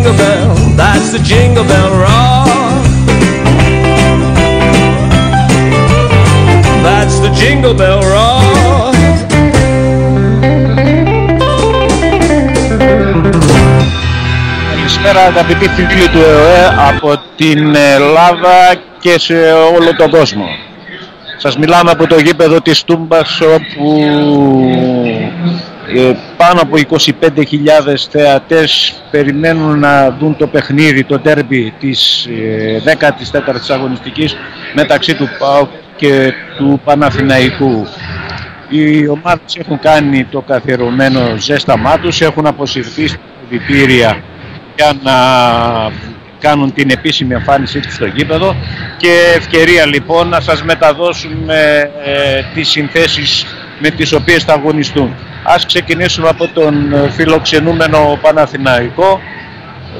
jingle bell, that's the jingle bell rock. That's the jingle bell rock. Καλησπέρα αγαπητοί φίλοι του ΕΟΕ από την Ελλάδα και σε όλο τον κόσμο. Σας μιλάμε από το γήπεδο της Τούμπας όπου ε, πάνω από 25.000 θεατές περιμένουν να δουν το παιχνίδι, το τέρμπι της ε, 14ης αγωνιστικής μεταξύ του ΠΑΟ και του Παναθηναϊκού. Οι ομάδες έχουν κάνει το καθιερωμένο ζέσταμά τους, έχουν αποσυρθεί στα διτήρια για να κάνουν την επίσημη εμφάνισή τους στο γήπεδο και ευκαιρία λοιπόν να σας μεταδώσουμε ε, τις συνθέσεις με τις οποίες θα αγωνιστούν. Ας ξεκινήσουμε από τον ε, φιλοξενούμενο Παναθηναϊκό.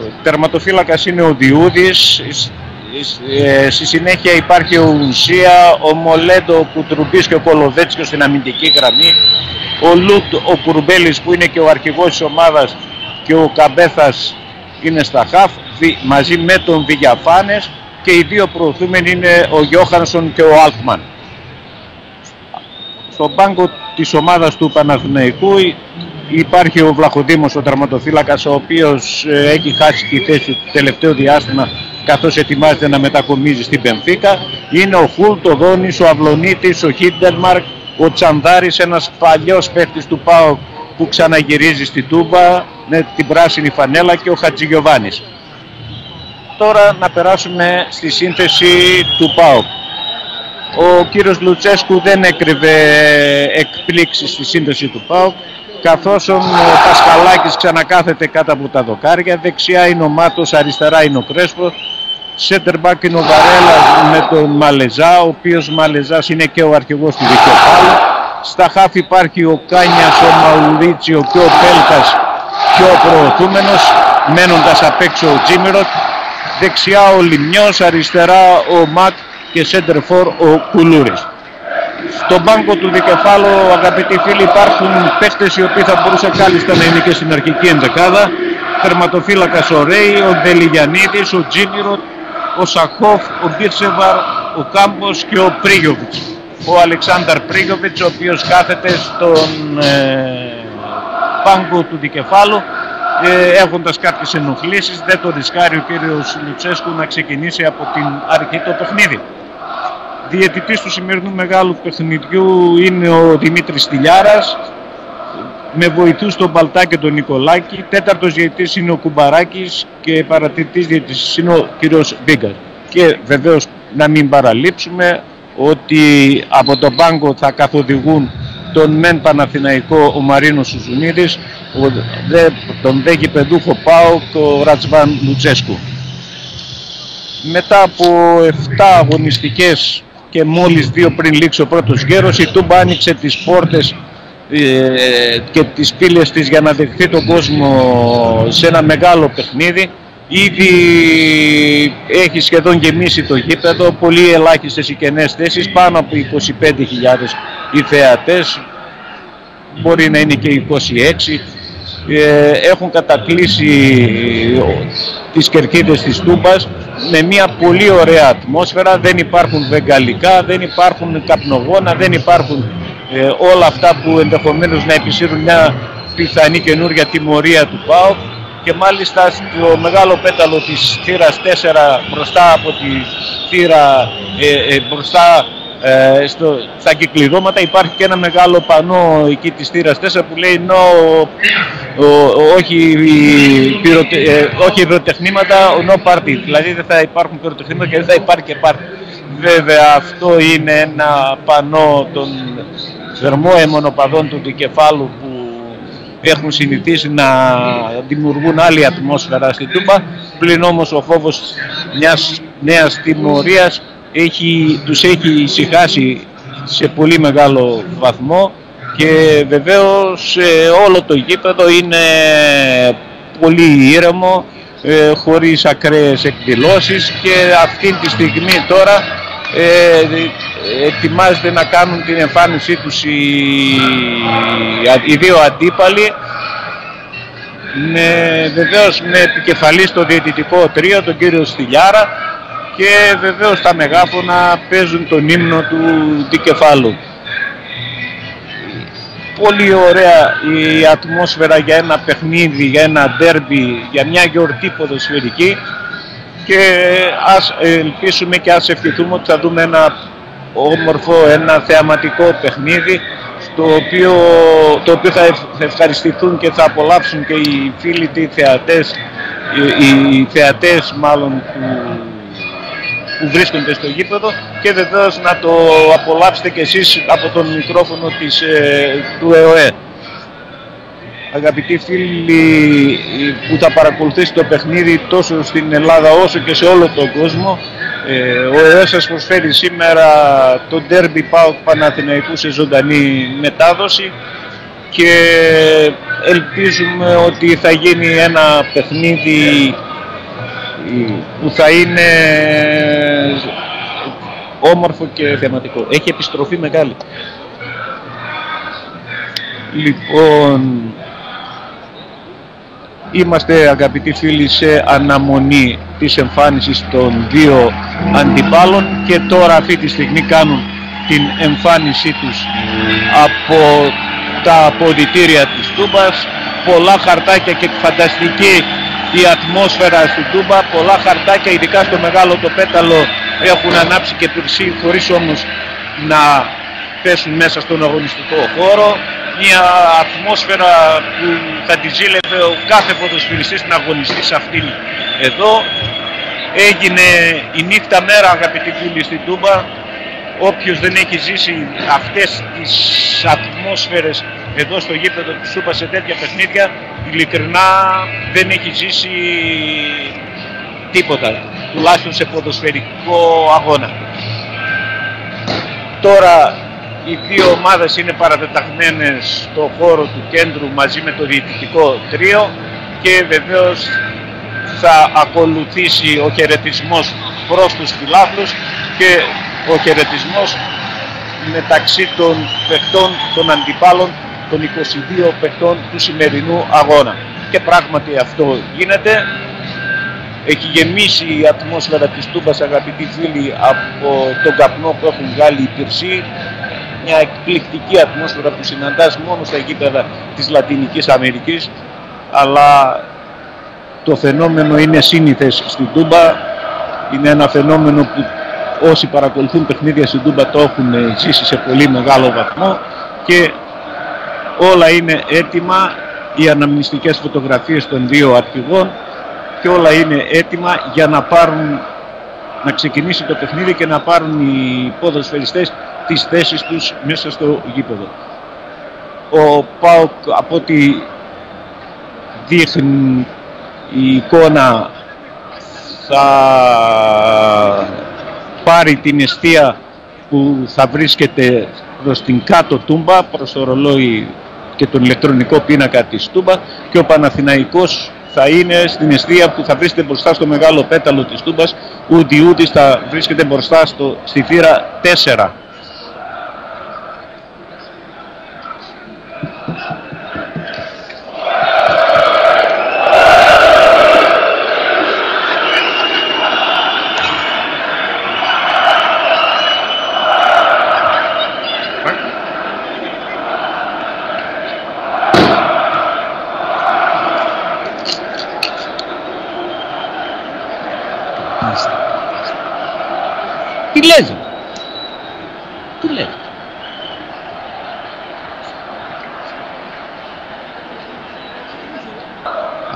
Ε, τερματοφύλακας είναι ο Διούδης. Ε, στη συνέχεια υπάρχει ο Ουσία, ο Μολέντο, ο Κουτρουμπής και ο Κολοδέτσιος στην αμυντική γραμμή. Ο Λούτ, ο Κουρμπέλης που είναι και ο αρχηγός της ομάδας και ο Καμπέθας είναι στα χαφ μαζί με τον Βηγιαφάνες και οι δύο προωθούμενοι είναι ο Γιώχανσον και ο Αλτμαν. Στον πάγκο της ομάδας του Παναθηναϊκού υπάρχει ο Βλαχοδήμος ο τερματοφύλακας ο οποίος ε, έχει χάσει τη θέση του τελευταίο διάστημα καθώς ετοιμάζεται να μετακομίζει στην Πενφύκα. Είναι ο Χουλτ, ο Δόνης, ο Αυλονίτης, ο Χίντελμαρκ, ο Τσανδάρης, ένας παλιός παίχτης του ΠΑΟ που ξαναγυρίζει στη Τούμπα με την πράσινη φανέλα και ο Χατζηγιοβάνης. Τώρα να περάσουμε στη σύνθεση του ΠΑΟ. Ο κύριος Λουτσέσκου δεν έκρυβε εκπλήξεις στη σύνθεση του ΠΑΟ καθώς ο Πασχαλάκης ξανακάθεται κάτω από τα δοκάρια, δεξιά είναι ο Μάτος, αριστερά είναι ο Κρέσπο, center back είναι ο Βαρέλας με τον Μαλεζά, ο οποίος Μαλεζάς είναι και ο αρχηγός του δικαιοπάλου. Στα χάφη υπάρχει ο Κάνιας, ο Μαουρίτσιο και ο Πέλκας και ο προωθούμενος, μένοντας απ' έξω ο Τζίμιροτ. Δεξιά ο Λιμνιός, αριστερά ο Ματ και center for ο Κουλούρης. Στον πάγκο του δικεφάλου, αγαπητοί φίλοι, υπάρχουν παίχτες οι οποίοι θα μπορούσαν κάλλιστα να είναι και στην αρχική ενδεκάδα. Τερματοφύλακας ο Ρέι, ο Δελιγιανίδης, ο Τζίμιροτ, ο Σαχόφ, ο Μπίρσεβαρ, ο Κάμπος και ο Πρίγιοβιτς. Ο Αλεξάνδαρ Πρίγιοβιτς, ο οποίος κάθεται στον ε, πάγκο του δικεφάλου ε, έχοντας κάποιες ενοχλήσεις. Δεν το ρισκάρει ο κύριος Λουτσέσκου να ξεκινήσει από την αρχή το παιχνίδι. Διαιτητής του σημερινού μεγάλου παιχνιδιού είναι ο Δημήτρης Τηλιάρας με βοηθούς τον Παλτά και τον Νικολάκη. Τέταρτος διαιτητής είναι ο Κουμπαράκης και παρατηρητής διαιτητής είναι ο κύριος Μπίγκαρ. Και βεβαίως να μην παραλείψουμε ότι από τον πάγκο θα καθοδηγούν τον μεν Παναθηναϊκό ο Μαρίνος Σουζουνίδης, ο, δε, τον δε γηπεδούχο Πάο και ο Ρατσβάν Λουτσέσκου. Μετά από 7 αγωνιστικές και μόλις δύο πριν λήξει ο πρώτος γέρος, η Τούμπα άνοιξε τις πόρτες ε, και τις πύλες της για να δεχθεί τον κόσμο σε ένα μεγάλο παιχνίδι. Ήδη έχει σχεδόν γεμίσει το γήπεδο, πολύ ελάχιστες οι κενές θέσεις, πάνω από 25.000 οι θεατές, μπορεί να είναι και 26. Ε, έχουν κατακλείσει τις κερκίδες της Τούμπας με μια πολύ ωραία ατμόσφαιρα, δεν υπάρχουν βεγγαλικά, δεν υπάρχουν καπνογόνα, δεν υπάρχουν ε, όλα αυτά που ενδεχομένως να επισύρουν μια πιθανή καινούργια τιμωρία του ΠΑΟΚ. Και μάλιστα στο μεγάλο πέταλο της θύρας 4 μπροστά από τη θύρα ε, ε, μπροστά ε, στο, στα κυκλειδώματα υπάρχει και ένα μεγάλο πανό εκεί της θύρας 4 που λέει no, όχι, πυροτε, ε, όχι πυροτεχνήματα, no party. Δηλαδή δεν θα υπάρχουν πυροτεχνήματα και δεν θα υπάρχει και πάρτι. Βέβαια αυτό είναι ένα πανό των θερμόαιμων οπαδών του δικεφάλου που έχουν συνηθίσει να δημιουργούν άλλη ατμόσφαιρα στην Τούμπα πλην όμως ο φόβος μιας νέας τιμωρίας έχει, τους έχει ησυχάσει σε πολύ μεγάλο βαθμό και βεβαίως ε, όλο το γήπεδο είναι πολύ ήρεμο ε, χωρίς ακραίες εκδηλώσεις και αυτή τη στιγμή τώρα ε, ετοιμάζεται να κάνουν την εμφάνισή τους οι, οι δύο αντίπαλοι με, βεβαίως με επικεφαλής στο διαιτητικό τρίο τον κύριο Στυλιάρα και βεβαίως τα μεγάφωνα παίζουν τον ύμνο του δικεφάλου. Πολύ ωραία η ατμόσφαιρα για ένα παιχνίδι, για ένα ντέρμπι, για μια γιορτή ποδοσφαιρική και ας ελπίσουμε και ας ευχηθούμε ότι θα δούμε ένα όμορφο, ένα θεαματικό παιχνίδι το οποίο, το οποίο θα ευχαριστηθούν και θα απολαύσουν και οι φίλοι και οι θεατές, οι, οι θεατές μάλλον που, που βρίσκονται στο γήπεδο και βεβαίως να το απολαύσετε και εσείς από τον μικρόφωνο της, ε, του ΕΟΕ. Αγαπητοί φίλοι που θα παρακολουθήσει το παιχνίδι τόσο στην Ελλάδα όσο και σε όλο τον κόσμο ε, ο ΕΕ σας προσφέρει σήμερα το Derby Πάου Παναθηναϊκού σε ζωντανή μετάδοση και ελπίζουμε ότι θα γίνει ένα παιχνίδι που θα είναι όμορφο και θεματικό. Έχει επιστροφή μεγάλη. Λοιπόν, Είμαστε αγαπητοί φίλοι σε αναμονή της εμφάνισης των δύο αντιπάλων και τώρα αυτή τη στιγμή κάνουν την εμφάνισή τους από τα αποδητήρια της Τούμπας πολλά χαρτάκια και φανταστική η ατμόσφαιρα στην Τούμπα πολλά χαρτάκια ειδικά στο μεγάλο το πέταλο έχουν ανάψει και πυρσί χωρίς όμως να πέσουν μέσα στον αγωνιστικό χώρο μια ατμόσφαιρα που θα τη ζήλευε ο κάθε ποδοσφαιριστής να αγωνιστεί σε αυτήν εδώ. Έγινε η νύχτα μέρα αγαπητοί φίλοι στην Τούμπα. Όποιος δεν έχει ζήσει αυτές τις ατμόσφαιρες εδώ στο γήπεδο της Τούμπα σε τέτοια παιχνίδια, ειλικρινά δεν έχει ζήσει τίποτα, τουλάχιστον σε ποδοσφαιρικό αγώνα. Τώρα οι δύο ομάδες είναι παρατεταγμένες στο χώρο του κέντρου μαζί με το διαιτητικό τρίο και βεβαίως θα ακολουθήσει ο χαιρετισμός προς τους φιλάθλους και ο χαιρετισμός μεταξύ των παιχτών των αντιπάλων των 22 παιχτών του σημερινού αγώνα. Και πράγματι αυτό γίνεται. Έχει γεμίσει η ατμόσφαιρα της Τούμπας αγαπητοί φίλοι από τον καπνό που έχουν βγάλει οι πυρσοί μια εκπληκτική ατμόσφαιρα που συναντάς μόνο στα γήπεδα της Λατινικής Αμερικής αλλά το φαινόμενο είναι σύνηθες στην Τούμπα είναι ένα φαινόμενο που όσοι παρακολουθούν παιχνίδια στην Τούμπα το έχουν ζήσει σε πολύ μεγάλο βαθμό και όλα είναι έτοιμα οι αναμνηστικές φωτογραφίες των δύο αρχηγών και όλα είναι έτοιμα για να πάρουν να ξεκινήσει το παιχνίδι και να πάρουν οι ποδοσφαιριστές τις θέσεις τους μέσα στο γήπεδο. Ο ΠΑΟΚ από ό,τι δείχνει η εικόνα θα πάρει την αιστεία που θα βρίσκεται προς την κάτω τούμπα, προς το ρολόι και τον ηλεκτρονικό πίνακα της τούμπα και ο Παναθηναϊκός θα είναι στην αιστεία που θα βρίσκεται μπροστά στο μεγάλο πέταλο της τούμπας, ούτι ούτι θα βρίσκεται μπροστά στο, στη θύρα 4. Τι λες. Τι λες.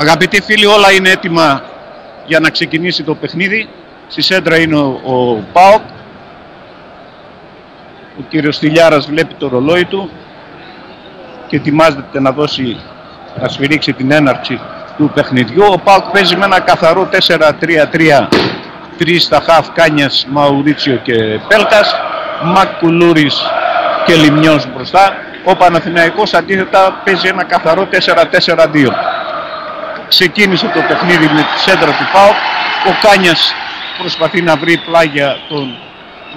Αγαπητοί φίλοι όλα είναι έτοιμα για να ξεκινήσει το παιχνίδι. Στη σέντρα είναι ο, ο ΠΑΟΚ. Ο κύριος Στυλιάρας βλέπει το ρολόι του και ετοιμάζεται να δώσει να σφυρίξει την έναρξη του παιχνιδιού. Ο ΠΑΟΚ παίζει με ένα καθαρό 4-3-3 τρεις στα χαφ Κάνιας, Μαουρίτσιο και Πέλκας, Μακ Κουλούρης και Λιμνιός μπροστά. Ο Παναθηναϊκός αντίθετα παίζει ένα καθαρό 4-4-2. Ξεκίνησε το παιχνίδι με τη σέντρα του ΠΑΟΚ. Ο Κάνιας προσπαθεί να βρει πλάγια τον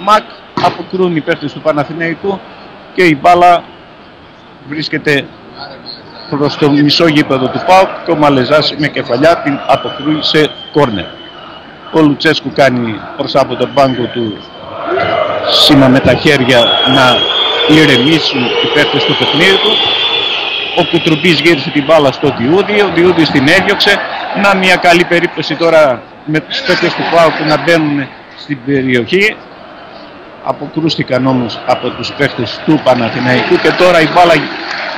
Μακ. Αποκρούν οι παίχτες του Παναθηναϊκού και η μπάλα βρίσκεται προς το μισό γήπεδο του ΠΑΟΚ και ο Μαλεζάς με κεφαλιά την αποκρούει σε κόρνερ. Ο Λουτσέσκου κάνει προς από τον πάγκο του σήμα με τα χέρια να ηρεμήσουν οι παίκτες του παιχνίδι του. Ο Κουτρουπής γύρισε την μπάλα στο Διούδη, ο Διούδης την έδιωξε. Να μια καλή περίπτωση τώρα με τους παίκτες του ΠΑΟΚ να μπαίνουν στην περιοχή. Αποκρούστηκαν όμως από τους παίκτες του Παναθηναϊκού και τώρα η μπάλα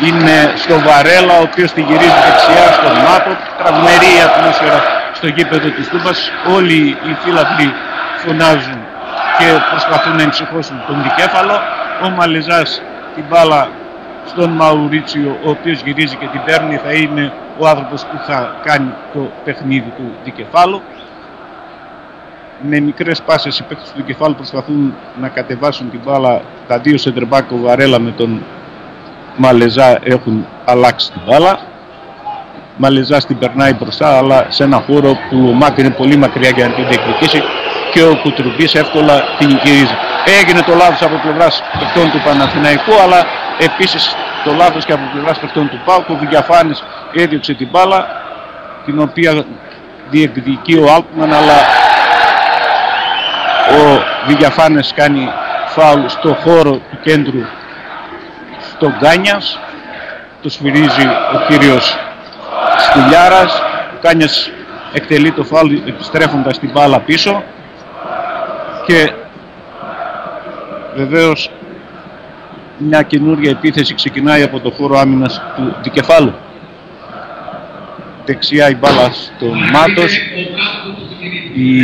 είναι στο Βαρέλα ο οποίος τη γυρίζει δεξιά στον Μάτο. Τραυμερή η ατμόσφαιρα στο γήπεδο της Τούπας. Όλοι οι φίλαθλοι φωνάζουν και προσπαθούν να εμψυχώσουν τον δικέφαλο. Ο Μαλεζάς την μπάλα στον Μαουρίτσιο ο οποίος γυρίζει και την παίρνει θα είναι ο άνθρωπος που θα κάνει το παιχνίδι του δικεφάλου. Με μικρές πάσες οι παίκτες του δικεφάλου προσπαθούν να κατεβάσουν την μπάλα τα δύο σεντρεμπάκο Βαρέλα με τον Μαλεζά έχουν αλλάξει την μπάλα. Μαλεζά την περνάει μπροστά αλλά σε ένα χώρο που ο Μάκ είναι πολύ μακριά για να την διεκδικήσει και ο Κουτρουμπής εύκολα την γυρίζει. Έγινε το λάθος από πλευράς παιχτών του Παναθηναϊκού αλλά επίσης το λάθος και από πλευράς παιχτών του Πάουκ. Ο Βηγιαφάνης έδιωξε την μπάλα την οποία διεκδικεί ο Άλτμαν αλλά ο Βηγιαφάνης κάνει φάουλ στο χώρο του κέντρου στον Γκάνιας το σφυρίζει ο κύριος Στυλιάρας ο Γκάνιας εκτελεί το φάουλ επιστρέφοντας την μπάλα πίσω και βεβαίως μια καινούργια επίθεση ξεκινάει από το χώρο άμυνας του δικεφάλου. Δεξιά η μπάλα στον Μάτος. Η...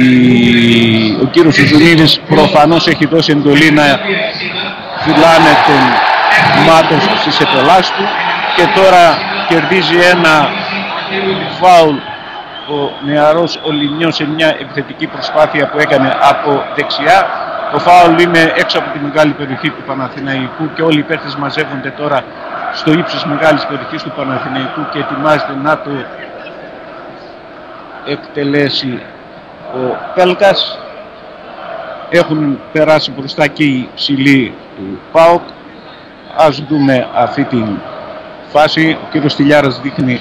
ο κύριος Σουζουνίδης προφανώς έχει δώσει εντολή να φυλάνε τον Μάτος στις επελάς του. Και τώρα κερδίζει ένα φάουλ ο νεαρός Ολυνιός σε μια επιθετική προσπάθεια που έκανε από δεξιά. Το φάουλ είναι έξω από τη μεγάλη περιοχή του Παναθηναϊκού και όλοι οι παίχτες μαζεύονται τώρα στο ύψος μεγάλης περιοχής του Παναθηναϊκού και ετοιμάζεται να το εκτελέσει ο Πέλκας. Έχουν περάσει μπροστά και οι ψηλοί του ΠΑΟΚ. Ας δούμε αυτή την φάση. Ο κύριος Στυλιάρας δείχνει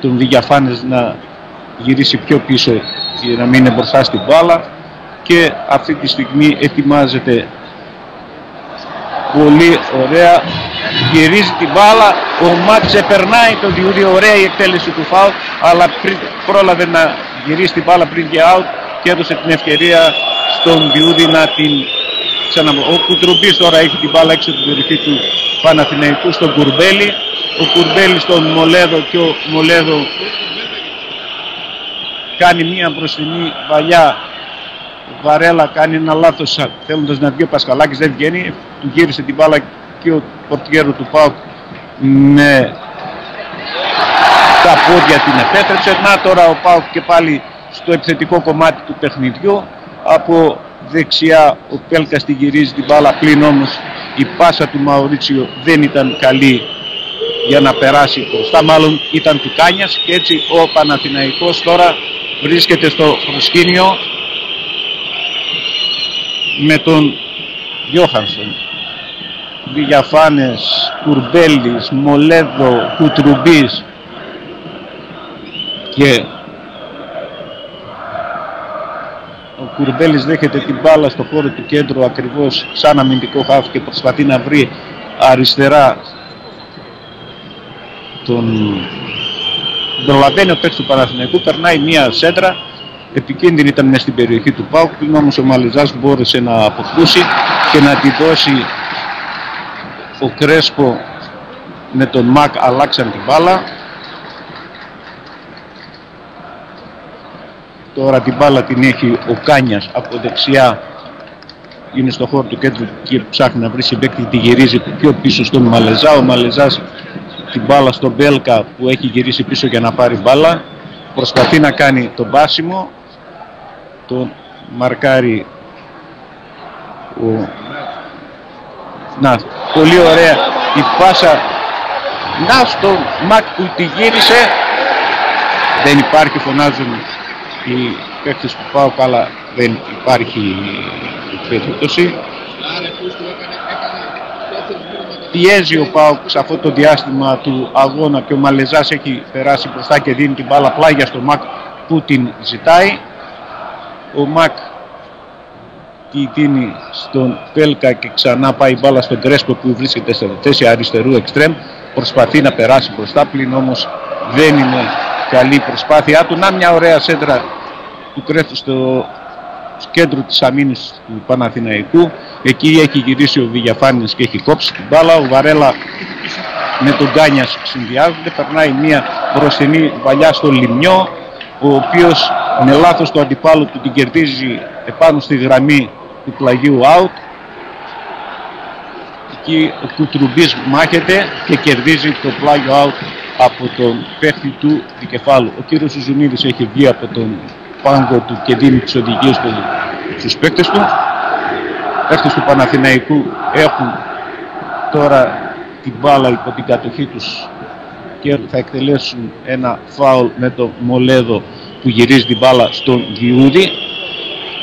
τον Διγιαφάνες να γυρίσει πιο πίσω για να μην είναι μπροστά στην μπάλα και αυτή τη στιγμή ετοιμάζεται πολύ ωραία γυρίζει την μπάλα ο Μάτσε περνάει το διούδιο ωραία η εκτέλεση του φάου αλλά πριν πρόλαβε να γυρίσει την μπάλα πριν και out και έδωσε την ευκαιρία στον Διούδη να την ξαναβρω. Ο Κουτρουμπής τώρα έχει την μπάλα έξω από την περιοχή του Παναθηναϊκού στον Κουρμπέλη ο Κουρμπέλης στον Μολέδο και ο Μολέδο κάνει μία μπροστινή βαλιά. Βαρέλα κάνει ένα λάθος θέλοντας να βγει ο Πασχαλάκης δεν βγαίνει. Του γύρισε την μπάλα και ο πορτιέρο του ΠΑΟΚ. Με τα πόδια την επέτρεψε. Να τώρα ο ΠΑΟΚ και πάλι στο επιθετικό κομμάτι του παιχνιδιού. Από δεξιά ο Πέλκας τη γυρίζει την μπάλα πλην όμως. Η πάσα του Μαουρίτσιο δεν ήταν καλή για να περάσει μπροστά. Μάλλον ήταν του Κάνιας και έτσι ο Παναθηναϊκός τώρα βρίσκεται στο προσκήνιο με τον Γιώχανσον Βηγιαφάνες, Κουρμπέλης, Μολέδο, Κουτρουμπής και ο Κουρμπέλης δέχεται την μπάλα στο χώρο του κέντρου ακριβώς σαν αμυντικό χάφ και προσπαθεί να βρει αριστερά τον προλαβαίνει ο παίκτης του Παναθηναϊκού, περνάει μία σέντρα, επικίνδυνη ήταν μέσα στην περιοχή του Πάουκ, πριν όμως ο Μαλιζάς μπόρεσε να αποκτούσει και να τη δώσει ο Κρέσπο με τον Μακ αλλάξαν την μπάλα. Τώρα την μπάλα την έχει ο Κάνιας από δεξιά είναι στο χώρο του κέντρου και ψάχνει να βρει συμπέκτη τη γυρίζει πιο πίσω στον Μαλεζά. Ο Μαλεζάς την μπάλα στον Μπέλκα που έχει γυρίσει πίσω για να πάρει μπάλα. Προσπαθεί να κάνει τον πάσιμο. Τον μαρκάρει ο... Να, πολύ ωραία η πάσα. Να στον Μακ που τη γύρισε. Δεν υπάρχει, φωνάζουν οι παίκτες που πάω καλά. Δεν υπάρχει περίπτωση. Πιέζει ο Πάουκ σε αυτό το διάστημα του αγώνα και ο Μαλεζάς έχει περάσει μπροστά και δίνει την μπάλα πλάγια στο Μακ που την ζητάει. Ο Μακ τη δίνει στον Πέλκα και ξανά πάει μπάλα στον Κρέσκο που βρίσκεται σε θέση αριστερού εξτρέμ. Προσπαθεί να περάσει μπροστά, πλην όμως δεν είναι καλή προσπάθειά του. Να μια ωραία σέντρα του Κρέφτου στο κέντρο της αμήνης του Παναθηναϊκού. Εκεί έχει γυρίσει ο Βηγιαφάνης και έχει κόψει την μπάλα. Ο Βαρέλα με τον Γκάνιας συνδυάζονται. Περνάει μια μπροστινή βαλιά στο Λιμιό, ο οποίος με λάθος του αντιπάλου του την κερδίζει επάνω στη γραμμή του πλαγίου out. Εκεί ο Κουτρουμπής μάχεται και κερδίζει το πλάγιο out από τον παίχτη του δικεφάλου. Ο κύριος Ζουνίδης έχει βγει από τον πάγκο του και δίνει τις οδηγίες του στους παίκτες τους. Παίκτες του Παναθηναϊκού έχουν τώρα την μπάλα υπό την κατοχή τους και θα εκτελέσουν ένα φάουλ με το Μολέδο που γυρίζει την μπάλα στον Διούδη.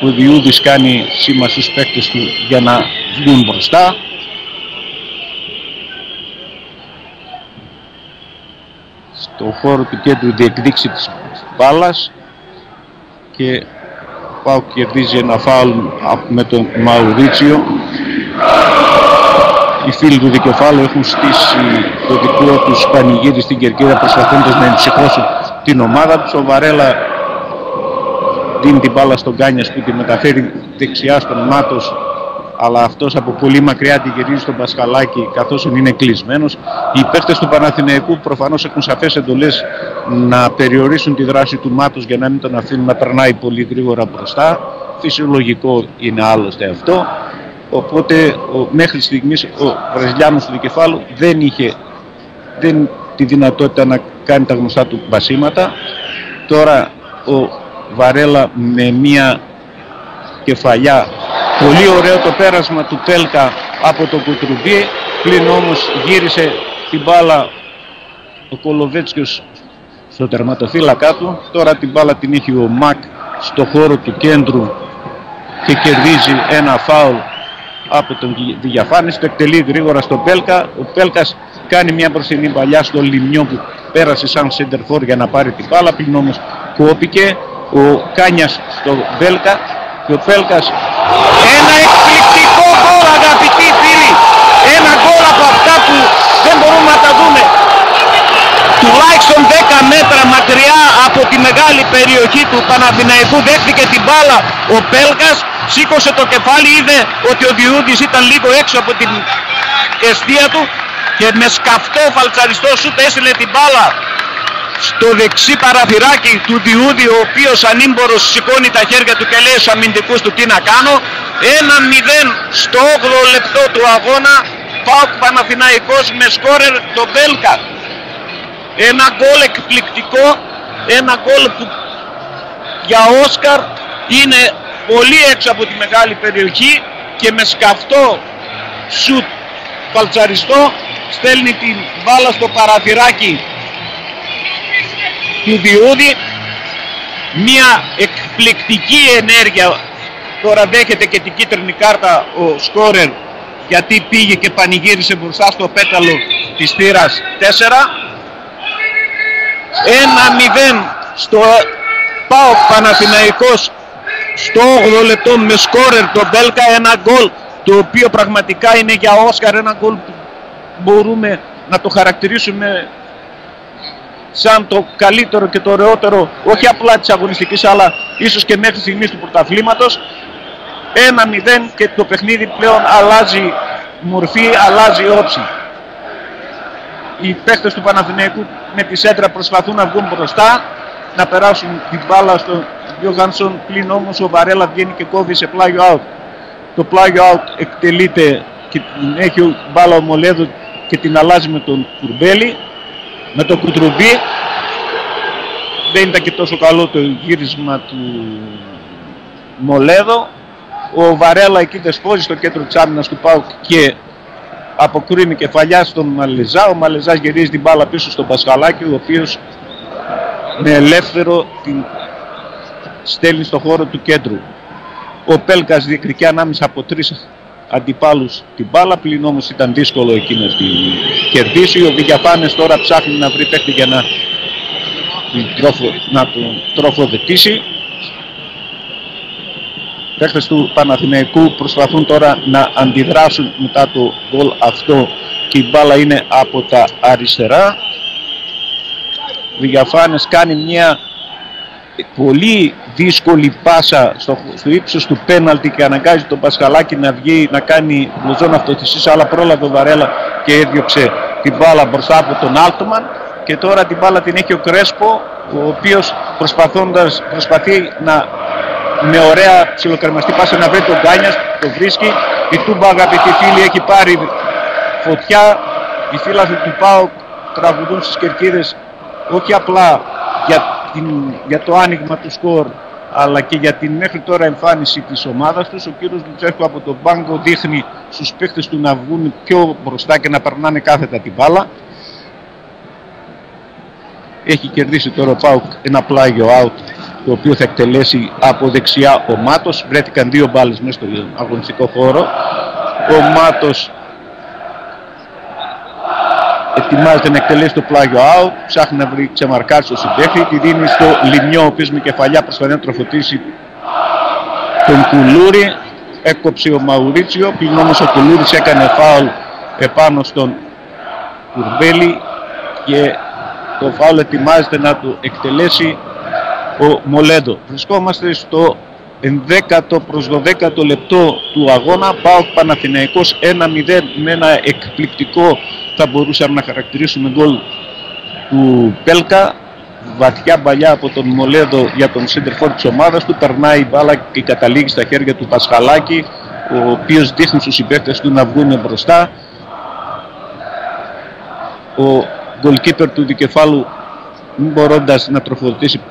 Ο Διούδης κάνει σήμα στους παίκτες του για να βγουν μπροστά. Στο χώρο του κέντρου διεκδίξει της μπάλας και Πάου κερδίζει ένα φάουλ με τον Μαουρίτσιο. Οι φίλοι του δικεφάλου έχουν στήσει το δικό τους πανηγύρι στην κερκίδα προσπαθώντας να εμψυχρώσουν την ομάδα τους. Ο Βαρέλα δίνει την μπάλα στον Κάνιας που τη μεταφέρει δεξιά στον Μάτος αλλά αυτός από πολύ μακριά τη γυρίζει στον Πασχαλάκη καθώς είναι κλεισμένος. Οι παίχτες του Παναθηναϊκού προφανώς έχουν σαφές εντολές να περιορίσουν τη δράση του Μάτος για να μην τον αφήνουν να περνάει πολύ γρήγορα μπροστά. Φυσιολογικό είναι άλλωστε αυτό. Οπότε ο, μέχρι στιγμής ο Βραζιλιάνος του Δικεφάλου δεν είχε δεν τη δυνατότητα να κάνει τα γνωστά του βασίματα. Τώρα ο Βαρέλα με μια κεφαλιά Πολύ ωραίο το πέρασμα του Τέλκα από το Κουτρουμπί, πλην όμως γύρισε την μπάλα ο Κολοβέτσκιος στο τερματοφύλακά του. Τώρα την μπάλα την έχει ο Μακ στο χώρο του κέντρου και κερδίζει ένα φάουλ από τον Διαφάνης. Το εκτελεί γρήγορα στο Πέλκα. Ο Πέλκας κάνει μια μπροστινή παλιά στο Λιμιό που πέρασε σαν σέντερφορ για να πάρει την μπάλα. Πλην όμως κόπηκε ο Κάνιας στο Πέλκα και ο Πέλκας ένα εκπληκτικό γκολ αγαπητοί φίλοι. Ένα γκολ από αυτά που δεν μπορούμε να τα δούμε. Τουλάχιστον 10 μέτρα μακριά από τη μεγάλη περιοχή του Παναθηναϊκού. Δέχτηκε την μπάλα ο Πέλκας σήκωσε το κεφάλι είδε ότι ο Διούδης ήταν λίγο έξω από την αιστεία του και με σκαφτό φαλτσαριστό σου έστειλε την μπάλα στο δεξί παραθυράκι του Διούδη ο οποίος ανήμπορος σηκώνει τα χέρια του και λέει στους αμυντικούς του τι να κάνω; 1-0 στο 8ο λεπτό του αγώνα Πάοκ Παναθηναϊκός με σκόρερ το Μπέλκα ένα γκολ εκπληκτικό ένα γκολ που για Όσκαρ είναι πολύ έξω από τη μεγάλη περιοχή και με σκαφτό σουτ παλτσαριστό στέλνει την μπάλα στο παραθυράκι του Διούδη μια εκπληκτική ενέργεια. Τώρα δέχεται και την κίτρινη κάρτα ο Σκόρερ γιατί πήγε και πανηγύρισε μπροστά στο πέταλο της θύρας 4 1-0 στο ΠΑΟ Παναθηναϊκός στο 8 λεπτό με σκόρερ τον Μπέλκα ένα γκολ το οποίο πραγματικά είναι για Όσκαρ ένα γκολ που μπορούμε να το χαρακτηρίσουμε σαν το καλύτερο και το ωραιότερο όχι απλά της αγωνιστικής αλλά ίσως και μέχρι στιγμής του πρωταθλήματος 1-0 και το παιχνίδι πλέον αλλάζει μορφή, αλλάζει όψη. Οι παίχτες του Παναθηναϊκού με τη σέντρα προσπαθούν να βγουν μπροστά να περάσουν την μπάλα στο Γιώγανσον πλην όμως ο Βαρέλα βγαίνει και κόβει σε πλάγιο out. Το πλάγιο out εκτελείται και έχει ο μπάλα ο Μολέδο και την αλλάζει με τον Κουρμπέλη με το κουτρουμπί δεν ήταν και τόσο καλό το γύρισμα του Μολέδο. Ο Βαρέλα εκεί δεσπόζει στο κέντρο της άμυνας του Πάουκ και αποκρίνει κεφαλιά στον Μαλεζά ο Μαλεζάς γυρίζει την μπάλα πίσω στον Πασχαλάκη ο οποίος με ελεύθερο την στέλνει στο χώρο του κέντρου. Ο Πέλκας διεκδικεί ανάμεσα από τρεις αντιπάλους την μπάλα, πλην όμως ήταν δύσκολο εκεί να την κερδίσει. Ο Βηγιαφάνες τώρα ψάχνει να βρει παίκτη για να, τροφο, να τον τροφοδετήσει. Παίκτες του Παναθηναϊκού προσπαθούν τώρα να αντιδράσουν μετά το γκολ αυτό και η μπάλα είναι από τα αριστερά. Ο Βηγιαφάνες κάνει μια πολύ δύσκολη πάσα στο, στο ύψος του πέναλτι και αναγκάζει τον Πασχαλάκη να βγει να κάνει μπλουζόν αυτοθυσής αλλά πρόλαβε ο Βαρέλα και έδιωξε την μπάλα μπροστά από τον Άλτομαν και τώρα την μπάλα την έχει ο Κρέσπο ο οποίος προσπαθώντας, προσπαθεί να με ωραία ψιλοκρεμαστή πάσα να βρει τον Γκάνιας, το βρίσκει. Η Τούμπα αγαπητοί φίλοι έχει πάρει φωτιά. Οι φίλαθοι του ΠΑΟ τραγουδούν στις κερκίδες όχι απλά για την, για το άνοιγμα του σκορ αλλά και για την μέχρι τώρα εμφάνιση της ομάδας τους. Ο κύριος Λουτσέσκο από τον πάγκο δείχνει στους παίχτες του να βγουν πιο μπροστά και να περνάνε κάθετα την μπάλα. Έχει κερδίσει τώρα ο Πάουκ ένα πλάγιο out το οποίο θα εκτελέσει από δεξιά ο Μάτος. Βρέθηκαν δύο μπάλες μέσα στο αγωνιστικό χώρο. Ο Μάτος ετοιμάζεται να εκτελέσει το πλάγιο out, ψάχνει να βρει ξεμαρκάρει στο συμπέχτη, τη δίνει στο Λιμιό, ο οποίος με κεφαλιά προσπαθεί να τροφοτήσει τον Κουλούρη, έκοψε ο Μαουρίτσιο, πλην όμως ο Κουλούρης έκανε φάουλ επάνω στον Κουρμπέλη και το φάουλ ετοιμάζεται να το εκτελέσει ο Μολέντο. Βρισκόμαστε στο 11ο προς 12ο λεπτό του αγώνα πάω Παναθηναϊκός 1-0 με ένα εκπληκτικό θα μπορούσαμε να χαρακτηρίσουμε γκολ του Πέλκα βαθιά μπαλιά από τον Μολέδο για τον center της ομάδας του περνάει η μπάλα και καταλήγει στα χέρια του Πασχαλάκη ο οποίος δείχνει στους συμπαίκτες του να βγουν μπροστά ο goalkeeper του δικεφάλου μπορώντας να τροφοδοτήσει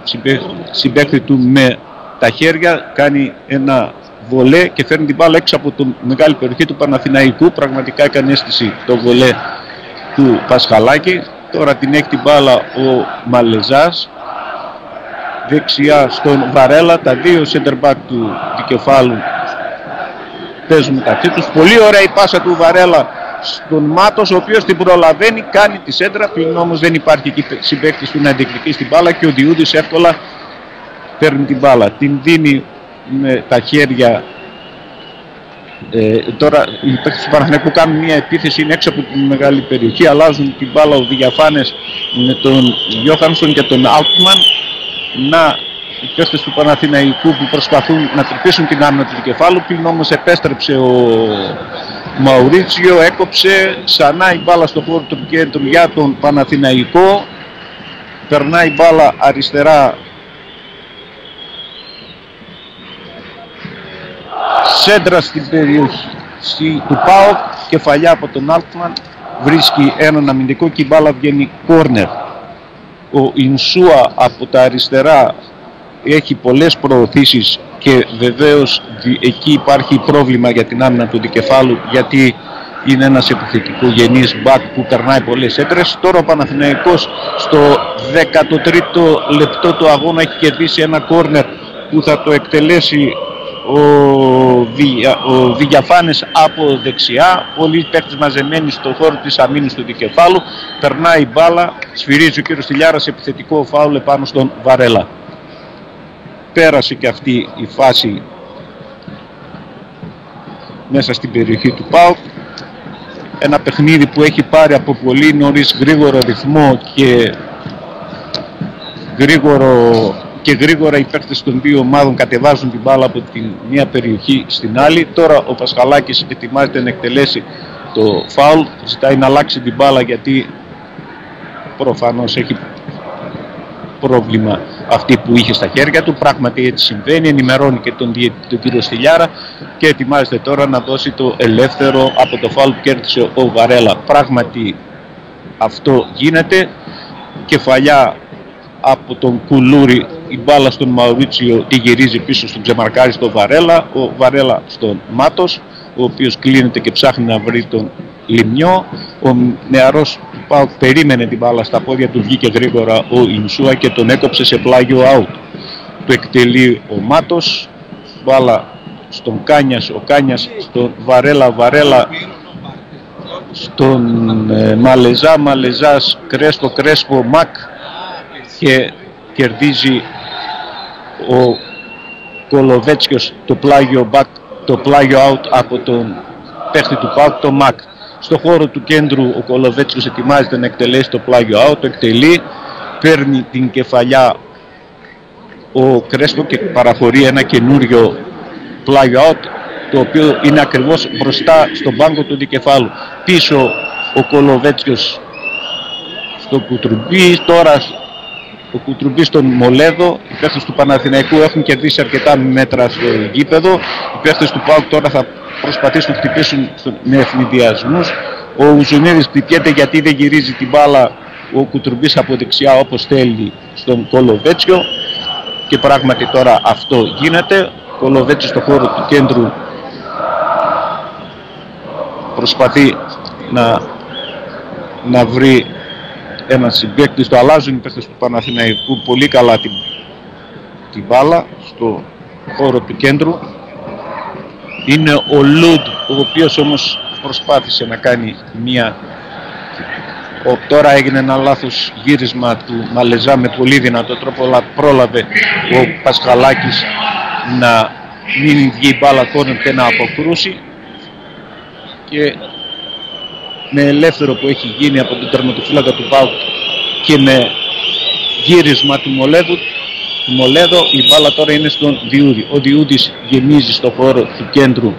συμπαίκτη του με τα χέρια, κάνει ένα βολέ και φέρνει την μπάλα έξω από το μεγάλη περιοχή του Παναθηναϊκού. Πραγματικά έκανε αίσθηση το βολέ του Πασχαλάκη. Τώρα την έχει την μπάλα ο Μαλεζάς. Δεξιά στον Βαρέλα, τα δύο center back του δικεφάλου παίζουν μεταξύ τους. Πολύ ωραία η πάσα του Βαρέλα στον Μάτος, ο οποίος την προλαβαίνει, κάνει τη σέντρα, πλην όμως δεν υπάρχει εκεί συμπαίκτης του να διεκδικήσει την μπάλα και ο Διούδης εύκολα παίρνει την μπάλα. Την δίνει με τα χέρια ε, τώρα οι παίκτες του Παναθηναϊκού κάνουν μια επίθεση είναι έξω από τη μεγάλη περιοχή αλλάζουν την μπάλα ο Διαφάνες με τον Γιώχανσον και τον Άουτμαν. Να οι παίκτες του Παναθηναϊκού που προσπαθούν να τρυπήσουν την άμυνα του δικεφάλου πλην όμως επέστρεψε ο Μαουρίτσιο έκοψε ξανά η μπάλα στο χώρο του κέντρου για τον Παναθηναϊκό. Περνάει η μπάλα αριστερά Σέντρα στην περιοχή του ΠΑΟΚ, κεφαλιά από τον Altman, βρίσκει έναν αμυντικό και η μπάλα βγαίνει κόρνερ. Ο Ινσούα από τα αριστερά έχει πολλές προωθήσεις και βεβαίως εκεί υπάρχει πρόβλημα για την άμυνα του δικεφάλου γιατί είναι ένας επιθετικό γενής μπακ που περνάει πολλές έντρες. Τώρα ο Παναθηναϊκός στο 13ο λεπτό του αγώνα έχει κερδίσει ένα κόρνερ που θα το εκτελέσει ο, Δια, ο Διαφάνης από δεξιά, πολλοί παίκτες μαζεμένοι στο χώρο της αμήνης του δικεφάλου, περνάει η μπάλα, σφυρίζει ο κύριος Τηλιάρας επιθετικό φάουλ επάνω στον Βαρέλα. Πέρασε και αυτή η φάση μέσα στην περιοχή του ΠΑΟΚ. Ένα παιχνίδι που έχει πάρει από πολύ νωρίς γρήγορο ρυθμό και γρήγορο και γρήγορα οι παίκτες των δύο ομάδων κατεβάζουν την μπάλα από τη μία περιοχή στην άλλη. Τώρα ο Πασχαλάκης ετοιμάζεται να εκτελέσει το φάουλ, ζητάει να αλλάξει την μπάλα γιατί προφανώς έχει πρόβλημα αυτή που είχε στα χέρια του. Πράγματι έτσι συμβαίνει, ενημερώνει και τον, τον κύριο Στυλιάρα και ετοιμάζεται τώρα να δώσει το ελεύθερο από το φάουλ που κέρδισε ο Βαρέλα. Πράγματι αυτό γίνεται. Κεφαλιά από τον Κουλούρη η μπάλα στον Μαουρίτσιο τη γυρίζει πίσω στον Ξεμαρκάρη στο Βαρέλα, ο Βαρέλα στον Μάτος, ο οποίος κλείνεται και ψάχνει να βρει τον Λιμιό. Ο νεαρός Πάουκ περίμενε την μπάλα στα πόδια του, βγήκε γρήγορα ο Ινσούα και τον έκοψε σε πλάγιο out. Το εκτελεί ο Μάτος, μπάλα στον Κάνιας, ο Κάνιας στον Βαρέλα, Βαρέλα στον ε, Μαλεζά, Μαλεζάς, Κρέσπο, Κρέσπο, Μακ και κερδίζει ο Κολοβέτσιος το πλάγιο back, το πλάγιο out από τον παίχτη του ΠΑΚ, το ΜΑΚ. Στο χώρο του κέντρου ο Κολοβέτσιος ετοιμάζεται να εκτελέσει το πλάγιο out, το εκτελεί, παίρνει την κεφαλιά ο Κρέσπο και παραχωρεί ένα καινούριο πλάγιο out το οποίο είναι ακριβώς μπροστά στον πάγκο του δικεφάλου. Πίσω ο Κολοβέτσιος στο κουτρουμπί, τώρα ο κουτρουμπί στον Μολέδο, οι παίχτες του Παναθηναϊκού έχουν κερδίσει αρκετά μέτρα στο γήπεδο, οι παίχτες του ΠΑΟΚ τώρα θα προσπαθήσουν να χτυπήσουν με ευνηδιασμούς. Ο Ουζουνίδης χτυπιέται γιατί δεν γυρίζει την μπάλα ο Κουτρουμπής από δεξιά όπως θέλει στον Κολοβέτσιο και πράγματι τώρα αυτό γίνεται. Ο Κολοβέτσιος στο χώρο του κέντρου προσπαθεί να, να βρει ένας συμπέκτη. Το αλλάζουν οι παίχτες του Παναθηναϊκού πολύ καλά την, την μπάλα στο χώρο του κέντρου. Είναι ο Λουντ, ο οποίος όμως προσπάθησε να κάνει μία ο, τώρα έγινε ένα λάθος γύρισμα του Μαλεζά με πολύ δυνατό τρόπο αλλά πρόλαβε ο Πασχαλάκης να μην βγει μπάλα κόρνερ και να αποκρούσει και με ελεύθερο που έχει γίνει από τον τερματοφύλακα του Πάου και με γύρισμα του Μολέδου του Μολέδο η μπάλα τώρα είναι στον Διούδη. Ο Διούδης γεμίζει στο χώρο του κέντρου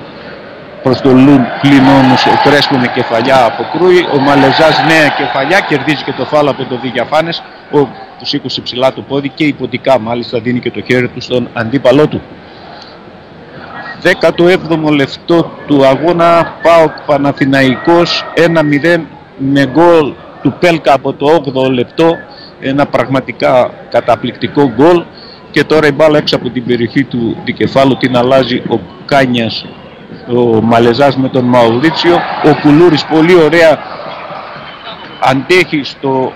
προς το Λουν πλην όμως ο Κρέσπο με κεφαλιά αποκρούει. Ο Μαλεζάς νέα κεφαλιά κερδίζει και το φάλο από το Διαφάνες. Ο που σήκωσε ψηλά το πόδι και υποτικά μάλιστα δίνει και το χέρι του στον αντίπαλό του. 17ο λεπτό του αγώνα ΠΑΟΚ Παναθηναϊκός 1-0 με γκολ του Πέλκα από το 8ο λεπτό. Ένα πραγματικά καταπληκτικό γκολ. Και τώρα η μπάλα έξω από την περιοχή του δικεφάλου την αλλάζει ο Κάνιας ο Μαλεζάς με τον Μαουρίτσιο ο Κουλούρης πολύ ωραία αντέχει στο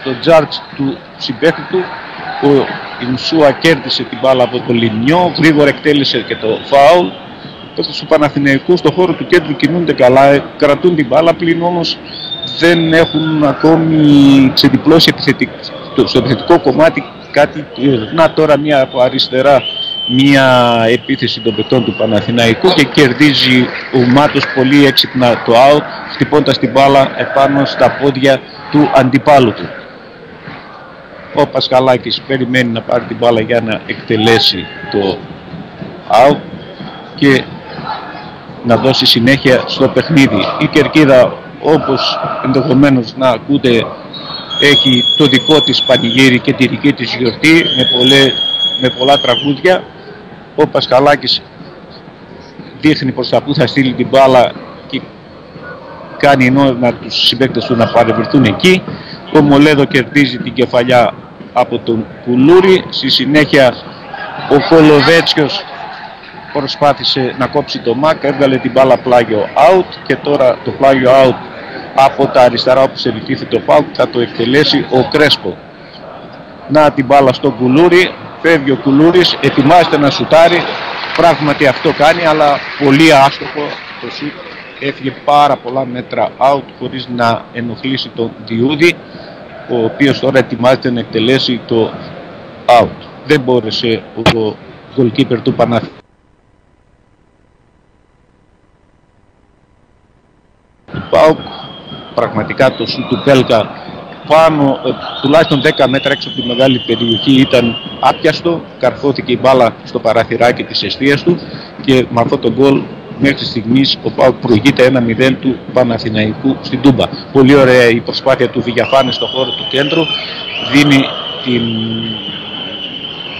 στο τζάρτς του συμπέχτη του. Ο Ινσούα κέρδισε την μπάλα από το Λιμιό, γρήγορα εκτέλεσε και το φάουλ. Τότε του Παναθηναϊκούς στο χώρο του κέντρου κινούνται καλά, ε, κρατούν την μπάλα, πλην όμως δεν έχουν ακόμη ξεδιπλώσει στο επιθετικό κομμάτι κάτι. Να τώρα μια από αριστερά μια επίθεση των παικτών του Παναθηναϊκού και κερδίζει ο Μάτος πολύ έξυπνα το out χτυπώντας την μπάλα επάνω στα πόδια του αντιπάλου του ο Πασχαλάκης περιμένει να πάρει την μπάλα για να εκτελέσει το out και να δώσει συνέχεια στο παιχνίδι. Η Κερκίδα όπως ενδεχομένως να ακούτε έχει το δικό της πανηγύρι και τη δική της γιορτή με, πολλέ, με πολλά τραγούδια. Ο Πασχαλάκης δείχνει προς τα που θα στείλει την μπάλα και κάνει ενώ να τους συμπαίκτες του να παρευρεθούν εκεί. Ο Μολέδο κερδίζει την κεφαλιά από τον Κουλούρη. Στη συνέχεια ο Κολοβέτσιος προσπάθησε να κόψει το Μάκ, έβγαλε την μπάλα πλάγιο out και τώρα το πλάγιο out από τα αριστερά όπου σε το Πάουκ θα το εκτελέσει ο Κρέσπο. Να την μπάλα στον Κουλούρη, φεύγει ο Κουλούρης, ετοιμάζεται να σουτάρει, πράγματι αυτό κάνει αλλά πολύ άστοχο το σουτ έφυγε πάρα πολλά μέτρα out χωρίς να ενοχλήσει τον Διούδη ο οποίος τώρα ετοιμάζεται να εκτελέσει το out. Δεν μπόρεσε ο goalkeeper του Παναθηναϊκού του ΠΑΟΚ πραγματικά το σου του Πέλκα πάνω ε, τουλάχιστον 10 μέτρα έξω από τη μεγάλη περιοχή ήταν άπιαστο καρφώθηκε η μπάλα στο παραθυράκι της αιστείας του και με αυτό το γκολ μέχρι στιγμής ο Πάουκ προηγείται 1-0 του Παναθηναϊκού στην Τούμπα. Πολύ ωραία η προσπάθεια του Βηγιαφάνη στο χώρο του κέντρου. Δίνει την,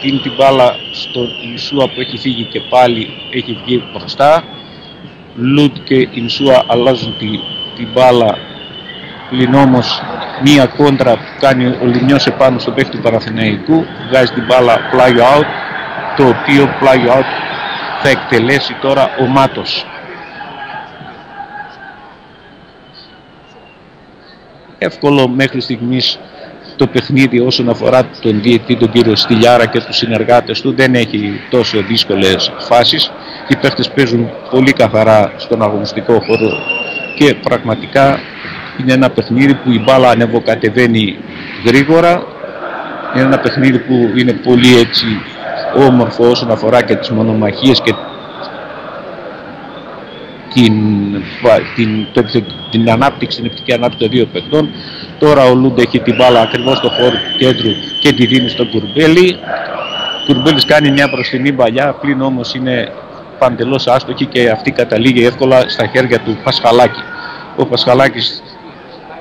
την, την μπάλα στον Ινσούα που έχει φύγει και πάλι έχει βγει μπροστά. Λουτ και Ινσούα αλλάζουν την, την μπάλα πλην όμως μία κόντρα που κάνει ο Λινιός επάνω στο παίχτη του Παναθηναϊκού βγάζει την μπάλα πλάγιο out το οποίο πλάγιο out θα εκτελέσει τώρα ο Μάτος. Εύκολο μέχρι στιγμής το παιχνίδι όσον αφορά τον διετή τον κύριο Στυλιάρα και τους συνεργάτες του. Δεν έχει τόσο δύσκολες φάσεις. Οι παίχτες παίζουν πολύ καθαρά στον αγωνιστικό χώρο και πραγματικά είναι ένα παιχνίδι που η μπάλα ανεβοκατεβαίνει γρήγορα. Είναι ένα παιχνίδι που είναι πολύ έτσι όμορφο όσον αφορά και τις μονομαχίες και την, την, το, την ανάπτυξη, την επιθετική ανάπτυξη των δύο παιχτών. Τώρα ο Λούντα έχει την μπάλα ακριβώς στο χώρο του κέντρου και τη δίνει στον Κουρμπέλη. Ο Κουρμπέλης κάνει μια μπροστινή παλιά, πλην όμως είναι παντελώς άστοχη και αυτή καταλήγει εύκολα στα χέρια του Πασχαλάκη. Ο Πασχαλάκης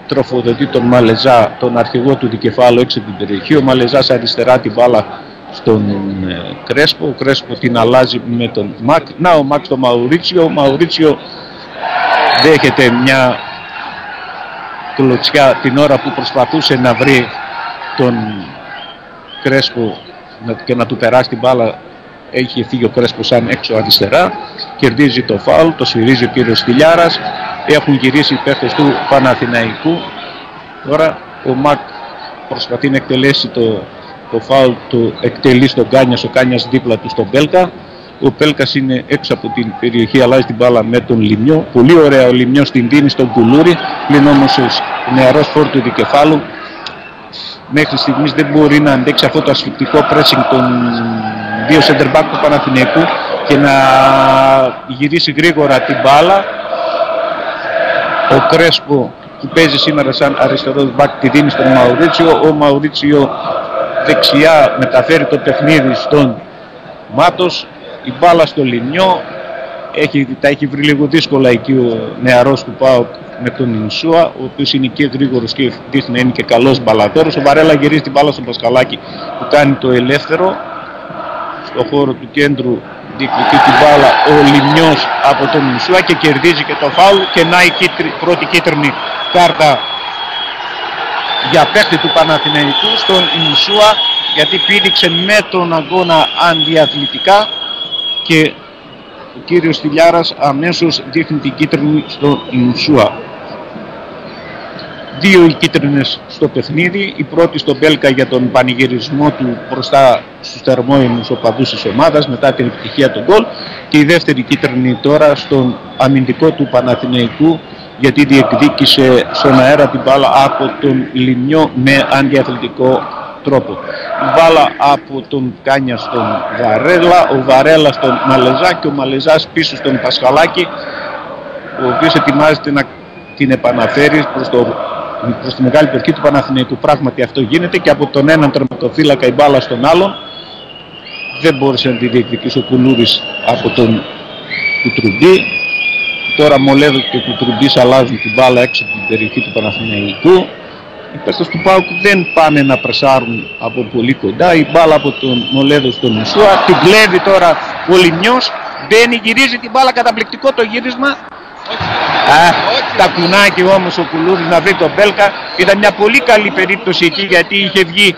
τροφοδοτεί τον Μαλεζά, τον αρχηγό του δικεφάλου έξω από την περιοχή. Ο Μαλεζάς αριστερά την μπάλα στον ε, Κρέσπο, ο Κρέσπο την αλλάζει με τον Μακ. Να ο Μακ στο Μαουρίτσιο, ο Μαουρίτσιο δέχεται μια κλωτσιά την ώρα που προσπαθούσε να βρει τον Κρέσπο και να του περάσει την μπάλα. Έχει φύγει ο Κρέσπος σαν έξω αριστερά. Κερδίζει το φάουλ, το σφυρίζει ο κύριος Στυλιάρας έχουν γυρίσει οι παίχτες του Παναθηναϊκού. Τώρα ο Μακ προσπαθεί να εκτελέσει το το φάουλ του εκτελεί στον Κάνιας, ο Κάνιας δίπλα του στον Πέλκα. Ο Πέλκας είναι έξω από την περιοχή, αλλάζει την μπάλα με τον Λιμιό. Πολύ ωραία ο Λιμιός την δίνει στον Κουλούρι, πλην όμως ο νεαρός φόρτου του δικεφάλου μέχρι στιγμής δεν μπορεί να αντέξει αυτό το ασφυκτικό pressing των δύο center back του Παναθηναϊκού και να γυρίσει γρήγορα την μπάλα. Ο Κρέσπο που παίζει σήμερα σαν αριστερός back τη δίνει στον Μαουρίτσιο. Ο Μαουρίτσιο δεξιά μεταφέρει το παιχνίδι στον Μάτος, η μπάλα στο Λινιό, έχει, τα έχει βρει λίγο δύσκολα εκεί ο νεαρός του ΠΑΟΚ με τον Ινσούα, ο οποίος είναι και γρήγορος και δείχνει να είναι και καλός μπαλατόρος. Ο Βαρέλα γυρίζει την μπάλα στον Πασκαλάκη που κάνει το ελεύθερο. Στο χώρο του κέντρου διεκδικεί την μπάλα ο Λιμιός από τον Ινσούα και κερδίζει και το φάουλ και να η πρώτη κίτρινη κάρτα για παίκτη του Παναθηναϊκού στον Ινσούα γιατί πήδηξε με τον αγώνα αντιαθλητικά και ο κύριος Στυλιάρας αμέσως δείχνει την κίτρινη στον Ινσούα. Δύο οι κίτρινες στο παιχνίδι, η πρώτη στον Μπέλκα για τον πανηγυρισμό του μπροστά στους θερμόιμους οπαδούς της ομάδας μετά την επιτυχία του γκολ και η δεύτερη κίτρινη τώρα στον αμυντικό του Παναθηναϊκού γιατί διεκδίκησε στον αέρα την μπάλα από τον Λιμιό με αντιαθλητικό τρόπο. Η μπάλα από τον Κάνια στον Βαρέλα, ο Βαρέλα στον Μαλεζά και ο Μαλεζάς πίσω στον Πασχαλάκη ο οποίος ετοιμάζεται να την επαναφέρει προς, το, προς τη μεγάλη περιοχή του Παναθηναϊκού. Πράγματι αυτό γίνεται και από τον έναν τερματοφύλακα η μπάλα στον άλλον δεν μπόρεσε να τη διεκδικήσει ο Κουλούρης από τον Κουτρουμπή Τώρα Μολέδο και Κουτρουμπής αλλάζουν την μπάλα έξω από την περιοχή του Παναθηναϊκού. Οι παίκτες του Πάουκ δεν πάνε να πρεσάρουν από πολύ κοντά. Η μπάλα από τον Μολέδο στον Μισούα. Την κλέβει τώρα ο Λιμιός. Μπαίνει, γυρίζει την μπάλα, καταπληκτικό το γύρισμα. Α, τα κουνάκι όμως ο Κουλούρης να βρει τον Μπέλκα. Ήταν μια πολύ καλή περίπτωση εκεί γιατί είχε βγει.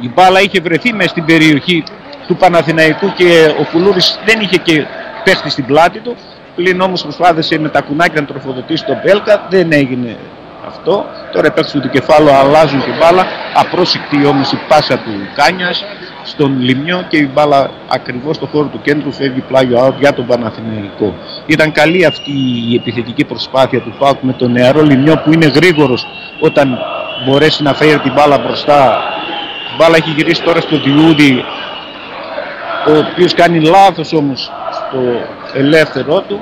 Η μπάλα είχε βρεθεί μέσα στην περιοχή του Παναθηναϊκού και ο Κουλούρης δεν είχε και πέφτει στην πλάτη του. Πλην όμως προσπάθησε με τα κουνάκια να τροφοδοτήσει τον Μπέλκα, δεν έγινε αυτό. Τώρα οι παίκτες του κεφάλου αλλάζουν την μπάλα, απρόσεκτη όμως η πάσα του Κάνιας στον Λιμιό και η μπάλα ακριβώς στο χώρο του κέντρου φεύγει πλάγιο out για τον Παναθηναϊκό. Ήταν καλή αυτή η επιθετική προσπάθεια του Πάουκ με τον νεαρό Λιμιό που είναι γρήγορος όταν μπορέσει να φέρει την μπάλα μπροστά. Η μπάλα έχει γυρίσει τώρα στο Διούδη ο οποίος κάνει λάθος όμως στο ελεύθερό του.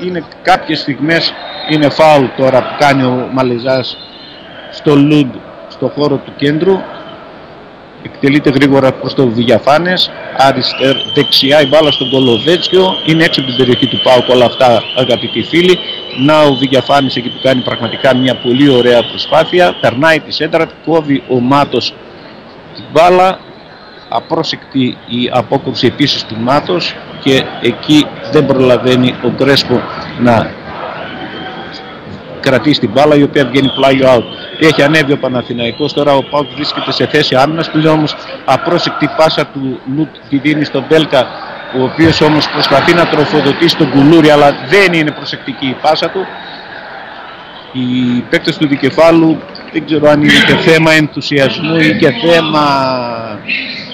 Είναι κάποιες στιγμές είναι φάουλ τώρα που κάνει ο Μαλεζάς στο Λουντ στο χώρο του κέντρου. Εκτελείται γρήγορα προς το Διαφάνες αριστερ, δεξιά η μπάλα στον Κολοβέτσιο. Είναι έξω από την περιοχή του Πάου όλα αυτά αγαπητοί φίλοι. Να ο Διαφάνης εκεί που κάνει πραγματικά μια πολύ ωραία προσπάθεια. Περνάει τη σέντρα, κόβει ο Μάτος την μπάλα. Απρόσεκτη η απόκρουση επίσης του Μάτος και εκεί δεν προλαβαίνει ο Κρέσπο να κρατήσει την μπάλα η οποία βγαίνει πλάγιο out. Έχει ανέβει ο Παναθηναϊκός, τώρα ο Πάουκ βρίσκεται σε θέση άμυνας που είναι όμως απρόσεκτη πάσα του Λουτ τη δίνει στον Μπέλκα ο οποίος όμως προσπαθεί να τροφοδοτήσει τον Κουλούρι αλλά δεν είναι προσεκτική η πάσα του. Οι παίκτες του δικεφάλου δεν ξέρω αν είναι και θέμα ενθουσιασμού ή και θέμα ε,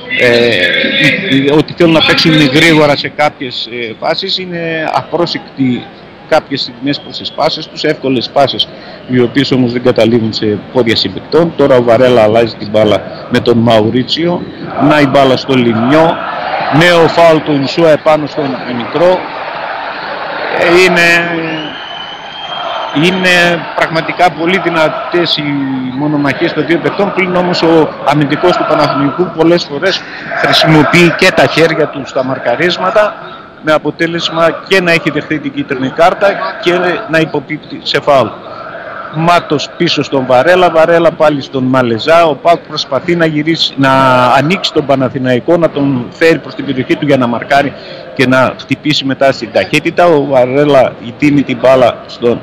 ότι θέλουν να παίξουν γρήγορα σε κάποιες ε, φάσεις είναι απρόσεκτοι κάποιες στιγμές προς τις πάσες τους, εύκολες πάσες οι οποίες όμως δεν καταλήγουν σε πόδια συμπεκτών. Τώρα ο Βαρέλα αλλάζει την μπάλα με τον Μαουρίτσιο, να η μπάλα στο Λιμιό, νέο φάουλ του Ινσούα επάνω στον μικρό. Ε, είναι είναι πραγματικά πολύ δυνατές οι μονομαχίες των δύο παιχτών πλην όμως ο αμυντικός του Παναθηναϊκού πολλές φορές χρησιμοποιεί και τα χέρια του στα μαρκαρίσματα με αποτέλεσμα και να έχει δεχθεί την κίτρινη κάρτα και να υποπίπτει σε φάουλ. Μάτος πίσω στον Βαρέλα, Βαρέλα πάλι στον Μαλεζά. Ο Πάκ προσπαθεί να, γυρίσει, να ανοίξει τον Παναθηναϊκό, να τον φέρει προς την περιοχή του για να μαρκάρει και να χτυπήσει μετά στην ταχύτητα. Ο Βαρέλα δίνει την μπάλα στον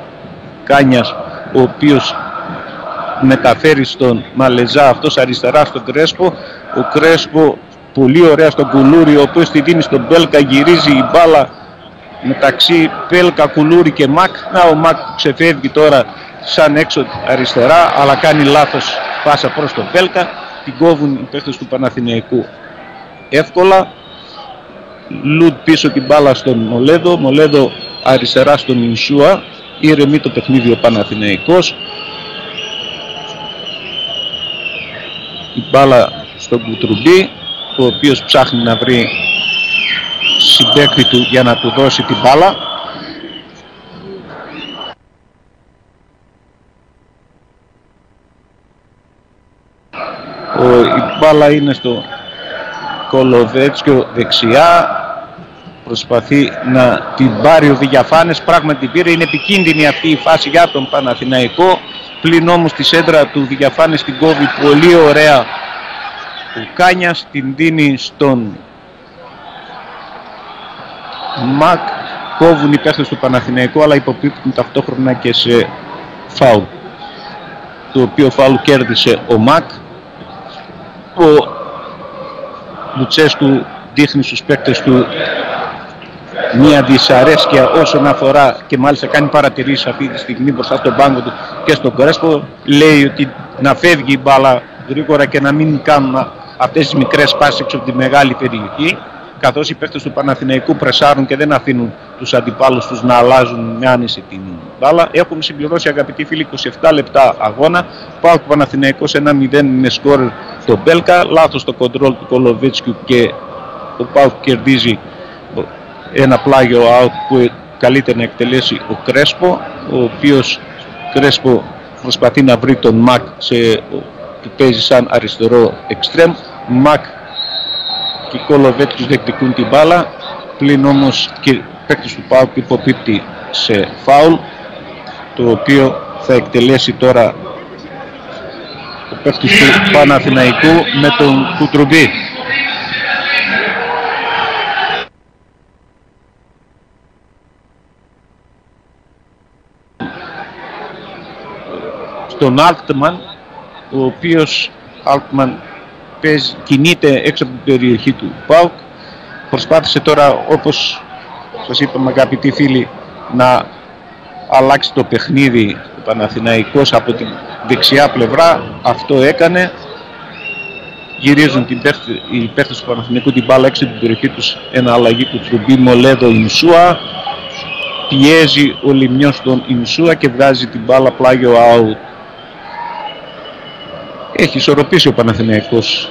Κάνιας ο οποίος μεταφέρει στον Μαλεζά αυτός αριστερά στον Κρέσπο. Ο Κρέσπο πολύ ωραία στον Κουλούρι ο οποίος τη δίνει στον Πέλκα γυρίζει η μπάλα μεταξύ Πέλκα, Κουλούρι και Μακ. Να ο Μακ ξεφεύγει τώρα σαν έξω αριστερά αλλά κάνει λάθος πάσα προς τον Πέλκα. Την κόβουν οι παίχτες του Παναθηναϊκού εύκολα. Λουτ πίσω την μπάλα στον Μολέδο. Μολέδο αριστερά στον Ινσούα ηρεμεί το παιχνίδι ο Παναθηναϊκός. Η μπάλα στον Κουτρουμπή ο οποίος ψάχνει να βρει συμπέκτη του για να του δώσει την μπάλα. Ο, η μπάλα είναι στο Κολοβέτσκιο δεξιά προσπαθεί να την πάρει ο Διγιαφάνες πράγματι την πήρε. Είναι επικίνδυνη αυτή η φάση για τον Παναθηναϊκό. Πλην όμως τη σέντρα του Διγιαφάνες την κόβει πολύ ωραία. Ο Κάνιας την δίνει στον Μακ. Κόβουν οι παίχτες του Παναθηναϊκού αλλά υποπίπτουν ταυτόχρονα και σε φάουλ. Το οποίο φάουλ κέρδισε ο Μακ. Ο Λουτσέσκου δείχνει στους παίκτες του μια δυσαρέσκεια όσον αφορά και μάλιστα κάνει παρατηρήσεις αυτή τη στιγμή μπροστά στον πάγκο του και στον Κρέσπο λέει ότι να φεύγει η μπάλα γρήγορα και να μην κάνουν αυτές τις μικρές πάσεις έξω από τη μεγάλη περιοχή καθώς οι παίκτες του Παναθηναϊκού πρεσάρουν και δεν αφήνουν τους αντιπάλους τους να αλλάζουν με άνεση την μπάλα. Έχουμε συμπληρώσει αγαπητοί φίλοι 27 λεπτά αγώνα. Πάω του Παναθηναϊκού σε 1-0 με σκόρ το Μπέλκα. Λάθος το κοντρόλ του Κολοβίτσκιου και ο Πάουκ κερδίζει ένα πλάγιο out που καλύτερα να εκτελέσει ο Κρέσπο ο οποίος Κρέσπο προσπαθεί να βρει τον Μακ σε, που παίζει σαν αριστερό εξτρέμ. Μακ και Κολοβέτκης διεκδικούν την μπάλα. Πλην όμως και παίκτης του Πάουκ υποπίπτει σε φάουλ το οποίο θα εκτελέσει τώρα ο παίκτης του Παναθηναϊκού με τον Κουτρουμπή τον Altman ο οποίος Altman παίζει, κινείται έξω από την περιοχή του ΠΑΟΚ. Προσπάθησε τώρα όπως σας είπαμε αγαπητοί φίλοι να αλλάξει το παιχνίδι του Παναθηναϊκός από την δεξιά πλευρά. Αυτό έκανε. Γυρίζουν την πέφτη, οι παίχτες του Παναθηναϊκού την μπάλα έξω από την περιοχή τους. Ένα αλλαγή του Τσουμπί Μολέδο Ινσούα πιέζει ο Λιμιός τον Ινσούα και βγάζει την μπάλα πλάγιο out έχει ισορροπήσει ο Παναθηναϊκός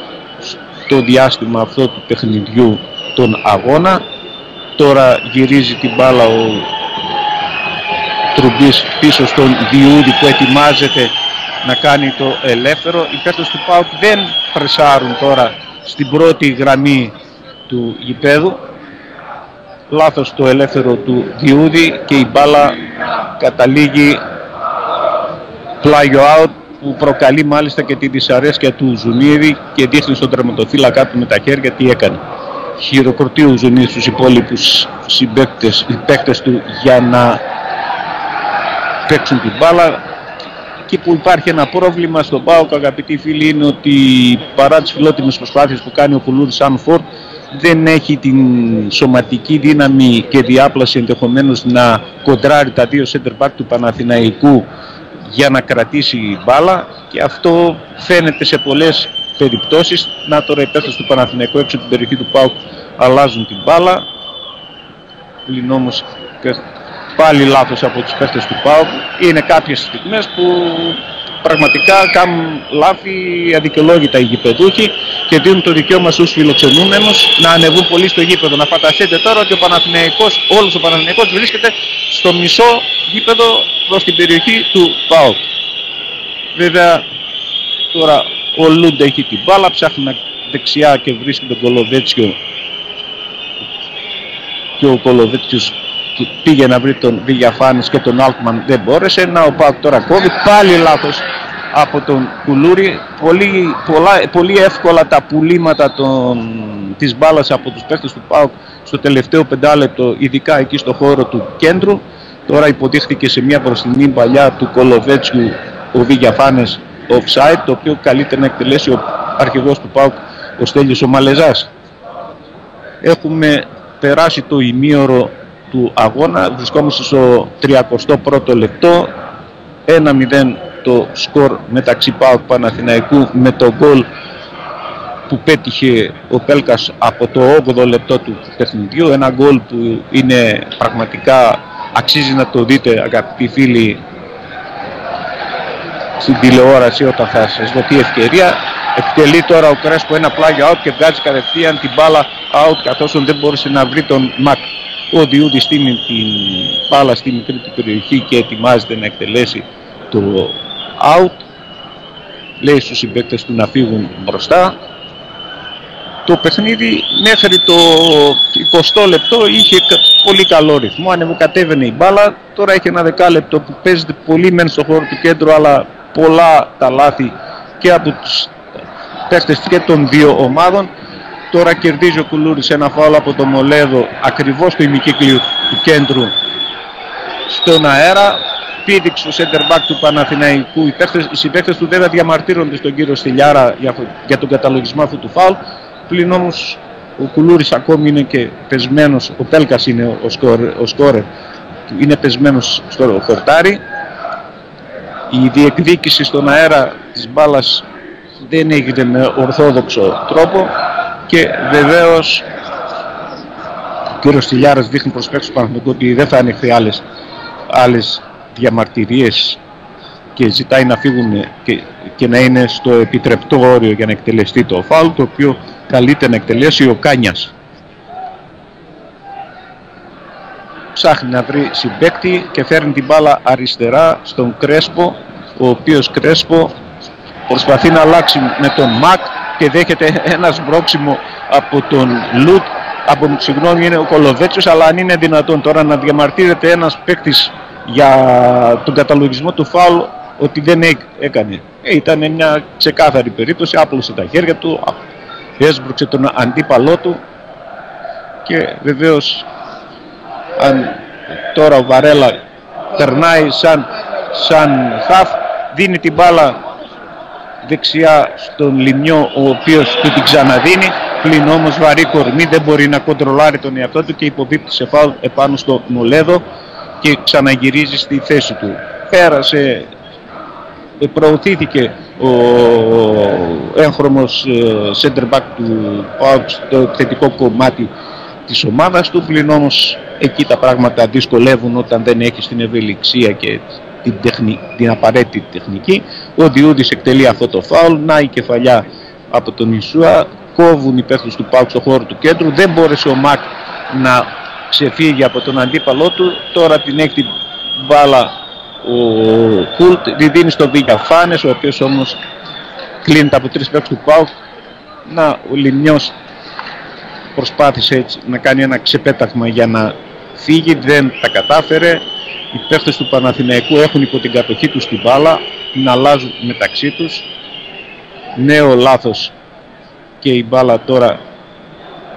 στο διάστημα αυτό του παιχνιδιού τον αγώνα. Τώρα γυρίζει την μπάλα ο Τρουμπής πίσω στον Διούδη που ετοιμάζεται να κάνει το ελεύθερο. Οι παίκτες του ΠΑΟΚ δεν πρεσάρουν τώρα στην πρώτη γραμμή του γηπέδου. Λάθος το ελεύθερο του Διούδη και η μπάλα καταλήγει πλάγιο out που προκαλεί μάλιστα και τη δυσαρέσκεια του Ζουνίδη και δείχνει στον τερματοφύλακα του με τα χέρια τι έκανε. Χειροκροτεί ο Ζουνίδης στους υπόλοιπους συμπαίκτες, οι του για να παίξουν την μπάλα. Εκεί που υπάρχει ένα πρόβλημα στον ΠΑΟΚ αγαπητοί φίλοι είναι ότι παρά τις φιλότιμες προσπάθειες που κάνει ο Κουλούρης Άνφορτ δεν έχει την σωματική δύναμη και διάπλαση ενδεχομένως να κοντράρει τα δύο center back του Παναθηναϊκού για να κρατήσει η μπάλα και αυτό φαίνεται σε πολλές περιπτώσεις. Να τώρα οι παίχτες του Παναθηναϊκού έξω από την περιοχή του ΠΑΟΚ αλλάζουν την μπάλα. Πλην όμως πάλι λάθος από τους παίχτες του ΠΑΟΚ. Είναι κάποιες στιγμές που πραγματικά κάνουν λάθη αδικαιολόγητα οι γηπεδούχοι και δίνουν το δικαίωμα στους φιλοξενούμενους να ανεβούν πολύ στο γήπεδο. Να φανταστείτε τώρα ότι ο Παναθηναϊκός, όλος ο Παναθηναϊκός βρίσκεται στο μισό γήπεδο προς την περιοχή του ΠΑΟΚ. Βέβαια τώρα ο Λούντα έχει την μπάλα, ψάχνει δεξιά και βρίσκει τον Κολοβέτσιο και ο Κολοβέτσιος πήγε να βρει τον Βηγιαφάνης και τον Altman δεν μπόρεσε. Να ο Πάουκ τώρα κόβει πάλι λάθος από τον Κουλούρη. Πολύ, πολλά, πολύ εύκολα τα πουλήματα των, της μπάλας από τους παίχτες του Πάουκ στο τελευταίο πεντάλεπτο, ειδικά εκεί στο χώρο του κέντρου. Τώρα υποτίχθηκε σε μια μπροστινή παλιά του Κολοβέτσιου ο Βηγιαφάνης offside, το οποίο καλείται να εκτελέσει ο αρχηγός του ΠΑΟΚ, ο Στέλιος ο Μαλεζάς. Έχουμε περάσει το ημίωρο του αγώνα, βρισκόμαστε στο 31ο λεπτό, 1-0 το σκορ μεταξύ ΠΑΟΚ Παναθηναϊκού με το γκολ που πέτυχε ο Πέλκας από το 8ο λεπτό του παιχνιδιού, ένα γκολ που είναι πραγματικά αξίζει να το δείτε αγαπητοί φίλοι στην τηλεόραση όταν θα σας δοθεί ευκαιρία. Εκτελεί τώρα ο Κρέσπο ένα πλάγιο out και βγάζει κατευθείαν την μπάλα out καθώς δεν μπορούσε να βρει τον Μακ. Ο Διούδης στείνει την μπάλα στη μικρή του περιοχή και ετοιμάζεται να εκτελέσει το out. Λέει στους συμπαίκτες του να φύγουν μπροστά. Το παιχνίδι μέχρι το 20 λεπτό είχε πολύ καλό ρυθμό, ανεβοκατέβαινε η μπάλα. Τώρα έχει ένα δεκάλεπτο που παίζεται πολύ μεν στο χώρο του κέντρου αλλά πολλά τα λάθη και από τους παίχτες και των δύο ομάδων. Τώρα κερδίζει ο Κουλούρης ένα φάουλ από το Μολέδο ακριβώς στο ημικύκλιο του κέντρου στον αέρα. Πήδηξε ο center back του Παναθηναϊκού. Οι, παίχτες, οι συμπαίχτες του βέβαια διαμαρτύρονται στον κύριο Στυλιάρα για, για τον καταλογισμό αυτού του φάουλ. Πλην όμως ο Κουλούρης ακόμη είναι και πεσμένος, ο Πέλκας είναι ο σκόρερ, ο σκόρερ είναι πεσμένος στο χορτάρι η διεκδίκηση στον αέρα της μπάλας δεν έγινε με ορθόδοξο τρόπο και βεβαίως ο κύριος Στυλιάρας δείχνει προς παίξους Παναθηνικού ότι δεν θα ανεχθεί άλλες, άλλες διαμαρτυρίες και ζητάει να φύγουν και, και να είναι στο επιτρεπτό όριο για να εκτελεστεί το φάουλ το οποίο καλείται να εκτελέσει ο Κάνιας. ψάχνει να βρει συμπέκτη και φέρνει την μπάλα αριστερά στον Κρέσπο ο οποίος Κρέσπο προσπαθεί να αλλάξει με τον Μακ και δέχεται ένας σμπρόξιμο από τον Λουτ από συγγνώμη είναι ο Κολοβέτσιος αλλά αν είναι δυνατόν τώρα να διαμαρτύρεται ένας παίκτης για τον καταλογισμό του φάουλ ότι δεν έκανε. Ε, ήταν μια ξεκάθαρη περίπτωση, άπλωσε τα χέρια του, έσπρωξε τον αντίπαλό του και βεβαίως αν τώρα ο Βαρέλα περνάει σαν, σαν χαφ δίνει την μπάλα δεξιά στον Λιμιό ο οποίος του την ξαναδίνει πλην όμως βαρύ κορμί δεν μπορεί να κοντρολάρει τον εαυτό του και υποπίπτει σε φάουλ επάνω στο Μολέδο και ξαναγυρίζει στη θέση του. Πέρασε, ε, προωθήθηκε ο έγχρωμος ε, center back του ΠΑΟΚ στο θετικό κομμάτι της ομάδας του, πλην όμως εκεί τα πράγματα δυσκολεύουν όταν δεν έχεις την ευελιξία και την, τεχνη, την απαραίτητη τεχνική. Ο Διούδης εκτελεί αυτό το φάουλ, να η κεφαλιά από τον Ισούα, κόβουν οι παίχτες του Πάουκ στο χώρο του κέντρου, δεν μπόρεσε ο Μακ να ξεφύγει από τον αντίπαλό του, τώρα την έχει την μπάλα ο Κουλτ, τη δίνει στο Βίγια Φάνες, ο οποίος όμως κλείνεται από τρεις παίχτες του Πάουκ, να ο Λιμιός προσπάθησε έτσι να κάνει ένα ξεπέταγμα για να φύγει, δεν τα κατάφερε. Οι παίχτες του Παναθηναϊκού έχουν υπό την κατοχή τους την μπάλα, την αλλάζουν μεταξύ τους. Νέο λάθος και η μπάλα τώρα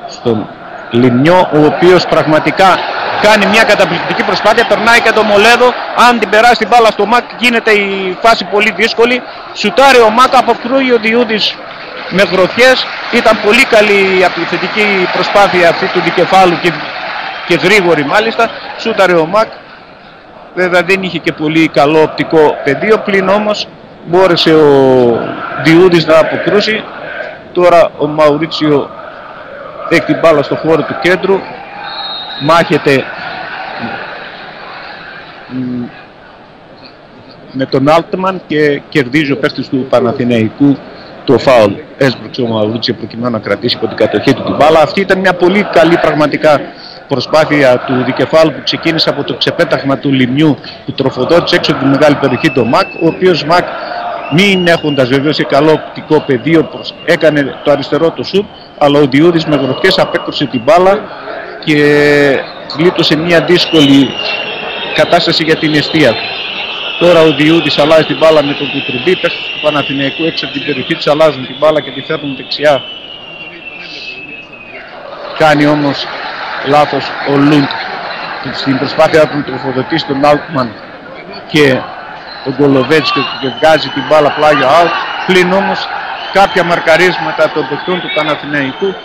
στον Λιμνιό, ο οποίος πραγματικά κάνει μια καταπληκτική προσπάθεια, περνάει και το Μολέδο, αν την περάσει την μπάλα στο Μακ γίνεται η φάση πολύ δύσκολη. Σουτάρει ο Μακ, αποκρούει ο Διούδης με γροθιές. Ήταν πολύ καλή η επιθετική προσπάθεια αυτή του δικεφάλου και, και γρήγορη μάλιστα. Σούταρε ο Μακ βέβαια δεν είχε και πολύ καλό οπτικό πεδίο, πλην όμως μπόρεσε ο Διούδης να αποκρούσει. Τώρα ο Μαουρίτσιο έχει την μπάλα στο χώρο του κέντρου, μάχεται με τον Άλτμαν και κερδίζει ο παίχτης του Παναθηναϊκού το φάουλ. Έσπρωξε ο Μαουρίτσιο προκειμένου να κρατήσει από την κατοχή του την μπάλα. Αυτή ήταν μια πολύ καλή πραγματικά προσπάθεια του δικεφάλου που ξεκίνησε από το ξεπέταγμα του Λιμιού που τροφοδότησε έξω από τη μεγάλη περιοχή το Μακ, ο οποίος Μακ μην έχοντας βεβαίως σε καλό οπτικό πεδίο έκανε το αριστερό του σουτ αλλά ο Διούδης με γροφιές απέκρουσε την μπάλα και γλίτωσε μια δύσκολη κατάσταση για την αιστεία του. Τώρα ο Διούδης αλλάζει την μπάλα με τον Κουτρουμπή, παίχτες του Παναθηναϊκού έξω από την περιοχή της αλλάζουν την μπάλα και τη φέρνουν δεξιά. Κάνει όμως λάθος ο Λούντ στην προσπάθεια του τροφοδοτήσει τον Άουτμαν και τον Κολοβέτσκι και βγάζει την μπάλα πλάγια out. Πλην όμως κάποια μαρκαρίσματα των παιχτών του Παναθηναϊκού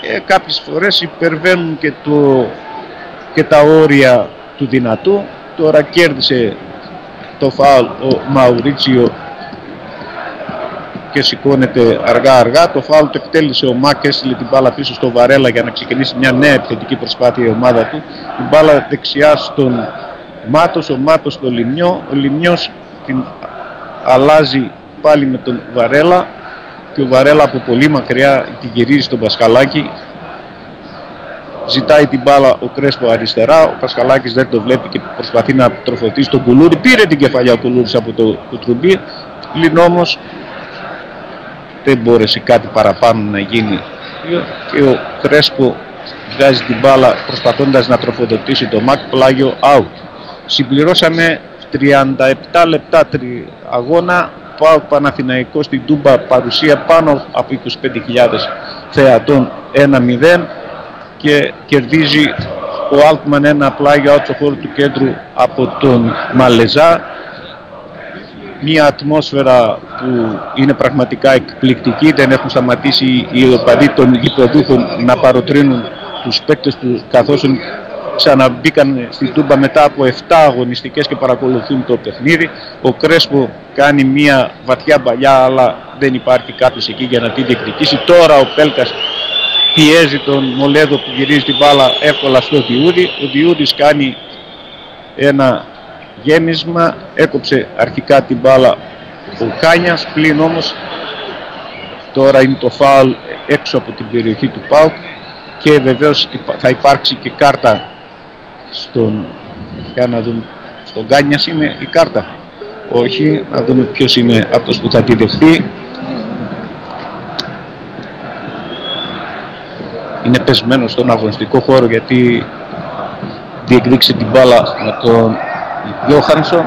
και κάποιες φορές υπερβαίνουν και, το, και τα όρια του δυνατού. Τώρα κέρδισε το φάουλ ο Μαουρίτσιο και σηκώνεται αργά αργά. Το φάουλ το εκτέλεσε ο Μάκ, έστειλε την μπάλα πίσω στο Βαρέλα για να ξεκινήσει μια νέα επιθετική προσπάθεια η ομάδα του. Την μπάλα δεξιά στον Μάτος, ο Μάτος στο Λιμιό. Ο Λιμιός την αλλάζει πάλι με τον Βαρέλα και ο Βαρέλα από πολύ μακριά την γυρίζει στον Πασχαλάκη. Ζητάει την μπάλα ο Κρέσπο αριστερά, ο Πασχαλάκης δεν το βλέπει και προσπαθεί να τροφοδοτήσει τον Κουλούρη. Πήρε την κεφαλιά ο Κουλούρης από το κουτρουμπί, πλην όμως δεν μπόρεσε κάτι παραπάνω να γίνει. Και ο Κρέσπο βγάζει την μπάλα προσπαθώντας να τροφοδοτήσει το Μακ πλάγιο out. Συμπληρώσαμε 37 λεπτά αγώνα. Πάω Παναθηναϊκός στην Τούμπα παρουσία πάνω από 25.000 θεατών 1-0 και κερδίζει ο Altman ένα πλάγιο out στο χώρο του κέντρου από τον Μαλεζά μια ατμόσφαιρα που είναι πραγματικά εκπληκτική δεν έχουν σταματήσει οι οπαδοί των γηπεδούχων να παροτρύνουν τους παίκτες του καθώς ξαναμπήκαν στην Τούμπα μετά από 7 αγωνιστικές και παρακολουθούν το παιχνίδι. Ο Κρέσπο κάνει μια βαθιά παλιά αλλά δεν υπάρχει κάποιος εκεί για να τη διεκδικήσει. Τώρα ο Πέλκας πιέζει τον Μολέδο που γυρίζει την μπάλα εύκολα στο Διούδη. Ο Διούδης κάνει ένα γέμισμα, έκοψε αρχικά την μπάλα ο Κάνιας, πλην όμως τώρα είναι το φάουλ έξω από την περιοχή του ΠΑΟΚ και βεβαίως θα υπάρξει και κάρτα στον, για να δούμε, στον Κάνιας είναι η κάρτα. Όχι, να δούμε ποιος είναι αυτός που θα τη δεχθεί. Είναι πεσμένος στον αγωνιστικό χώρο γιατί διεκδίξει την μπάλα με τον Γιώχανσον.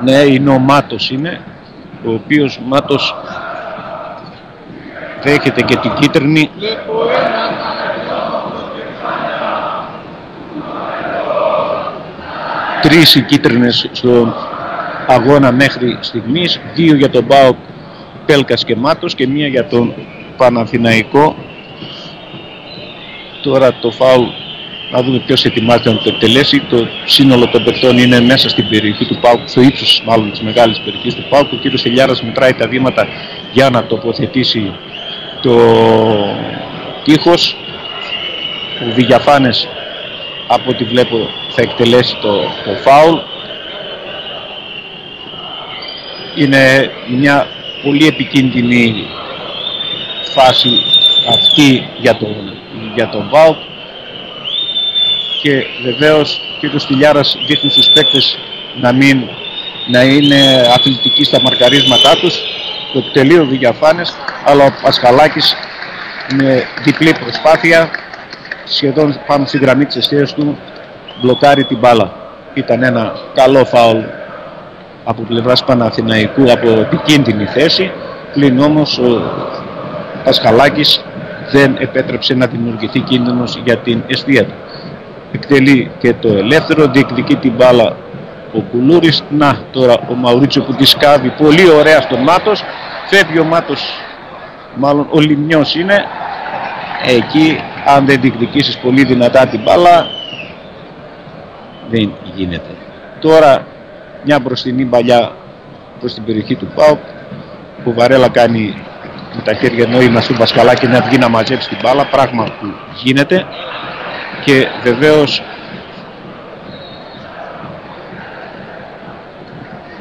Ναι, είναι ο Μάτος είναι, ο οποίος Μάτος δέχεται και την κίτρινη τρεις οι κίτρινες στον αγώνα μέχρι στιγμής, δύο για τον Μπάουκ Πέλκας και Μάτος και μία για τον Παναθηναϊκό. Τώρα το φάουλ να δούμε ποιος ετοιμάζεται να το εκτελέσει. Το σύνολο των παιχτών είναι μέσα στην περιοχή του Πάουκ, στο ύψος μάλλον της μεγάλης περιοχής του Πάουκ. Ο κύριος Ελιάρας μετράει τα βήματα για να τοποθετήσει το τείχος. Ο Βηγιαφάνες από ό,τι βλέπω θα εκτελέσει το, το φάουλ. Είναι μια πολύ επικίνδυνη φάση αυτή για τον, για τον Βάουκ και βεβαίως και ο Στυλιάρας δείχνει στους παίκτες να μην να είναι αθλητικοί στα μαρκαρίσματά τους το επιτελείο διαφάνες αλλά ο Πασχαλάκης με διπλή προσπάθεια σχεδόν πάνω στη γραμμή της αιστείας του μπλοκάρει την μπάλα. Ήταν ένα καλό φάουλ από πλευράς Παναθηναϊκού από επικίνδυνη θέση πλην όμως ο Πασχαλάκης δεν επέτρεψε να δημιουργηθεί κίνδυνος για την αιστεία του. Εκτελεί και το ελεύθερο, διεκδικεί την μπάλα ο Κουλούρης. Να τώρα ο Μαουρίτσιο που τη σκάβει πολύ ωραία στον Μάτος. Φεύγει ο Μάτος, μάλλον ο Λιμνιός είναι. Εκεί αν δεν διεκδικήσεις πολύ δυνατά την μπάλα δεν γίνεται. Τώρα μια μπροστινή παλιά προς την περιοχή του ΠΑΟΚ. Ο Βαρέλα κάνει με τα χέρια νόημα στον Πασκαλάκη να βγει να μαζέψει την μπάλα, πράγμα που γίνεται και βεβαίως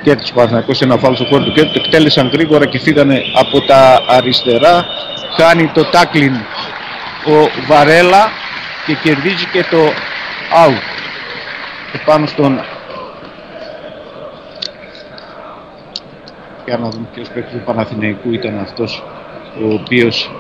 και της Παναθηναϊκός ένα φάλο στο χώρο του κέντρου, το εκτέλεσαν γρήγορα και φύγανε από τα αριστερά. Κάνει το τάκλιν ο Βαρέλα και κερδίζει και το out επάνω στον για να δούμε ποιος παίκτης του Παναθηναϊκού ήταν αυτός ο οποίος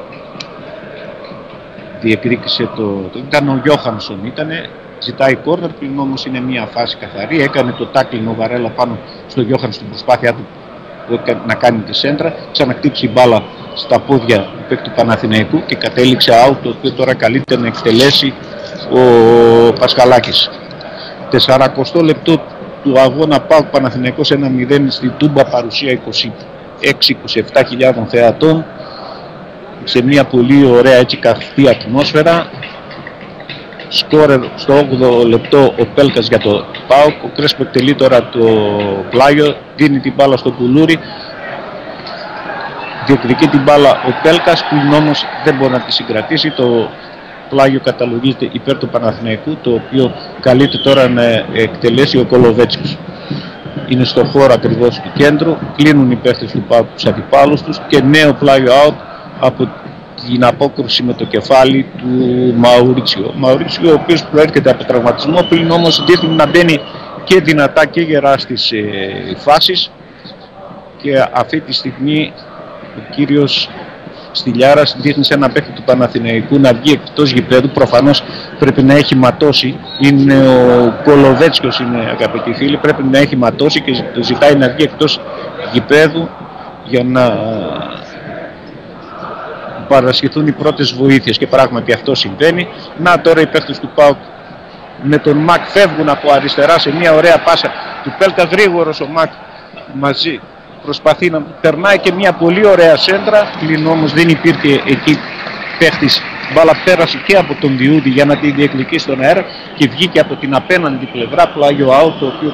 διεκδίκησε το, το ήταν ο Γιώχανσον ήτανε ζητάει κόρνερ πλην όμως είναι μια φάση καθαρή έκανε το τάκλινγκ ο Βαρέλα πάνω στο Γιώχανσον στην προσπάθειά του να κάνει τη σέντρα ξανακτύψει η μπάλα στα πόδια του παίκτου Παναθηναϊκού και κατέληξε out το οποίο τώρα καλείται να εκτελέσει ο Πασκαλάκης 40 λεπτό του αγώνα ΠΑΟΚ Παναθηναϊκός 1-0 στην Τούμπα παρουσία 26-27 θεατών σε μια πολύ ωραία έτσι καθή ατμόσφαιρα. Σκόρερ στο 8ο λεπτό ο Πέλκας για το ΠΑΟΚ. Ο Κρέσπο εκτελεί τώρα το πλάγιο δίνει την μπάλα στο Πουλούρι διεκδικεί την μπάλα ο Πέλκας που όμως δεν μπορεί να τη συγκρατήσει. Το πλάγιο καταλογίζεται υπέρ του Παναθηναϊκού το οποίο καλείται τώρα να εκτελέσει ο Κολοβέτσκος είναι στο χώρο ακριβώς του κέντρου. Κλείνουν οι παίχτες του ΠΑΟΚ τους αντιπάλους τους και νέο πλάγιο out από την απόκρουση με το κεφάλι του Μαουρίτσιο. Μαουρίτσιο ο οποίος προέρχεται από τραυματισμό πλην όμως δείχνει να μπαίνει και δυνατά και γερά στις ε, φάσεις. Και αυτή τη στιγμή ο κύριος Στυλιάρας δείχνει σε ένα παίκτη του Παναθηναϊκού να βγει εκτός γηπέδου. Προφανώς πρέπει να έχει ματώσει. Είναι ο Κολοβέτσκος είναι αγαπητοί φίλοι πρέπει να έχει ματώσει και το ζητάει να βγει εκτός γηπέδου για να παρασχεθούν οι πρώτες βοήθειες και πράγματι αυτό συμβαίνει. Να τώρα οι παίχτες του ΠΑΟΚ με τον Μακ φεύγουν από αριστερά σε μια ωραία πάσα του Πέλκα γρήγορος ο Μακ μαζί προσπαθεί να περνάει και μια πολύ ωραία σέντρα. Πλην όμως δεν υπήρχε εκεί παίχτης μπάλα πέρασε και από τον Διούδη για να την διεκδικήσει στον αέρα και βγήκε από την απέναντι πλευρά πλάγιο out το οποίο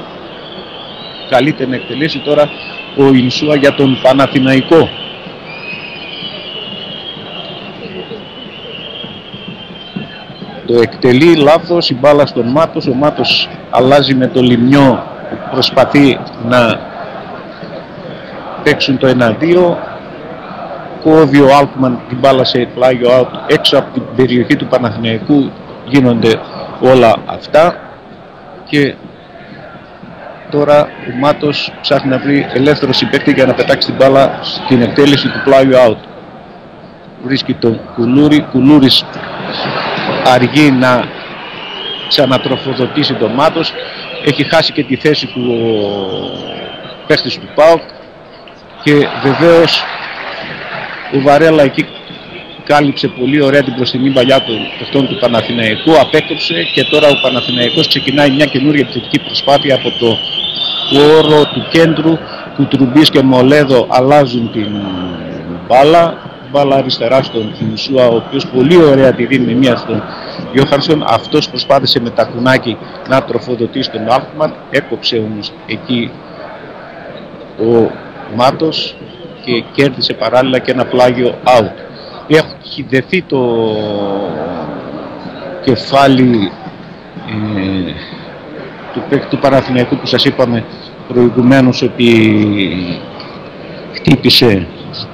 καλείται να εκτελέσει τώρα ο Ινσούα για τον Παναθηναϊκό το εκτελεί λάθος η μπάλα στον Μάτος ο Μάτος αλλάζει με το λιμνιό προσπαθεί να παίξουν το 1-2 κόβει ο Αλτμαν την μπάλα σε πλάγιο out έξω από την περιοχή του Παναθηναϊκού γίνονται όλα αυτά. Και τώρα ο Μάτος ψάχνει να βρει ελεύθερο συμπέκτη για να πετάξει την μπάλα στην εκτέλεση του πλάγιο out. Βρίσκει τον Κουλούρι Κουλούρης αργεί να ξανατροφοδοτήσει το Μάτος. Έχει χάσει και τη θέση του ο παίχτης του ΠΑΟΚ. Και βεβαίως ο Βαρέλα εκεί κάλυψε πολύ ωραία την προστιμή παλιά του αυτόν του Παναθηναϊκού, απέκοψε και τώρα ο Παναθηναϊκός ξεκινάει μια καινούργια επιθετική προσπάθεια από το χώρο του κέντρου του Τρουμπής και Μολέδο αλλάζουν την μπάλα μπάλα αριστερά στον Κινησούα ο οποίος πολύ ωραία τη δίνει μία στον Γιώχανσον αυτός προσπάθησε με τα κουνάκι να τροφοδοτήσει τον Αλφμαν έκοψε όμως εκεί ο Μάτος και κέρδισε παράλληλα και ένα πλάγιο out. Έχει δεθεί το κεφάλι ε, του παίκτη του Παναθηναϊκού που σας είπαμε προηγουμένως ότι χτύπησε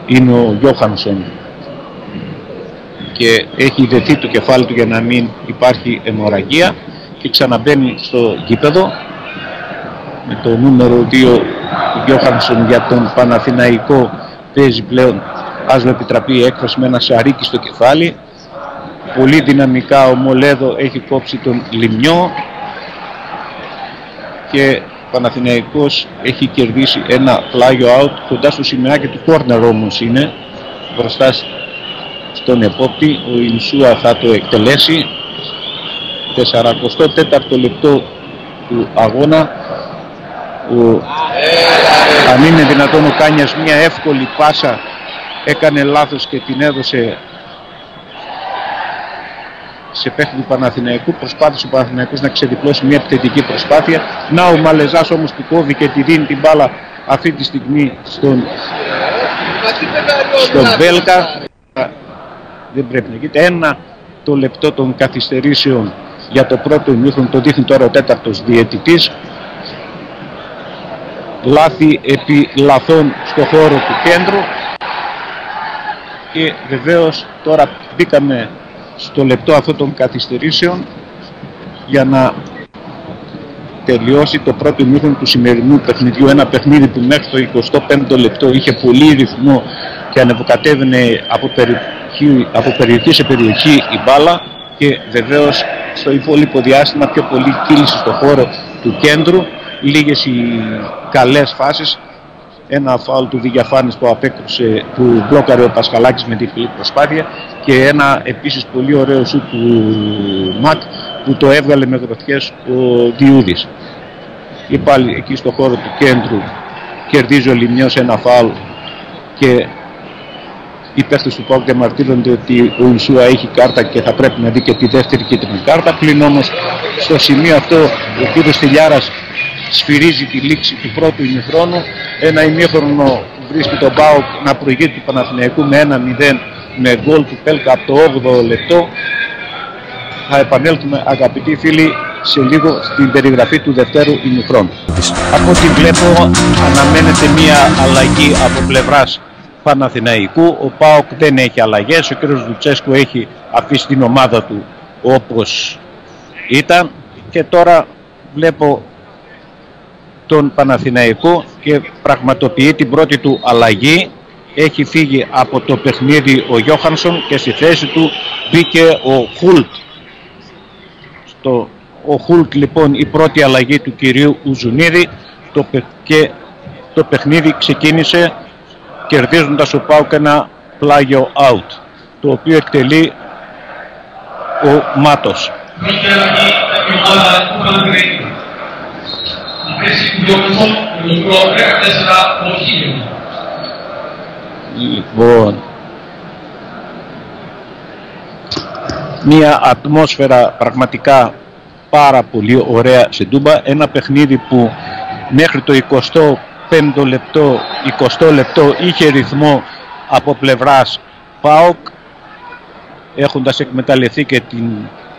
είναι ο Γιώχανσον. Και έχει δεθεί το κεφάλι του για να μην υπάρχει αιμορραγία και ξαναμπαίνει στο γήπεδο με το νούμερο 2 του Γιώχανσον για τον Παναθηναϊκό. Παίζει πλέον ας με επιτραπεί η έκφραση με ένα σαρίκι στο κεφάλι. Πολύ δυναμικά ο Μολέδο έχει κόψει τον Λιμιό. Και Παναθηναϊκός έχει κερδίσει ένα πλάγιο out κοντά στο σημαίακι του κόρνερ όμως είναι μπροστά στον επόπτη. Ο Ινσούα θα το εκτελέσει. 44ο λεπτό του αγώνα. Ο, αν είναι δυνατόν ο Κάνιας μια εύκολη πάσα. Έκανε λάθος και την έδωσε σε παίχτη του Παναθηναϊκού. Προσπάθησε ο Παναθηναϊκός να ξεδιπλώσει μια επιθετική προσπάθεια. Να ο Μαλεζάς όμως του κόβει και τη δίνει την μπάλα αυτή τη στιγμή στον, στον Βέλκα. Δεν πρέπει να γίνεται. Ένα το λεπτό των καθυστερήσεων για το πρώτο ημίχρονο το δείχνει τώρα ο τέταρτος διαιτητής. Λάθη επί λαθών στο χώρο του κέντρου και βεβαίως τώρα μπήκαμε στο λεπτό αυτό των καθυστερήσεων για να τελειώσει το πρώτο ημίχρονο του σημερινού παιχνιδιού. Ένα παιχνίδι που μέχρι το 25ο λεπτό είχε πολύ ρυθμό και ανεβοκατέβαινε από περιοχή, από περιοχή σε περιοχή η μπάλα και βεβαίως στο υπόλοιπο διάστημα πιο πολύ κύλησε στο χώρο του κέντρου. Λίγες οι καλές φάσεις ένα φάουλ του Διγιαφάνης που απέκρουσε, που μπλόκαρε ο Πασχαλάκης με διπλή προσπάθεια και ένα επίσης πολύ ωραίο σου του Μακ που το έβγαλε με γροθιές ο Διούδης. Και πάλι εκεί στο χώρο του κέντρου κερδίζει ο Λιμιός ένα φάουλ και οι παίχτες του Πάουκ διαμαρτύρονται ότι ο Ισούα έχει κάρτα και θα πρέπει να δει και τη δεύτερη κίτρινη κάρτα. Πλην όμως στο σημείο αυτό ο κύριος Τηλιάρας σφυρίζει τη λήξη του πρώτου ημιχρόνου. Ένα ημίχρονο που βρίσκει τον Πάοκ να προηγείται του Παναθηναϊκού με 1-0 με γκολ του Πέλκα από το 8ο λεπτό. Θα επανέλθουμε αγαπητοί φίλοι σε λίγο στην περιγραφή του δευτέρου ημιχρόνου. Από ό,τι βλέπω αναμένεται μία αλλαγή από πλευράς Παναθηναϊκού. Ο ΠΑΟΚ δεν έχει αλλαγές. Ο κ. Λουτσέσκου έχει αφήσει την ομάδα του όπως ήταν και τώρα βλέπω τον Παναθηναϊκό και πραγματοποιεί την πρώτη του αλλαγή. Έχει φύγει από το παιχνίδι ο Γιώχανσον και στη θέση του μπήκε ο Χουλτ. Στο, ο Χουλτ λοιπόν η πρώτη αλλαγή του κυρίου Ουζουνίδη το, και το παιχνίδι ξεκίνησε κερδίζοντας ο Πάουκ ένα πλάγιο out το οποίο εκτελεί ο Μάτος. Λοιπόν, μια ατμόσφαιρα πραγματικά πάρα πολύ ωραία σε Τούμπα. Ένα παιχνίδι που μέχρι το 25 λεπτό, 20 λεπτό είχε ρυθμό από πλευράς ΠΑΟΚ έχοντας εκμεταλλευτεί και, την,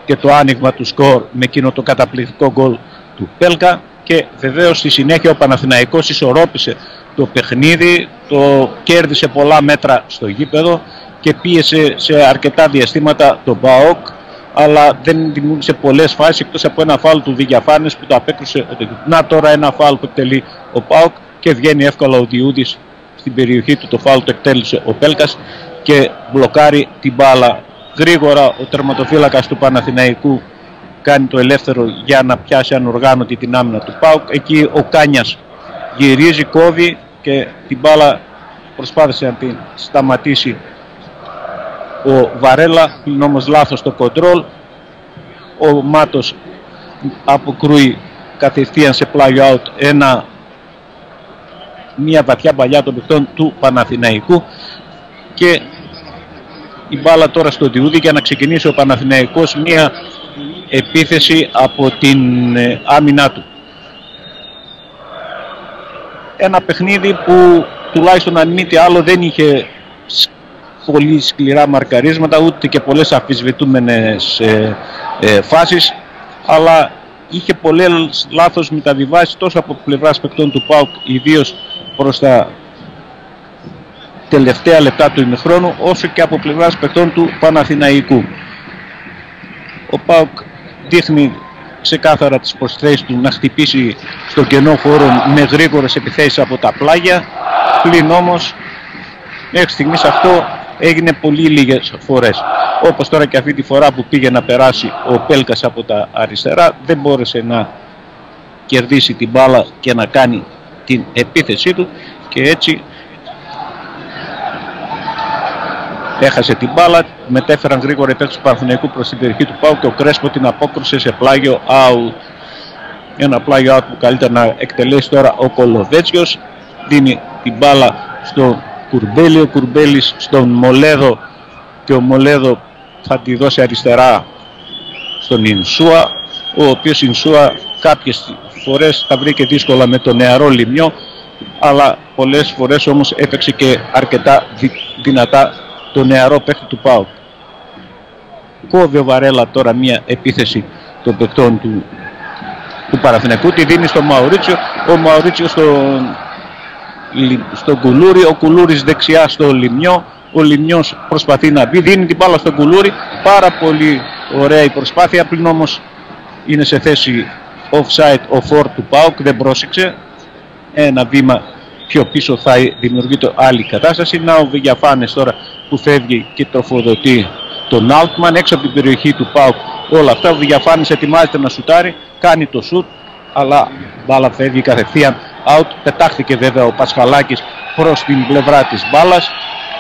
και το άνοιγμα του σκορ με εκείνο το καταπληκτικό γκολ του Πέλκα και βεβαίως στη συνέχεια ο Παναθηναϊκός ισορρόπησε το παιχνίδι, το κέρδισε πολλά μέτρα στο γήπεδο και πίεσε σε αρκετά διαστήματα τον ΠΑΟΚ αλλά δεν δημιούργησε πολλές φάσεις εκτός από ένα φάουλ του Διγιαφάνης που το απέκρουσε να τώρα ένα φάουλ που εκτελεί ο ΠΑΟΚ και βγαίνει εύκολα ο Διούδης στην περιοχή του. Το φάουλ το εκτέλεισε ο Πέλκας και μπλοκάρει την μπάλα. Γρήγορα ο τερματοφύλακας του Παναθηναϊκού κάνει το ελεύθερο για να πιάσει ανοργάνωτη την άμυνα του ΠΑΟΚ. Εκεί ο Κάνιας γυρίζει, κόβει και την μπάλα προσπάθησε να την σταματήσει ο Βαρέλα, είναι όμως λάθος το κοντρόλ. Ο Μάτος αποκρούει κατευθείαν σε πλάγιο out ένα, μια βαθιά παλιά των παιχτών του Παναθηναϊκού και η μπάλα τώρα στο Διούδη για να ξεκινήσει ο Παναθηναϊκός μια επίθεση από την ε, άμυνά του. Ένα παιχνίδι που τουλάχιστον αν μη τι άλλο δεν είχε πολύ σκληρά μαρκαρίσματα ούτε και πολλές αφισβητούμενες ε, ε, φάσεις αλλά είχε πολλές λάθος μεταβιβάσεις τόσο από πλευράς παικτών του ΠΑΟΚ ιδίως προς τα τελευταία λεπτά του ημιχρόνου όσο και από πλευράς παικτών του Παναθηναϊκού. Ο ΠΑΟΚ δείχνει ξεκάθαρα τις προσθέσεις του να χτυπήσει στο κενό χώρο με γρήγορες επιθέσεις από τα πλάγια. Πλην όμως μέχρι στιγμής αυτό έγινε πολύ λίγες φορές. Όπως τώρα και αυτή τη φορά που πήγε να περάσει ο Πέλκας από τα αριστερά δεν μπόρεσε να κερδίσει την μπάλα και να κάνει την επίθεσή του. Και έτσι έχασε την μπάλα, μετέφεραν γρήγορα οι παίκτες του Παναθηναϊκού προς την περιοχή του Πάου και ο Κρέσπο την απόκρουσε σε πλάγιο out. Ένα πλάγιο out που καλύτερα να εκτελέσει τώρα ο Κολοβέτσιος. Δίνει την μπάλα στο Κουρμπέλη, ο Κουρμπέλης στον Μολέδο και ο Μολέδο θα τη δώσει αριστερά στον Ινσούα, ο οποίος Ινσούα κάποιες φορές τα βρήκε δύσκολα με το νεαρό Λιμιό, αλλά πολλές φορές όμως έπαιξε και αρκετά δυνατά το νεαρό παίχτη του ΠΑΟΚ. Κόβει ο Βαρέλα τώρα μια επίθεση των παιχτών του, του Παραθυνακού, τη δίνει στο Μαουρίτσιο, ο Μαουρίτσιος στον, στο Κουλούρι, ο Κουλούρης δεξιά στο Λιμιό, ο Λιμιός προσπαθεί να μπει, δίνει την μπάλα στον Κουλούρι, πάρα πολύ ωραία η προσπάθεια, πλην όμως είναι σε θέση offside ο φόρ του ΠΑΟΚ, δεν πρόσεξε, ένα βήμα πιο πίσω θα δημιουργείται άλλη κατάσταση. Να ο Βηγιαφάνες τώρα που φεύγει και τροφοδοτεί τον Άουτμαν έξω από την περιοχή του ΠΑΟΚ όλα αυτά. Ο Βηγιαφάνης ετοιμάζεται να σουτάρει, κάνει το σουτ, αλλά μπάλα φεύγει κατευθείαν out. Πετάχθηκε βέβαια ο Πασχαλάκης προς την πλευρά της μπάλας.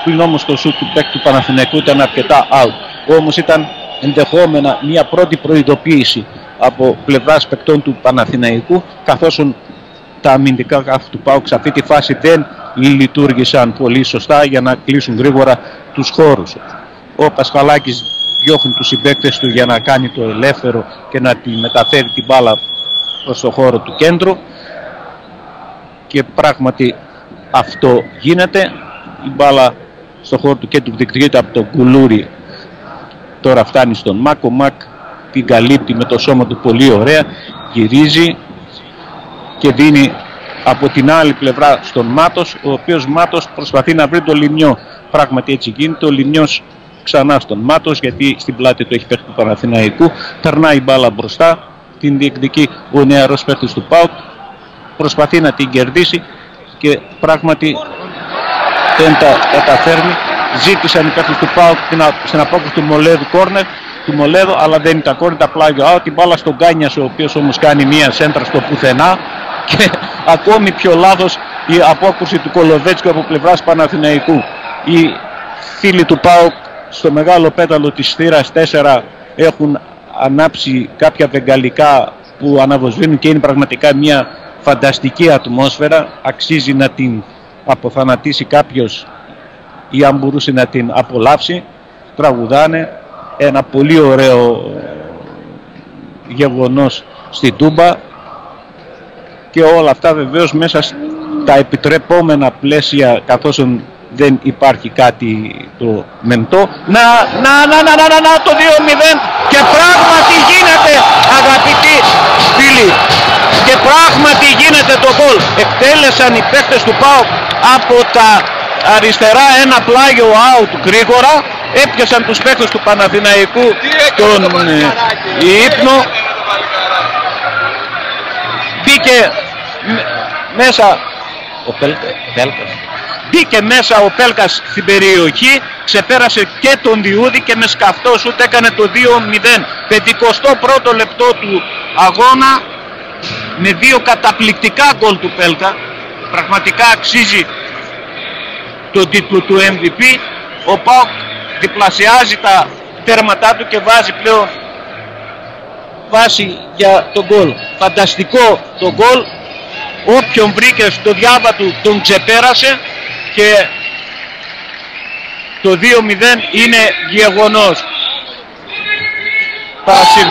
Πριν όμως το σουτ του παίκ του Παναθηναϊκού ήταν αρκετά out. Όμως ήταν ενδεχόμενα μια πρώτη προειδοποίηση από πλευράς παικτών του Παναθηναϊκού καθώς τα αμυντικά κάθου του ΠΑΟΚ σε αυτή τη φάση δεν λειτουργήσαν πολύ σωστά για να κλείσουν γρήγορα τους χώρους. Ο Πασχαλάκης διώχνει τους συμπαίκτες του για να κάνει το ελεύθερο και να τη μεταφέρει την μπάλα προς το χώρο του κέντρου και πράγματι αυτό γίνεται. Η μπάλα στο χώρο του κέντρου διεκδικείται από τον Κουλούρι τώρα φτάνει στον Μάκ. Ο Μάκ την καλύπτει με το σώμα του πολύ ωραία, γυρίζει και δίνει από την άλλη πλευρά στον Μάτος, ο οποίος Μάτος προσπαθεί να βρει το Λιμιό. Πράγματι έτσι γίνεται, ο Λιμιός ξανά στον Μάτος, γιατί στην πλάτη του έχει παίχτη του Παναθηναϊκού, περνάει η μπάλα μπροστά, την διεκδικεί ο νεαρός παίχτης του ΠΑΟΚ, προσπαθεί να την κερδίσει και πράγματι δεν τα καταφέρνει. Ζήτησαν οι παίχτες του ΠΑΟΚ στην απόκριση του Μολέδου Κόρνερ, του Μολέδου, αλλά δεν τα κόρνερ, τα πλάγιο out. Την μπάλα στον Κάνιας, ο οποίος όμως κάνει μία σέντρα στο πουθενά και ακόμη πιο λάθος η απόκρουση του Κολοβέτσκου από πλευράς Παναθηναϊκού. Οι φίλοι του ΠΑΟΚ στο μεγάλο πέταλο της θύρας 4 έχουν ανάψει κάποια βεγγαλικά που αναβοσβήνουν και είναι πραγματικά μια φανταστική ατμόσφαιρα. Αξίζει να την αποθανατήσει κάποιος ή αν μπορούσε να την απολαύσει. Τραγουδάνε ένα πολύ ωραίο γεγονός στην Τούμπα και όλα αυτά βεβαίως μέσα στα επιτρεπόμενα πλαίσια καθώς δεν υπάρχει κάτι το μεντό. Να, να, να, να, να, να, να το 2-0 και πράγματι γίνεται αγαπητοί φίλοι και πράγματι γίνεται το γκολ. Εκτέλεσαν οι παίκτες του ΠΑΟ από τα αριστερά ένα πλάγιο out γρήγορα έπιασαν τους παίκτες του Παναθηναϊκού τον ε, ύπνο μπήκε μέσα ο Πέλκας. Μπήκε μέσα ο Πέλκας στην περιοχή, ξεπέρασε και τον Διούδη και με σκαυτό ούτε έκανε το 2-0. 51ο λεπτό του αγώνα με δύο καταπληκτικά γκολ του Πέλκα. Πραγματικά αξίζει το τίτλο του MVP. Ο Πάοκ διπλασιάζει τα τέρματά του και βάζει πλέον βάση για τον γκολ. Φανταστικό το γκολ όποιον βρήκε στο διάβα του τον ξεπέρασε και το 2-0 είναι γεγονός. Παρασυρ...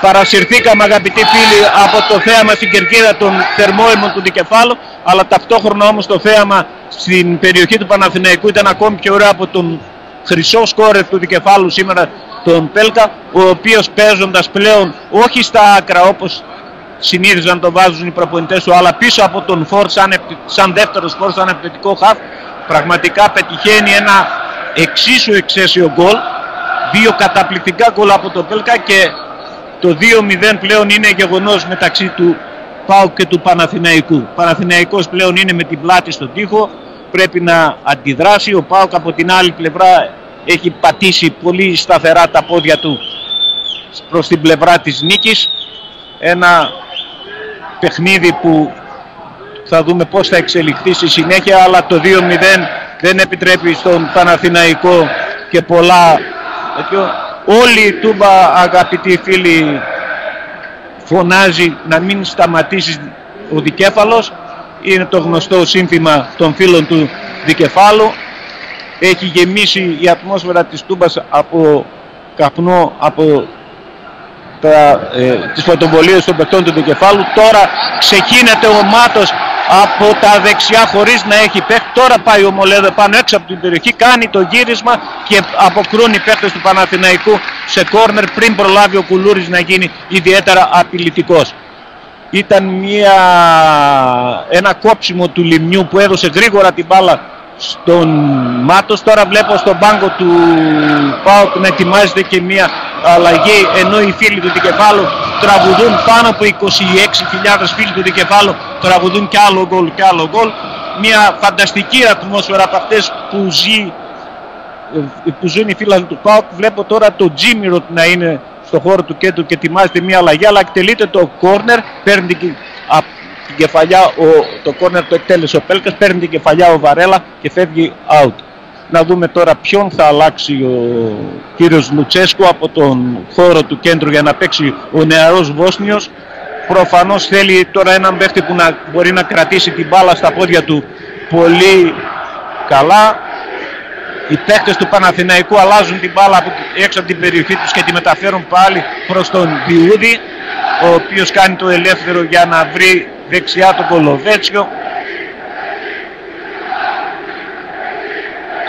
Παρασυρθήκαμε αγαπητοί φίλοι από το θέαμα στην κερκίδα των θερμόαιμων του δικεφάλου αλλά ταυτόχρονα όμως το θέαμα στην περιοχή του Παναθηναϊκού ήταν ακόμη πιο ωραίο από τον χρυσό σκόρε του δικεφάλου σήμερα τον Πέλκα ο οποίος παίζοντας πλέον όχι στα άκρα όπως συνήθιζαν να το βάζουν οι προπονητές του αλλά πίσω από τον Φόρ σαν, σαν δεύτερος Φόρ σαν επιθετικό χαφ πραγματικά πετυχαίνει ένα εξίσου εξαίσιο γκολ δύο καταπληκτικά γκολ από τον Πέλκα και το 2-0 πλέον είναι γεγονός μεταξύ του Πάου και του Παναθηναϊκού. Παναθηναϊκός πλέον είναι με την πλάτη στον τοίχο, πρέπει να αντιδράσει. Ο Πάουκ από την άλλη πλευρά έχει πατήσει πολύ σταθερά τα πόδια του προς την πλευρά της νίκης. Ένα παιχνίδι που θα δούμε πώς θα εξελιχθεί στη συνέχεια αλλά το 2-0 δεν επιτρέπει στον Παναθηναϊκό και πολλά Όλη η Τούμπα αγαπητοί φίλοι φωνάζει να μην σταματήσεις ο δικέφαλος. Είναι το γνωστό σύνθημα των φίλων του δικεφάλου. Έχει γεμίσει η ατμόσφαιρα της Τούμπας από καπνό από τα, ε, τις φωτοβολίες των παιχτών του δικεφάλου. Τώρα ξεκίνεται ο Μάτος από τα δεξιά χωρίς να έχει παίχτη. Τώρα πάει ο Μολέδο πάνω έξω από την περιοχή, κάνει το γύρισμα και αποκρούν οι παίχτες του Παναθηναϊκού σε κόρνερ πριν προλάβει ο Κουλούρης να γίνει ιδιαίτερα απειλητικός. Ήταν μια, ένα κόψιμο του Λιμνιού που έδωσε γρήγορα την μπάλα στον Μάτος. Τώρα βλέπω στον πάγκο του ΠΑΟΚ να ετοιμάζεται και μια αλλαγή ενώ οι φίλοι του Δικεφάλου τραγουδούν πάνω από 26.000 φίλοι του Δικεφάλου τραγουδούν κι άλλο γκολ κι άλλο γκολ. Μια φανταστική ατμόσφαιρα από αυτές που ζει που ζουν οι φίλοι του ΠΑΟΚ. Βλέπω τώρα το Τζίμιροτ να είναι στο χώρο του κέντρου και ετοιμάζεται μια αλλαγή αλλά εκτελείται το κόρνερ, παίρνει την, την κεφαλιά, ο, το κόρνερ το εκτέλεσε ο Πέλκας, παίρνει την κεφαλιά ο Βαρέλα και φεύγει out. Να δούμε τώρα ποιον θα αλλάξει ο κύριος Λουτσέσκο από τον χώρο του κέντρου για να παίξει ο νεαρός Βόσνιος. Προφανώς θέλει τώρα έναν παίχτη που να μπορεί να κρατήσει την μπάλα στα πόδια του πολύ καλά. Οι παίχτες του Παναθηναϊκού αλλάζουν την μπάλα από, έξω από την περιοχή τους και τη μεταφέρουν πάλι προς τον Διούδη ο οποίος κάνει το ελεύθερο για να βρει δεξιά τον Κολοβέτσιο.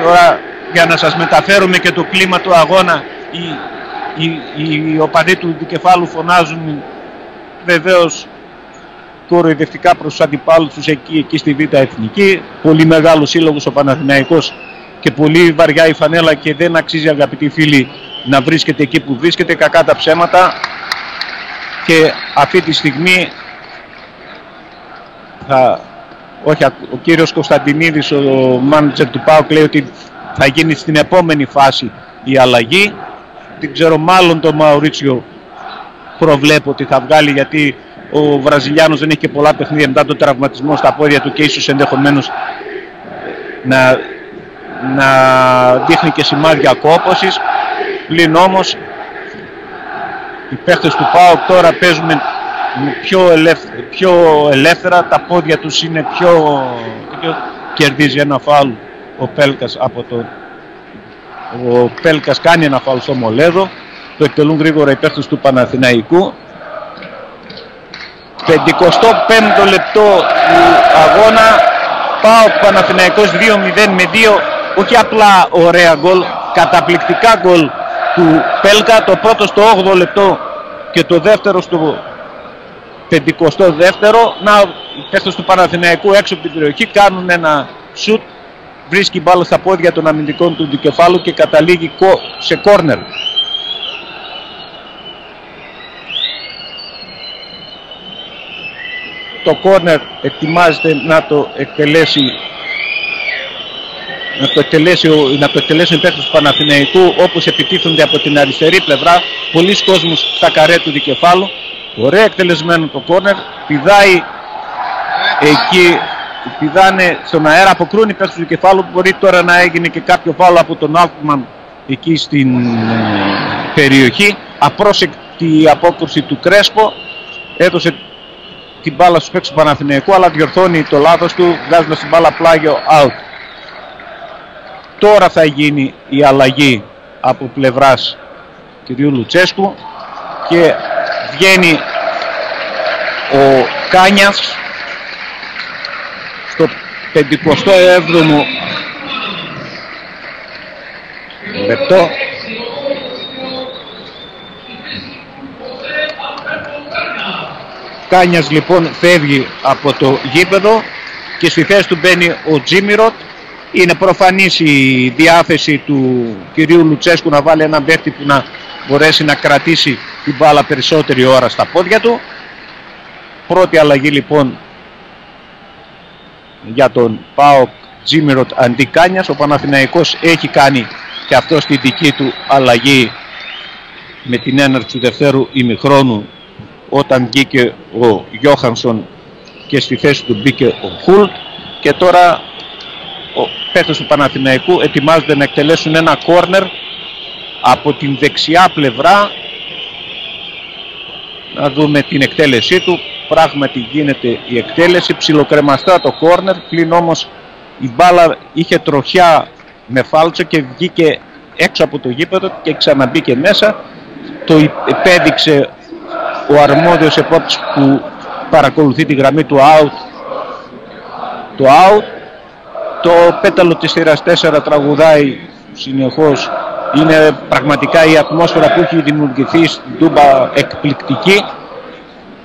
Τώρα για να σας μεταφέρουμε και το κλίμα του αγώνα οι, οι, οι, οι οπαδοί του δικεφάλου φωνάζουν βεβαίως κοροϊδευτικά προς τους αντιπάλους τους εκεί, εκεί στη Β' Εθνική. Πολύ μεγάλος σύλλογος ο Παναθηναϊκός και πολύ βαριά η φανέλα και δεν αξίζει αγαπητοί φίλοι να βρίσκεται εκεί που βρίσκεται. Κακά τα ψέματα και αυτή τη στιγμή θα, όχι, ο κύριος Κωνσταντινίδης, ο μάνατζερ του ΠΑΟΚ λέει ότι θα γίνει στην επόμενη φάση η αλλαγή. Δεν ξέρω μάλλον το Μαουρίτσιο προβλέπω ότι θα βγάλει γιατί ο Βραζιλιάνος δεν έχει και πολλά παιχνίδια μετά τον τραυματισμό στα πόδια του και ίσως ενδεχομένως να, να δείχνει και σημάδια κόπωσης. Πλην όμως οι παίχτες του ΠΑΟΚ τώρα παίζουν πιο, πιο ελεύθερα, τα πόδια τους είναι πιο... κερδίζει ένα φάουλ ο Πέλκας από τον... Ο Πέλκας κάνει ένα φάουλ στο Μολέδο, το εκτελούν γρήγορα οι παίχτες του Παναθηναϊκού. 55ο λεπτό του αγώνα, ΠΑΟΚ Παναθηναϊκός 2-0 με 2, όχι απλά ωραία γκολ, καταπληκτικά γκολ του Πέλκα, το πρώτο στο 8ο λεπτό και το δεύτερο στο 52ο. Να, οι παίχτες του Παναθηναϊκού έξω από την περιοχή κάνουν ένα σουτ, βρίσκει μπάλα στα πόδια των αμυντικών του δικεφάλου και καταλήγει σε κόρνερ. Το κόρνερ ετοιμάζεται να το εκτελέσει να το εκτελέσει, να το εκτελέσει ο του Παναθηναϊκού όπως επιτίθονται από την αριστερή πλευρά πολλοί κόσμος στα καρέ του δικεφάλου ωραία εκτελεσμένο το κόρνερ. Πηδάει εκεί πηδάνε στον αέρα αποκρούν οι παίκτες του δικεφάλου μπορεί τώρα να έγινε και κάποιο φάλο από τον Altman εκεί στην ε, περιοχή. Απρόσεκτη απόκρουση του Κρέσπο. Έδωσε την μπάλα στους παίκτες του Παναθηναϊκού αλλά διορθώνει το λάθος του βγάζοντας την μπάλα πλάγιο out. Τώρα θα γίνει η αλλαγή από πλευράς κυρίου Λουτσέσκου και βγαίνει ο Κάνιας στο 57ο λεπτό. Κάνιας λοιπόν φεύγει από το γήπεδο και στη θέση του μπαίνει ο Τζίμιροτ. Είναι προφανής η διάθεση του κυρίου Λουτσέσκου να βάλει έναν παίχτη που να μπορέσει να κρατήσει την μπάλα περισσότερη ώρα στα πόδια του. Πρώτη αλλαγή λοιπόν για τον ΠΑΟΚ Τζίμιροτ αντί Κάνιας. Ο Παναθηναϊκός έχει κάνει και αυτό τη δική του αλλαγή με την έναρξη του δευτέρου ημιχρόνου όταν βγήκε ο Γιώχανσον και στη θέση του μπήκε ο Χουλτ και τώρα ο παίχτες του Παναθηναϊκού ετοιμάζονται να εκτελέσουν ένα κόρνερ από την δεξιά πλευρά να δούμε την εκτέλεσή του. Πράγματι γίνεται η εκτέλεση. Ψιλοκρεμαστά το κόρνερ. Πλην όμως η μπάλα είχε τροχιά με φάλτσο και βγήκε έξω από το γήπεδο και ξαναμπήκε μέσα. Το επέδειξε ο αρμόδιος επόπτης που παρακολουθεί τη γραμμή του out. Το out. Το πέταλο της θύρας 4 τραγουδάει συνεχώς είναι πραγματικά η ατμόσφαιρα που έχει δημιουργηθεί στην Τούμπα εκπληκτική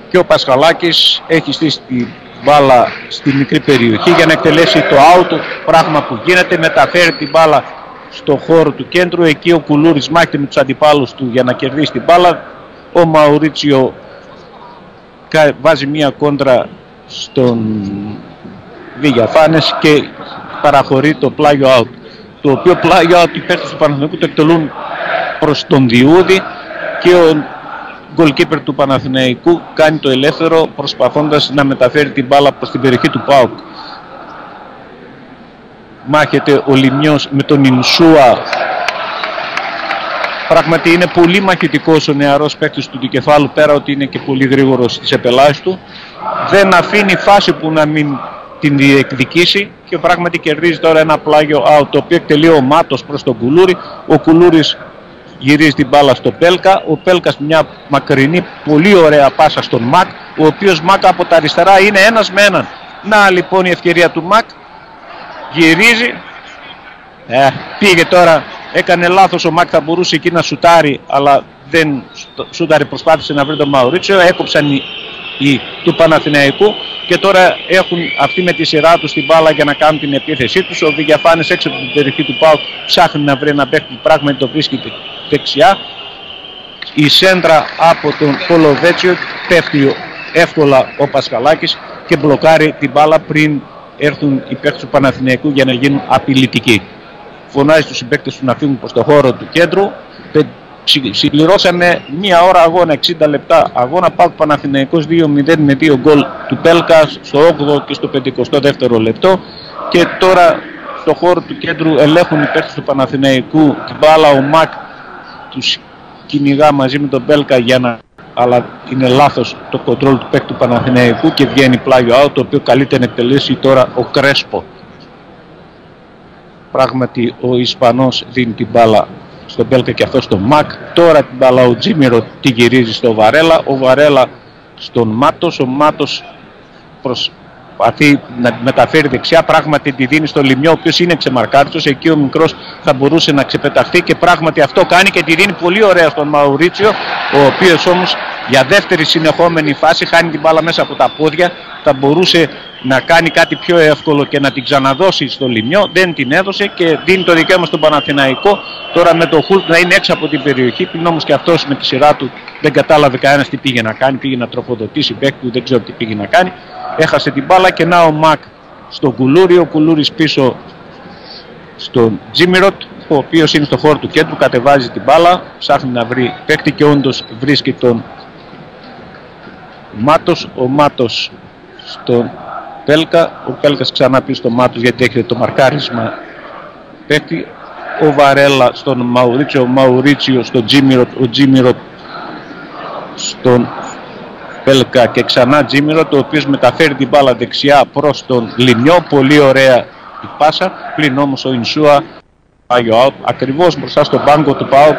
και ο Πασχαλάκης έχει στήσει τη μπάλα στη μικρή περιοχή για να εκτελέσει το out πράγμα που γίνεται μεταφέρει την μπάλα στο χώρο του κέντρου. Εκεί ο Κουλούρης μάχεται με τους αντιπάλους του για να κερδίσει την μπάλα. Ο Μαουρίτσιο βάζει μία κόντρα στον Βηγιαφάνες και παραχωρεί το πλάγιο out το οποίο πλάγιο out οι παίχτες του Παναθηναϊκού το εκτελούν προς τον Διούδη και ο goalkeeper του Παναθηναϊκού κάνει το ελεύθερο προσπαθώντας να μεταφέρει την μπάλα προς την περιοχή του ΠΑΟΚ. Μάχεται ο Λιμιός με τον Ινσούα. Πράγματι είναι πολύ μαχητικός ο νεαρός παίκτης του δικεφάλου πέρα ότι είναι και πολύ γρήγορος στις επελάσεις του. Δεν αφήνει φάση που να μην την διεκδικήσει και πράγματι κερδίζει τώρα ένα πλάγιο out το οποίο εκτελεί ο Μάτος προς τον Κουλούρη. Ο Κουλούρης γυρίζει την μπάλα στο Πέλκα. Ο Πέλκας μια μακρινή πολύ ωραία πάσα στον Μακ ο οποίος Μακ από τα αριστερά είναι ένας με έναν. Να λοιπόν η ευκαιρία του Μακ γυρίζει ε, πήγε τώρα έκανε λάθος ο Μακ θα μπορούσε εκεί να σουτάρει αλλά δεν σουτάρει προσπάθησε να βρει τον Μαουρίτσιο έκοψαν οι, οι του Παναθηναϊκού και τώρα έχουν αυτοί με τη σειρά τους την μπάλα για να κάνουν την επίθεσή τους. Ο Βηγιαφάνης έξω από την περιοχή του Πάου ψάχνει να βρει ένα παίχτη που πράγματι το βρίσκει δεξιά. Η σέντρα από τον Κολοβέτσιο πέφτει εύκολα ο Πασχαλάκης και μπλοκάρει την μπάλα πριν έρθουν οι παίχτες του Παναθηναϊκού για να γίνουν απειλητικοί. Φωνάζει τους συμπαίκτες του να φύγουν προς το χώρο του κέντρου Συμπληρώσαμε μία ώρα αγώνα, 60 λεπτά αγώνα. Πάω Παναθηναϊκός 2-0 με 2 γκολ του Πέλκα στο 8ο και στο 52ο λεπτό. Και τώρα στο χώρο του κέντρου ελέγχουν οι παίκτες του Παναθηναϊκού την μπάλα. Ο Μακ τους κυνηγά μαζί με τον Πέλκα για να αλλά είναι λάθος το κοντρόλ του παίκτου του Παναθηναϊκού και βγαίνει πλάγιο out το οποίο καλείται να εκτελέσει τώρα ο Κρέσπο. Πράγματι ο Ισπανός δίνει την μπάλα στον Μπέλκα και αυτό στον Μακ. Τώρα την μπάλα ο Τζίμιρο τη γυρίζει στο Βαρέλα. Ο Βαρέλα στον Μάτος. Ο Μάτος προσπαθεί να μεταφέρει δεξιά. Πράγματι τη δίνει στο Λιμιό, ο οποίος είναι ξεμαρκάριστος. Εκεί ο μικρός θα μπορούσε να ξεπεταχθεί και πράγματι αυτό κάνει και τη δίνει πολύ ωραία στον Μαουρίτσιο, ο οποίος όμως για δεύτερη συνεχόμενη φάση χάνει την μπάλα μέσα από τα πόδια. Θα μπορούσε να κάνει κάτι πιο εύκολο και να την ξαναδώσει στο Λιμιό. Δεν την έδωσε και δίνει το δικαίωμα στον Παναθηναϊκό. Τώρα με το Χουλτ να είναι έξω από την περιοχή. Πριν όμως και αυτός με τη σειρά του δεν κατάλαβε κανένας τι πήγε να κάνει. Πήγε να τροφοδοτήσει παίκτη του, δεν ξέρω τι πήγε να κάνει. Έχασε την μπάλα και να ο Μακ στον Κουλούρις. Ο Κουλούρης πίσω στον Τζίμιροτ ο οποίος είναι στο χώρο του κέντρου, κατεβάζει την μπάλα, ψάχνει να βρει παίκτη και όντως βρίσκει τον Μάτος. Ο Μάτος στον Πέλκα. Ο Πέλκας ξανά πει στο Μάτος γιατί έχετε το μαρκάρισμα παίκτη. Ο Βαρέλα στον Μαουρίτσιο, ο Μαουρίτσιο στον Τζίμιροτ, ο Τζίμιροτ στον Πέλκα και ξανά Τζίμιροτ, ο οποίος μεταφέρει την μπάλα δεξιά προς τον Λιμιό. Πολύ ωραία η πάσα, πλην όμως ο Ινσούα Άγιο Άουτ, ακριβώς μπροστά στον πάγκο του ΠΑΟΚ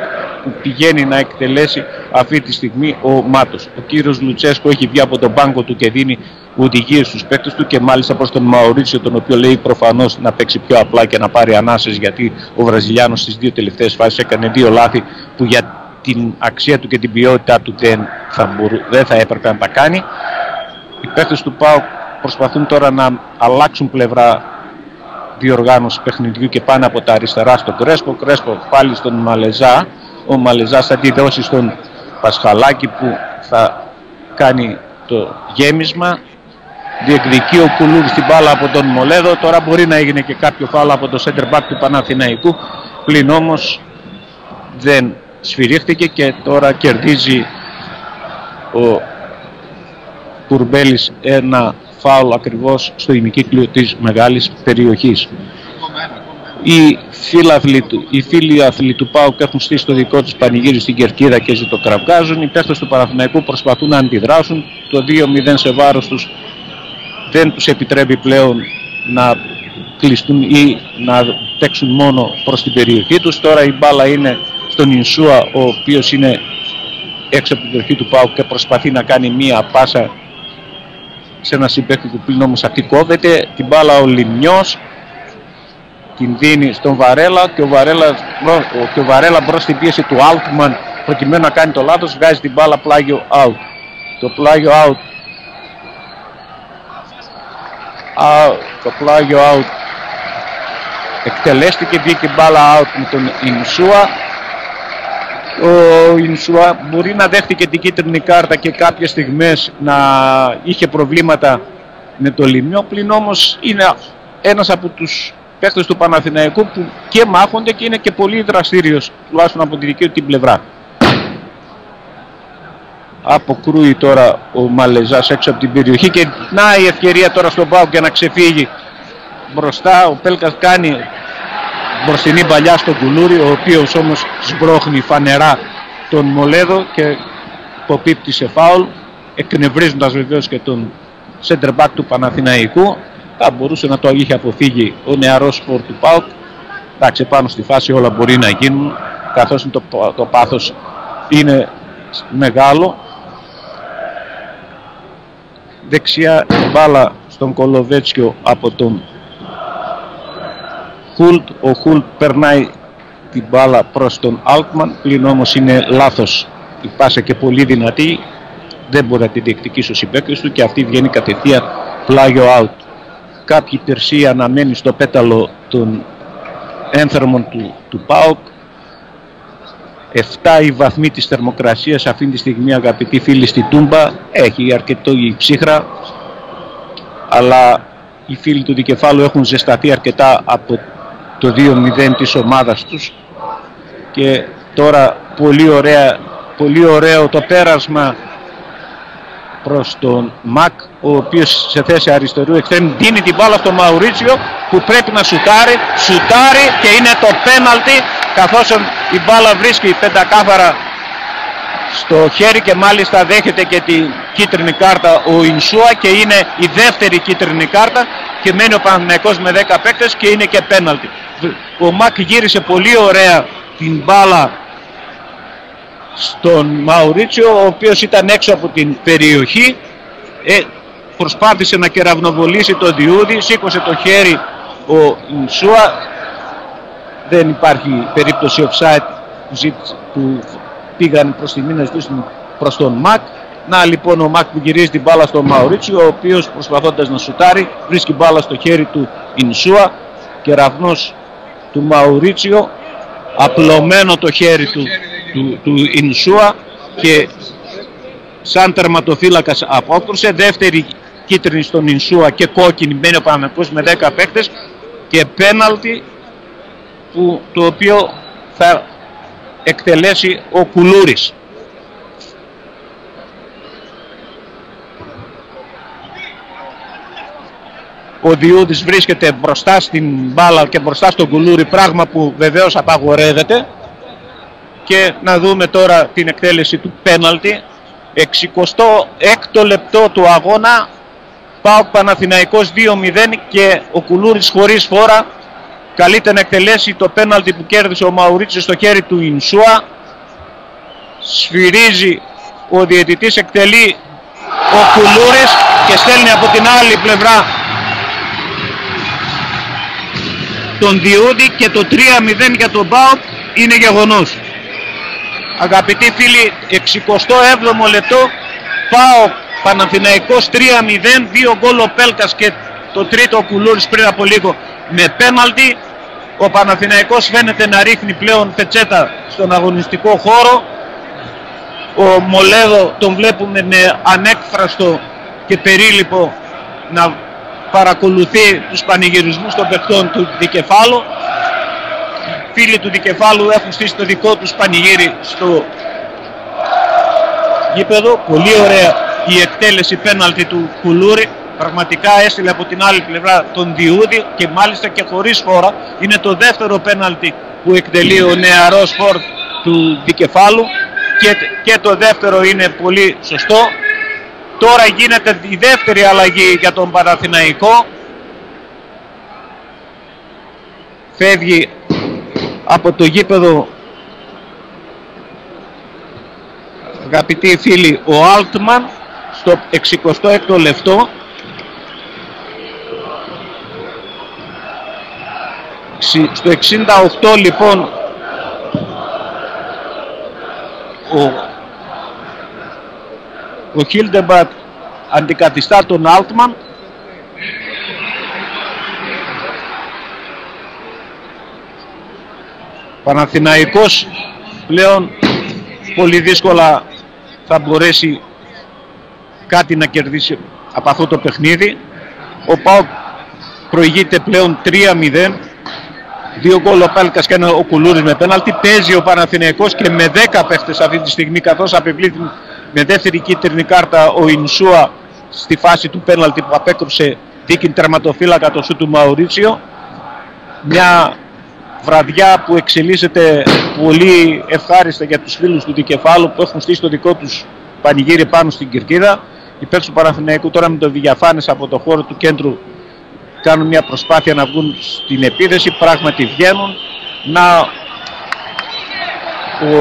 που πηγαίνει να εκτελέσει αυτή τη στιγμή ο Μάτος. Ο κύριος Λουτσέσκο έχει βγει από τον πάγκο του και δίνει οδηγίες στους παίκτες του και μάλιστα προς τον Μαωρίτσιο τον οποίο λέει προφανώς να παίξει πιο απλά και να πάρει ανάσες γιατί ο Βραζιλιάνος στις δύο τελευταίες φάσεις έκανε δύο λάθη που για την αξία του και την ποιότητά του δεν θα, μπορού, δεν θα έπρεπε να τα κάνει. Οι παίκτες του ΠΑΟΚ προσπαθούν τώρα να αλλάξουν πλευρά διοργάνωσης παιχνιδιού και πάνε από τα αριστερά στον Κρέσπο. Κρέσπο πάλι στον Μαλεζά. Ο Μαλεζάς θα τη δώσει στον Πασχαλάκη που θα κάνει το γέμισμα. Διεκδικεί ο Κουλούρης την μπάλα από τον Μολέδο. Τώρα μπορεί να έγινε και κάποιο φάλο από το center back του Παναθηναϊκού. Πλην όμως δεν σφυρίχθηκε και τώρα κερδίζει ο Κουρμπέλης ένα φάουλ ακριβώς στο ημικύκλιο της μεγάλης περιοχής. Οι φίλοι, του, οι φίλοι αθλητοί του ΠΑΟΚ έχουν στήσει το δικό τους πανηγύρι στην Κερκίδα και ζητοκραυγάζουν. Οι παίχτες του Παναθηναϊκού προσπαθούν να αντιδράσουν. Το 2-0 σε βάρος τους δεν τους επιτρέπει πλέον να κλειστούν ή να παίξουν μόνο προς την περιοχή τους. Τώρα η μπάλα είναι στον Ινσούα ο οποίος είναι έξω από την περιοχή του Πάου και προσπαθεί να κάνει μία πάσα σε ένα συμπέκτη του πλήν όμως αυτή κόβεται την μπάλα ο Λιμνιός την δίνει στον Βαρέλα και ο Βαρέλα, και ο Βαρέλα μπρος στην πίεση του Altman προκειμένου να κάνει το λάθος βγάζει την μπάλα πλάγιο out. Το πλάγιο out. Out το πλάγιο out. Εκτελέστηκε βγήκε μπάλα out με τον Ινσούα. Ο Ινσούα μπορεί να δέχτηκε την κίτρινη κάρτα και κάποιες στιγμές να είχε προβλήματα με το Λιμιό πλην όμως είναι ένας από τους παίχτες του Παναθηναϊκού που και μάχονται και είναι και πολύ δραστήριος τουλάχιστον από τη δική του την πλευρά. Αποκρούει τώρα ο Μαλεζάς έξω από την περιοχή και να η ευκαιρία τώρα στον Πάο για να ξεφύγει. Μπροστά ο Πέλκας κάνει μπροστινή παλιά στον Κουλούρι ο οποίος όμως σμπρώχνει φανερά τον Μολέδο και υποπίπτει σε φάουλ εκνευρίζοντας βεβαίως και τον center back του Παναθηναϊκού θα μπορούσε να το είχε αποφύγει ο νεαρός σπορ του ΠΑΟΚ εντάξει πάνω στη φάση όλα μπορεί να γίνουν καθώς το, το πάθος είναι μεγάλο δεξιά μπάλα στον Κολοβέτσιο από τον Χουλτ. Ο Χουλτ περνάει την μπάλα προς τον Altman, πλην όμως είναι λάθος η πάσα και πολύ δυνατή. Δεν μπορεί να την διεκδικήσει ο συμπέκτης του και αυτή βγαίνει κατευθείαν πλάγιο out. Κάποιοι Περσία αναμένει στο πέταλο των ένθερμων του, του ΠΑΟΚ. 7 οι βαθμοί της θερμοκρασίας αυτή τη στιγμή αγαπητοί φίλοι στη Τούμπα. Έχει αρκετό η ψύχρα αλλά οι φίλοι του δικεφάλου έχουν ζεσταθεί αρκετά από το 2-0 της ομάδας τους και τώρα πολύ, ωραία, πολύ ωραίο το πέρασμα προς τον Μακ ο οποίος σε θέση αριστερού εξτρέμου δίνει την μπάλα στο Μαουρίτσιο που πρέπει να σουτάρει, σουτάρει και είναι το πέναλτι καθώς η μπάλα βρίσκει πεντακάθαρα στο χέρι και μάλιστα δέχεται και την κίτρινη κάρτα ο Ινσούα και είναι η δεύτερη κίτρινη κάρτα και μένει ο Παναθηναϊκός με 10 παίκτες και είναι και πέναλτι. Ο Μακ γύρισε πολύ ωραία την μπάλα στον Μαουρίτσιο ο οποίος ήταν έξω από την περιοχή ε, προσπάθησε να κεραυνοβολήσει το διούδι σήκωσε το χέρι ο Ινσούα δεν υπάρχει περίπτωση offside που, που πήγαν προς τη μήνα ζητούσαν προς τον Μακ. Να λοιπόν ο Μακ που γυρίζει την μπάλα στον Μαουρίτσιο, ο οποίος προσπαθώντας να σουτάρει βρίσκει μπάλα στο χέρι του Ινσούα και ραυνός του Μαουρίτσιο, απλωμένο το χέρι του, του, του Ινσούα και σαν τερματοφύλακας απόκρουσε, δεύτερη κίτρινη στον Ινσούα και κόκκινη μένει ο Παναγικός με 10 παίκτες και πέναλτι που, το οποίο θα εκτελέσει ο Κουλούρης. Ο Διούδης βρίσκεται μπροστά στην μπάλα και μπροστά στον Κουλούρη, πράγμα που βεβαίως απαγορεύεται. Και να δούμε τώρα την εκτέλεση του πέναλτη. 66ο λεπτό του αγώνα, ΠΑΟΚ Παναθηναϊκός 2-0 και ο Κουλούρης χωρίς φόρα καλείται να εκτελέσει το πέναλτι που κέρδισε ο Μαουρίτσιος στο χέρι του Ινσούα σφυρίζει ο διαιτητής εκτελεί ο Κουλούρης και στέλνει από την άλλη πλευρά τον Διούδη και το 3-0 για τον Μπάουκ είναι γεγονός. Αγαπητοί φίλοι, 67ο λεπτό, Πάο Παναθηναϊκός 3-0, δύο γκολ ο Πέλκας και το τρίτο ο Κουλούρης πριν από λίγο με πέναλτι. Ο Παναθηναϊκός φαίνεται να ρίχνει πλέον πετσέτα στον αγωνιστικό χώρο. Ο Μολέδο τον βλέπουμε με ανέκφραστο και περίληπο να παρακολουθεί τους πανηγυρισμούς των παιχτών του Δικεφάλου. Φίλοι του Δικεφάλου έχουν στήσει το δικό τους πανηγύρι στο γήπεδο. Πολύ ωραία η εκτέλεση πέναλτη του Κουλούρη πραγματικά έστειλε από την άλλη πλευρά τον Διούδη και μάλιστα και χωρίς φόρα. Είναι το δεύτερο πέναλτι που εκτελεί ο νεαρός φόρ του δικεφάλου και, και το δεύτερο είναι πολύ σωστό. Τώρα γίνεται η δεύτερη αλλαγή για τον Παναθηναϊκό. Φεύγει από το γήπεδο. Αγαπητοί φίλοι, ο Altman στο 66ο λεπτό. Στο 68 λοιπόν ο, ο Χίλντεμπατ αντικαθιστά τον Altman Παναθηναϊκός πλέον πολύ δύσκολα θα μπορέσει κάτι να κερδίσει από αυτό το παιχνίδι. Ο Πάοκ προηγείται πλέον 3-0. Δύο γκολ ο Πάλκας και ένα ο Κουλούρης με πέναλτι. Παίζει ο Παναθηναϊκός και με 10 παίχτες αυτή τη στιγμή καθώς απειλεί με δεύτερη κίτρινη κάρτα ο Ινσούα στη φάση του πέναλτι που απέκρουσε δίκην τερματοφύλακα το σου του Μαουρίτσιο. Μια βραδιά που εξελίσσεται πολύ ευχάριστα για τους φίλους του Δικεφάλου που έχουν στήσει το δικό τους πανηγύρι πάνω στην Κυρκίδα. Οι παίκτες του Παναθηναϊκού τώρα με το Βηγιαφάνες από το χώρο του κέντρου κάνουν μια προσπάθεια να βγουν στην επίθεση, πράγματι βγαίνουν. Να ο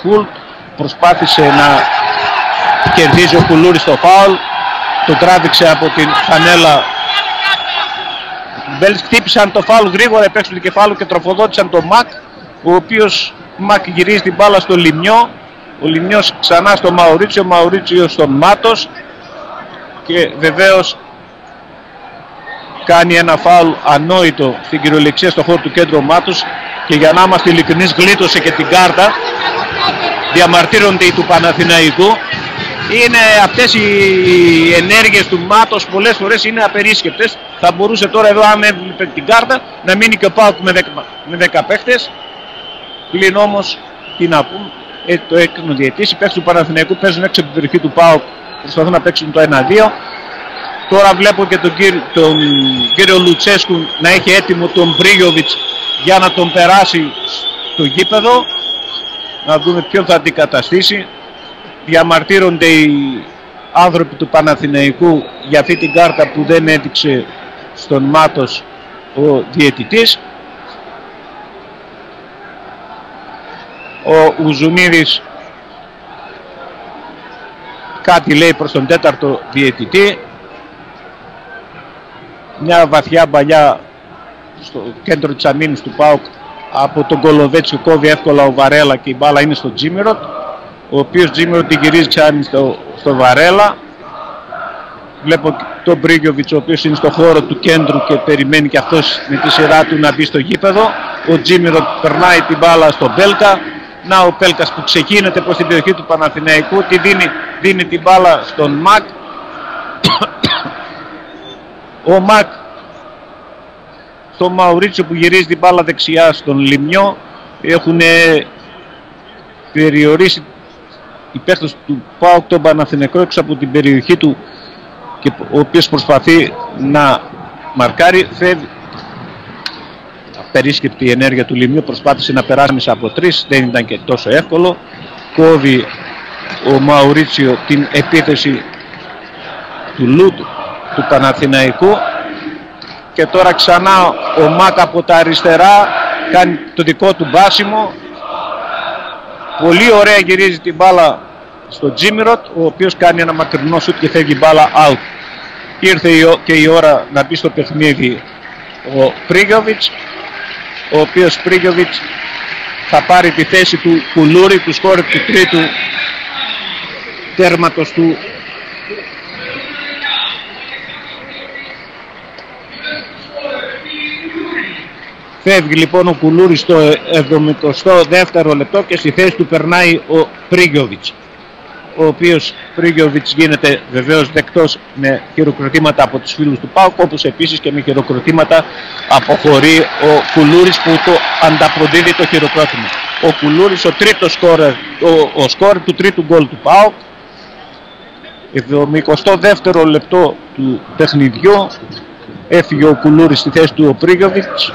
Χουλτ προσπάθησε να κερδίζει ο Κουλούρης στο φάουλ, το τράβηξε από την φανέλα Μπέλς χτύπησαν το φάουλ γρήγορα επέξω του κεφάλου και τροφοδότησαν το Μακ ο οποίος Μακ γυρίζει την μπάλα στο Λιμιό. Ο Λιμιός ξανά στο Μαουρίτσιο, ο Μαουρίτσιος στον Μάτος και βεβαίως κάνει ένα φάουλ ανόητο στην κυριολεξία στο χώρο του κέντρου Μάτος και για να είμαστε ειλικρινείς γλίτωσε και την κάρτα. Διαμαρτύρονται οι του Παναθηναϊκού είναι αυτές οι ενέργειες του Μάτος πολλές φορές είναι απερίσκεπτες. Θα μπορούσε τώρα εδώ αν έβλεπε την κάρτα να μείνει και ο Πάουκ με 10, με 10 παίχτες. Πλην όμως τι να πούμε. Ε, το έκρινε ο διετής οι παίχτες του Παναθηναϊκού παίζουν έξω από την περιοχή του Πάουκ προσπαθούν να παίξουν το 1-2 τώρα βλέπω και τον κύριο, τον κύριο Λουτσέσκου να έχει έτοιμο τον Μπρίγιοβιτς για να τον περάσει στο γήπεδο. Να δούμε ποιον θα αντικαταστήσει διαμαρτύρονται οι άνθρωποι του Παναθηναϊκού για αυτή την κάρτα που δεν έδειξε στον Μάτος ο διαιτητής. Ο Ουζουνίδης κάτι λέει προς τον τέταρτο διαιτητή. Μια βαθιά μπαλιά στο κέντρο της αμήνης του ΠΑΟΚ από τον Κολοβέτσιο κόβει εύκολα ο Βαρέλα και η μπάλα είναι στο Τζίμιροτ ο οποίος Τζίμιροτ την γυρίζει ξανά στο, στο Βαρέλα. Βλέπω τον Μπρίγκιοβιτς ο οποίος είναι στο χώρο του κέντρου και περιμένει και αυτός με τη σειρά του να μπει στο γήπεδο. Ο Τζίμιροτ περνάει την μπάλα στον Πέλκα. Να ο Πέλκας που ξεκίνεται προς την περιοχή του Παναθηναϊκού τη δίνει, δίνει την μπάλα στον Μακ. Ο Μακ στο Μαουρίτσιο που γυρίζει την μπάλα δεξιά στον Λιμιό έχουν περιορίσει οι παίχτες του ΠΑΟΚ τον Παναθηναϊκό έξω από την περιοχή του και ο οποίος προσπαθεί να μαρκάρει φεύγει. Απερίσκεπτη η ενέργεια του Λιμιού προσπάθησε να περάσει μέσα από τρεις δεν ήταν και τόσο εύκολο. Κόβει ο Μαουρίτσιο την επίθεση του Λούτ του Παναθηναϊκού. Και τώρα ξανά ο Μάκ από τα αριστερά κάνει το δικό του μπάσιμο πολύ ωραία γυρίζει την μπάλα στο Τζίμιροτ ο οποίος κάνει ένα μακρινό σουτ και φεύγει μπάλα out. Ήρθε και η ώρα να μπει στο παιχνίδι ο Πρίγιοβιτς ο οποίος Πρίγιοβιτς θα πάρει τη θέση του Κουλούρη του σκόρε του τρίτου τέρματος του Φεύγει λοιπόν ο Κουλούρης στο 72ο λεπτό και στη θέση του περνάει ο Πρίγιοβιτς ο οποίος Πρίγιοβιτς γίνεται βεβαίως δεκτός με χειροκροτήματα από τους φίλους του ΠΑΟΚ όπως επίσης και με χειροκροτήματα αποχωρεί ο Κουλούρης που το ανταπροδίδει το χειροκρότημα. Ο Κουλούρης ο τρίτος σκόρερ, ο, ο σκόρερ του τρίτου γκολ του ΠΑΟΚ 22ο λεπτό του παιχνιδιού έφυγε ο Κουλούρης στη θέση του ο Πρίγιοβιτς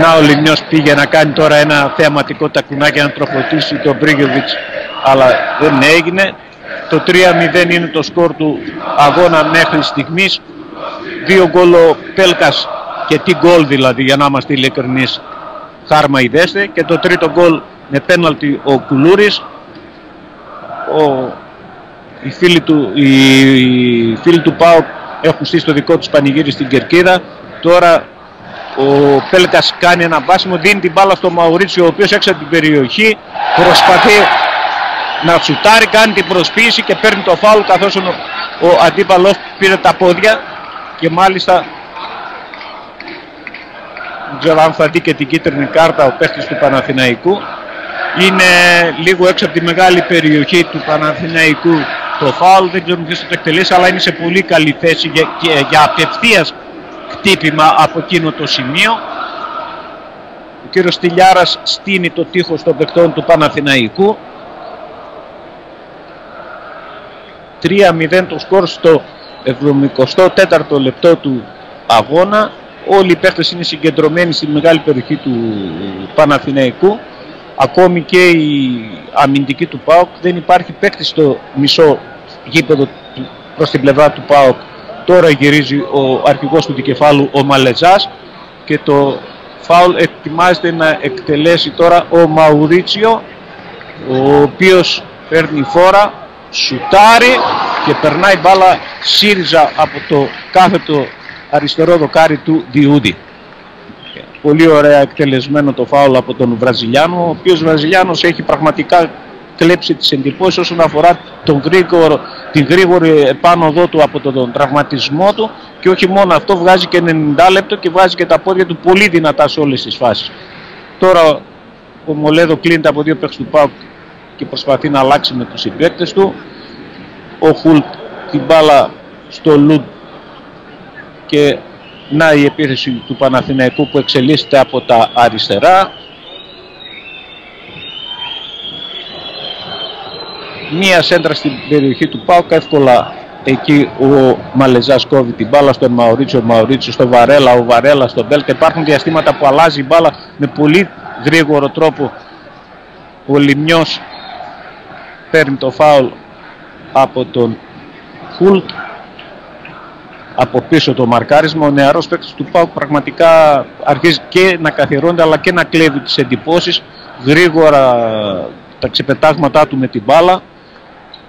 να ο Λιμιός πήγε να κάνει τώρα ένα θεαματικό τακουνάκι να τροφοτήσει τον Πρίγιοβιτς αλλά δεν έγινε το 3-0 είναι το σκορ του αγώνα μέχρι στιγμής. Δύο γκολ ο Πέλκας και τι γκολ δηλαδή για να είμαστε ειλικρινείς. Χάρμα ιδέστε και το τρίτο γκολ με πέναλτι ο Κουλούρης ο, οι, φίλοι του, οι, οι φίλοι του ΠΑΟΚ έχουν στήσει το δικό τους πανηγύρι στην Κερκίδα. Τώρα ο Πέλκας κάνει ένα βάσιμο, δίνει την μπάλα στο Μαουρίτσιο ο οποίος έξω από την περιοχή προσπαθεί να σουτάρει, κάνει την προσποίηση και παίρνει το φάουλ καθώς ο, ο αντίπαλος πήρε τα πόδια και μάλιστα δεν ξέρω αν θα δει και την κίτρινη κάρτα ο παίχτης του Παναθηναϊκού είναι λίγο έξω από τη μεγάλη περιοχή του Παναθηναϊκού το φάουλ, δεν ξέρω ποιος θα το εκτελέσει αλλά είναι σε πολύ καλή θέση για, για, για απευθείας χτύπημα από εκείνο το σημείο ο κύριος Στυλιάρας στείνει το τείχος των παικτών του Παναθηναϊκού 3-0 το σκορ στο 74ο λεπτό του αγώνα. Όλοι οι παίχτες είναι συγκεντρωμένοι στη μεγάλη περιοχή του Παναθηναϊκού. Ακόμη και η αμυντική του ΠΑΟΚ. Δεν υπάρχει παίχτη στο μισό γήπεδο προς την πλευρά του ΠΑΟΚ. Τώρα γυρίζει ο αρχηγός του δικεφάλου ο Μαλετζάς και το φάουλ ετοιμάζεται να εκτελέσει τώρα ο Μαουρίτσιο ο οποίος παίρνει φόρα σουτάρει και περνάει μπάλα ΣΥΡΙΖΑ από το κάθετο αριστερό δοκάρι του Διούδη. Πολύ ωραία εκτελεσμένο το φάουλ από τον Βραζιλιάνο, ο οποίος Βραζιλιάνος έχει πραγματικά κλέψει τις εντυπώσεις όσον αφορά τον γρήγορο, την γρήγορη επάνωδό του από τον τραυματισμό του και όχι μόνο αυτό βγάζει και 90 λεπτό και βγάζει και τα πόδια του πολύ δυνατά σε όλες τις φάσεις. Τώρα ο Μολέδο κλείνεται από δύο παίχτες του ΠΑΟΚ και προσπαθεί να αλλάξει με τους συμπαίκτες του. Ο Χουλτ την μπάλα στο Λουντ και να η επίθεση του Παναθηναϊκού που εξελίσσεται από τα αριστερά. Μία σέντρα στην περιοχή του Πάουκα εύκολα εκεί ο Μαλεζάς κόβει την μπάλα στον Μαουρίτσιο, ο Μαουρίτσιο στο Βαρέλα, ο Βαρέλα στον Μπέλκα. Υπάρχουν διαστήματα που αλλάζει η μπάλα με πολύ γρήγορο τρόπο. Ο Λιμιός παίρνει το φάουλ από τον Χουλτ από πίσω το μαρκάρισμα. Ο νεαρός παίκτης του ΠΑΟΚ πραγματικά αρχίζει και να καθιερώνεται αλλά και να κλέβει τις εντυπώσεις. Γρήγορα τα ξεπετάγματά του με την μπάλα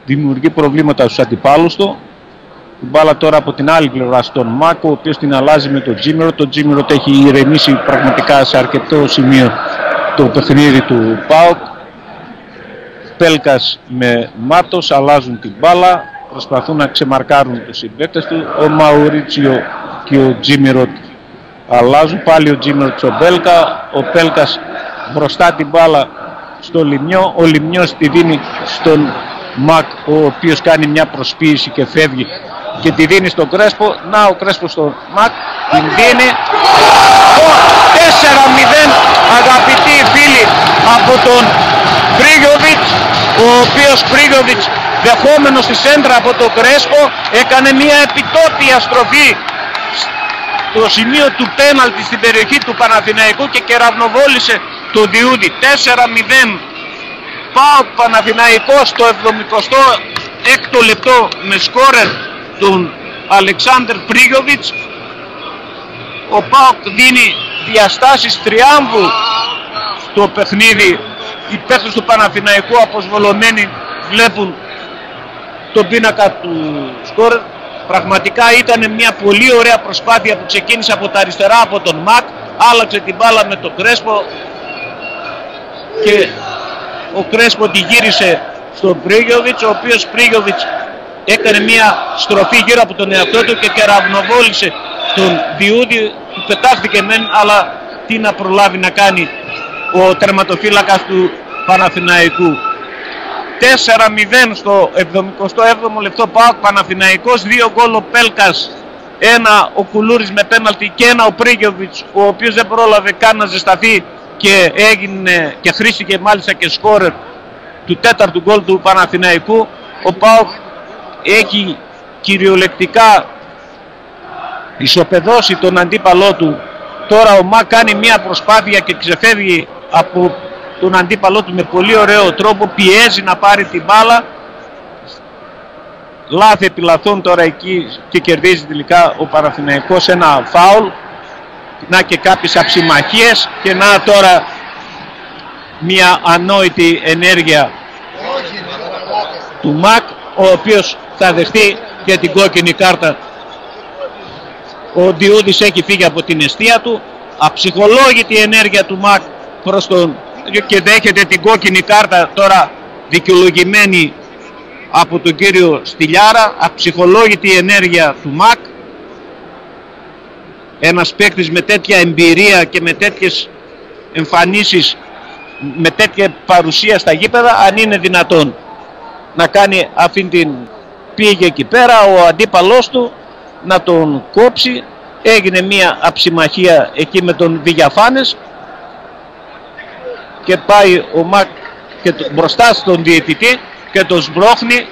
δημιουργεί προβλήματα στους αντιπάλους του την μπάλα τώρα από την άλλη πλευρά στον Μάκο ο οποίος την αλλάζει με τον Τζίμερο το Τζίμερο έχει ηρεμήσει πραγματικά σε αρκετό σημείο το παιχνίδι του ΠΑΟΚ Πέλκας με Μάτος αλλάζουν την μπάλα, προσπαθούν να ξεμαρκάρουν τους συμπαίκτες του. Ο Μαουρίτσιο και ο Τζίμιροτ αλλάζουν πάλι ο Τζίμιροτ στο Πέλκα. Ο Πέλκας μπροστά την μπάλα στο Λιμιό. Ο Λιμιός τη δίνει στον Μακ ο οποίος κάνει μια προσποίηση και φεύγει και τη δίνει στον Κρέσπο. Να ο Κρέσπος στον Μακ την δίνει. 4-0 αγαπητοί φίλοι από τον Πρίγιοβιτς ο οποίος Πρίγιοβιτς δεχόμενος στη σέντρα από τον Κρέσπο έκανε μια επιτόπια στροφή στο σημείο του πέναλτη στην περιοχή του Παναθηναϊκού και κεραυνοβόλησε τον Διούδη 4-0 πάω Παναθηναϊκό στο 76ο λεπτό με σκόρερ τον Αλεξάνδρ Πρίγιοβιτς. Ο Πάοκ δίνει διαστάσεις τριάμβου στο παιχνίδι. Οι παίκτες του Παναθηναϊκού αποσβολωμένοι βλέπουν τον πίνακα του σκορ πραγματικά ήταν μια πολύ ωραία προσπάθεια που ξεκίνησε από τα αριστερά από τον Μακ. Άλλαξε την μπάλα με τον Κρέσπο και ο Κρέσπο τη γύρισε στον Πρίγιοβιτς ο οποίος Πρίγιοβιτς έκανε μια στροφή γύρω από τον εαυτό του και κεραυνοβόλησε τον Διούδη που πετάχτηκε μεν αλλά τι να προλάβει να κάνει ο τερματοφύλακας του Παναθηναϊκού. 4-0 στο 77ο λεπτό Πάοκ Παναθηναϊκός 2 γκολ ο Πέλκας ένα ο Κουλούρης με πέναλτι και ένα ο Πρίγιοβιτς ο οποίος δεν πρόλαβε καν να ζεσταθεί και έγινε και χρήστηκε μάλιστα και σκόρερ του τέταρτου γκολ του Παναθηναϊκού. Ο Πάοκ έχει κυριολεκτικά ισοπεδώσει τον αντίπαλό του. Τώρα ο Μα κάνει μια προσπάθεια και ξεφεύγει από τον αντίπαλό του με πολύ ωραίο τρόπο. Πιέζει να πάρει την μπάλα. Λάθη επιλαθών τώρα εκεί και κερδίζει τελικά ο Παραθυναϊκός ένα φάουλ να και κάποιες αψημαχίες και να τώρα μια ανόητη ενέργεια του ΜΑΚ ο οποίος θα δεχτεί και την κόκκινη κάρτα. Ο Διούδης έχει φύγει από την αιστεία του. Αψυχολόγητη ενέργεια του ΜΑΚ προς τον και δέχεται την κόκκινη κάρτα τώρα δικαιολογημένη από τον κύριο Στυλιάρα. Αψυχολόγητη ενέργεια του ΜΑΚ ένας παίκτης με τέτοια εμπειρία και με τέτοιες εμφανίσεις με τέτοια παρουσία στα γήπεδα αν είναι δυνατόν να κάνει αυτήν την πήγε εκεί πέρα ο αντίπαλός του να τον κόψει. Έγινε μια αψημαχία εκεί με τον Βηγιαφάνες και πάει ο Μακ και το, μπροστά στον διαιτητή και τον σμπρώχνει.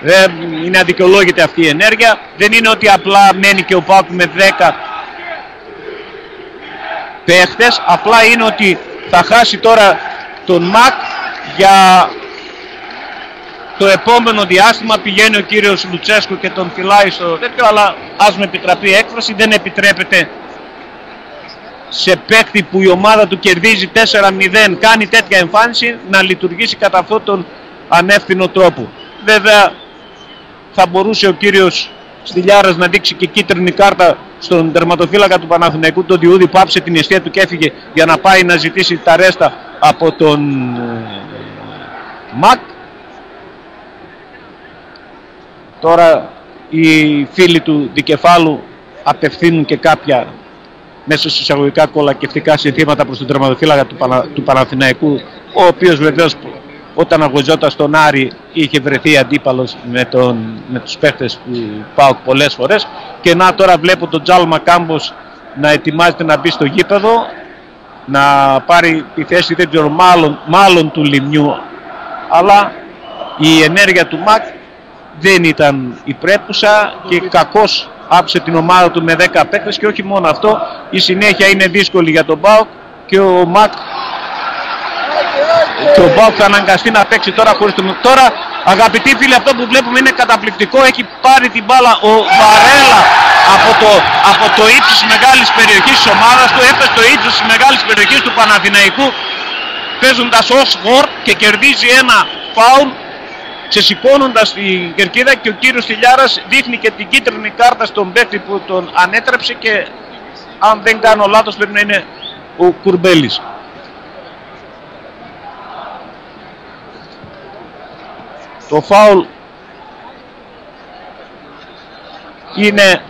Δεν είναι αδικαιολόγητη αυτή η ενέργεια. Δεν είναι ότι απλά μένει και ο Πάκου με 10 παίχτες απλά είναι ότι θα χάσει τώρα τον Μακ για το επόμενο διάστημα πηγαίνει ο κύριος Λουτσέσκου και τον φυλάει στο τέτοιο αλλά ας με επιτραπεί έκφραση δεν επιτρέπεται σε παίκτη που η ομάδα του κερδίζει 4-0 κάνει τέτοια εμφάνιση να λειτουργήσει κατά αυτόν τον ανεύθυνο τρόπο. Βέβαια θα μπορούσε ο κύριος Στυλιάρας να δείξει και κίτρινη κάρτα στον τερματοφύλακα του Παναθηναϊκού τον Διούδη που άφησε την αιστεία του και έφυγε για να πάει να ζητήσει τα ρέστα από τον ε, Μακ. Τώρα οι φίλοι του δικεφάλου απευθύνουν και κάποια μέσα σε εισαγωγικά κολακευτικά συνθήματα προς τον τερματοφύλακα του, Πανα, του Παναθηναϊκού ο οποίος βεβαίως όταν αγωζόταν στον Άρη είχε βρεθεί αντίπαλος με, τον, με τους παίχτες του ΠΑΟΚ πολλές φορές. Και να τώρα βλέπω τον Τζάλμα Κάμπος να ετοιμάζεται να μπει στο γήπεδο να πάρει τη θέση δεν ξέρω μάλλον, μάλλον του Λιμνιού αλλά η ενέργεια του ΜΑΚ δεν ήταν η πρέπουσα και κακώς άψε την ομάδα του με 10 παίκτες. Και όχι μόνο αυτό, η συνέχεια είναι δύσκολη για τον Μπάουκ και ο Μακ και ο Μπάουκ θα αναγκαστεί να παίξει τώρα χωρίς τον... Τώρα αγαπητοί φίλοι αυτό που βλέπουμε είναι καταπληκτικό, έχει πάρει την μπάλα ο Βαρέλα από το, από το ύψος της μεγάλης περιοχής της ομάδας του, έφτασε στο ύψος της μεγάλης περιοχής του Παναθηναϊκού. Παίζοντας ως φορ και κερδίζει ένα φάουλ ξεσηκώνοντας την κερκίδα και ο κύριος Τηλιάρας δείχνει και την κίτρινη κάρτα στον παίκτη που τον ανέτρεψε και αν δεν κάνω λάθος πρέπει να είναι ο Κουρμπέλης. Το φάουλ είναι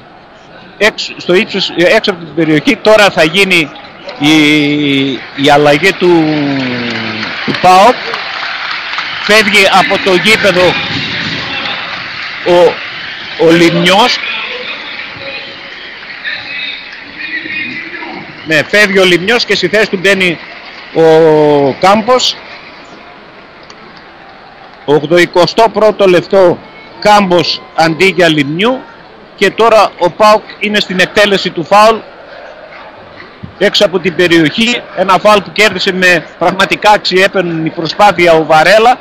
έξω, στο ύψος, έξω από την περιοχή. Τώρα θα γίνει η, η αλλαγή του, του ΠΑΟΚ φεύγει από το γήπεδο ο, ο Λιμνιός. Ναι, φεύγει ο Λιμνιός και στη θέση του μπαίνει ο Κάμπος 81ο λεπτό Κάμπος αντί για Λιμνιού. Και τώρα ο Πάουκ είναι στην εκτέλεση του φάουλ. Έξω από την περιοχή ένα φάουλ που κέρδισε με πραγματικά αξιέπαινη προσπάθεια ο Βαρέλα.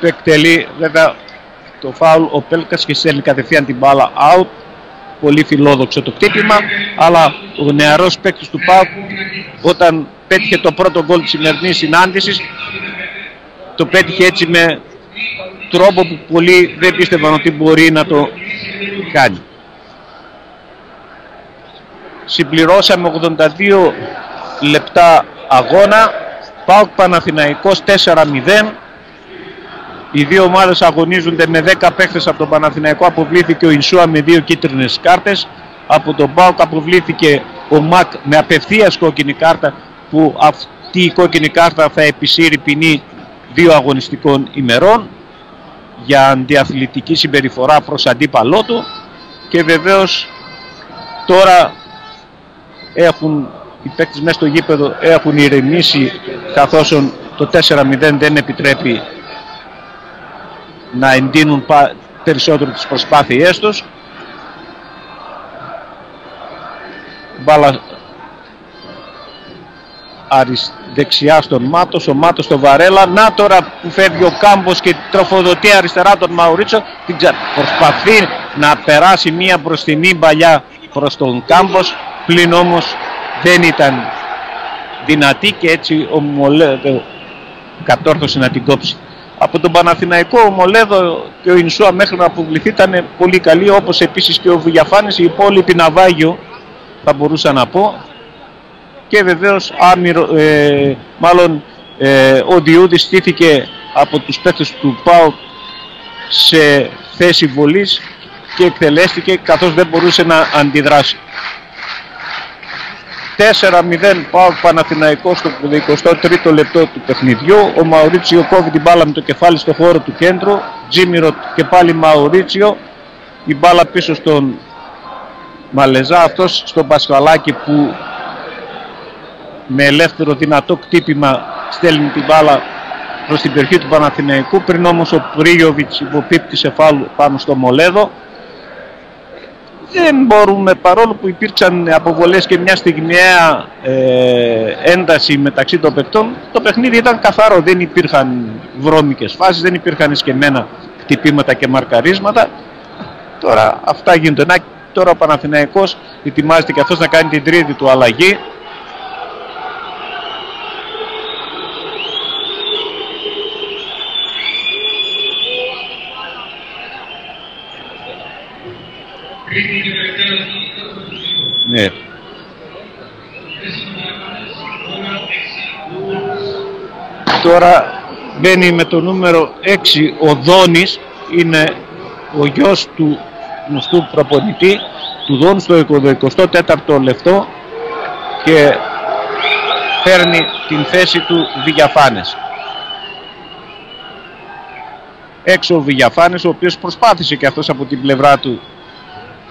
Το εκτελεί βέβαια το φάουλ. Ο Πέλκας και στέλνει κατευθείαν την μπάλα out. Πολύ φιλόδοξο το κτύπημα αλλά ο νεαρός παίκτης του ΠΑΟΚ όταν πέτυχε το πρώτο γκολ της σημερινής συνάντησης το πέτυχε έτσι με τρόπο που πολλοί δεν πίστευαν ότι μπορεί να το κάνει. Συμπληρώσαμε 82 λεπτά αγώνα, ΠΑΟΚ Παναθηναϊκός 4-0 οι δύο ομάδες αγωνίζονται με 10 παίχτες από τον Παναθηναϊκό. Αποβλήθηκε ο Ινσούα με δύο κίτρινες κάρτες. Από τον Μπάουκ αποβλήθηκε ο Μακ με απευθείας κόκκινη κάρτα που αυτή η κόκκινη κάρτα θα επισύρει ποινή δύο αγωνιστικών ημερών για αντιαθλητική συμπεριφορά προς αντίπαλό του και βεβαίως τώρα έχουν οι παίκτες μέσα στο γήπεδο έχουν ηρεμήσει καθώς το 4-0 δεν επιτρέπει να εντείνουν περισσότερο τις προσπάθειές τους. Μπάλα δεξιά στον Μάτος, ο Μάτος στο Βαρέλα. Να τώρα που φεύγει ο Κάμπος και τροφοδοτεί αριστερά τον Μαουρίτσο. Προσπαθεί να περάσει μία μπροστινή παλιά προς τον Κάμπος. Πλην όμως δεν ήταν δυνατή και έτσι ο Μολέ κατόρθωσε να την κόψει. Από τον Παναθηναϊκό ο Μολέδο και ο Ινσούα μέχρι να αποβληθεί ήταν πολύ καλή όπως επίσης και ο Βουλιαφάνης, η υπόλοιπη Ναβάγιο θα μπορούσα να πω και βεβαίως άμυρο, ε, μάλλον ε, ο Διούδης στήθηκε από τους παίκτες του ΠΑΟ σε θέση βολής και εκτελέστηκε καθώς δεν μπορούσε να αντιδράσει. 4-0 πάω Παναθηναϊκός στο 23ο λεπτό του παιχνιδιού. Ο Μαουρίτσιο κόβει την μπάλα με το κεφάλι στο χώρο του κέντρου. Τζίμιρο και πάλι Μαουρίτσιο. Η μπάλα πίσω στον Μαλεζά. Αυτός στον Πασχαλάκη που με ελεύθερο δυνατό κτύπημα στέλνει την μπάλα προς την περιοχή του Παναθηναϊκού. Πριν όμως ο Πρίγιοβιτς υποπίπτει σε φάλου πάνω στο Μολέδο. Δεν μπορούμε παρόλο που υπήρξαν αποβολές και μια στιγμιαία ε, ένταση μεταξύ των παιχτών το παιχνίδι ήταν καθαρό, δεν υπήρχαν βρώμικες φάσεις, δεν υπήρχαν σκεμμένα χτυπήματα και μαρκαρίσματα. Τώρα αυτά γίνονται. Να, τώρα ο Παναθηναϊκός ετοιμάζεται και αυτός να κάνει την τρίτη του αλλαγή Ναι. Τώρα μπαίνει με το νούμερο 6 ο Δόνης, είναι ο γιος του γνωστού προπονητή του Δόνου στο 24ο λεπτό και παίρνει την θέση του Βηγιαφάνες. Έξω ο Βηγιαφάνες ο οποίος προσπάθησε και αυτός από την πλευρά του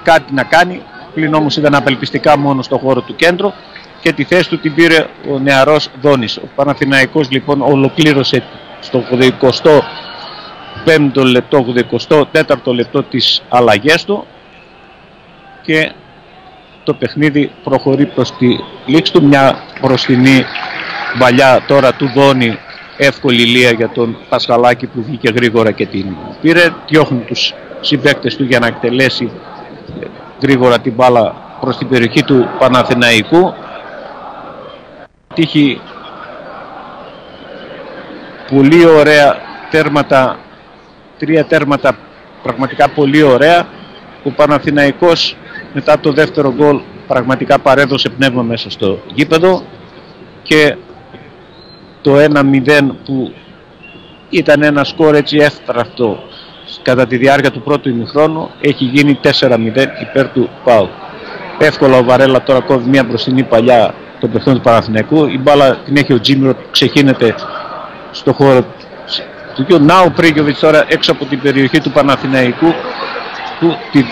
κάτι να κάνει πλην όμως ήταν απελπιστικά μόνο στο χώρο του κέντρου και τη θέση του την πήρε ο νεαρός Δόνης. Ο Παναθηναϊκός λοιπόν ολοκλήρωσε στο 85ο λεπτό, 84ο λεπτό τις αλλαγές του και το παιχνίδι προχωρεί προς τη λήξη του μια μπροστινή παλιά τώρα του Δόνη εύκολη λία για τον Πασχαλάκη που βγήκε γρήγορα και την πήρε διώχνει τους συμπαίκτες του για να εκτελέσει γρήγορα την μπάλα προς την περιοχή του Παναθηναϊκού. Τύχει πολύ ωραία τέρματα τρία τέρματα πραγματικά πολύ ωραία ο Παναθηναϊκός μετά το δεύτερο γκολ πραγματικά παρέδωσε πνεύμα μέσα στο γήπεδο και το 1-0 που ήταν ένα σκορ έτσι εύτραυτο κατά τη διάρκεια του πρώτου ημιχρόνου έχει γίνει 4-0 υπέρ του ΠΑΟ. Εύκολα ο Βαρέλα τώρα κόβει μια μπροστινή παλιά των παιχτών του Παναθηναϊκού. Η μπάλα την έχει ο Τζίμιρο που ξεχύνεται στο χώρο του κ. Να ο Πρίγκοβιτς τώρα έξω από την περιοχή του Παναθηναϊκού που τη,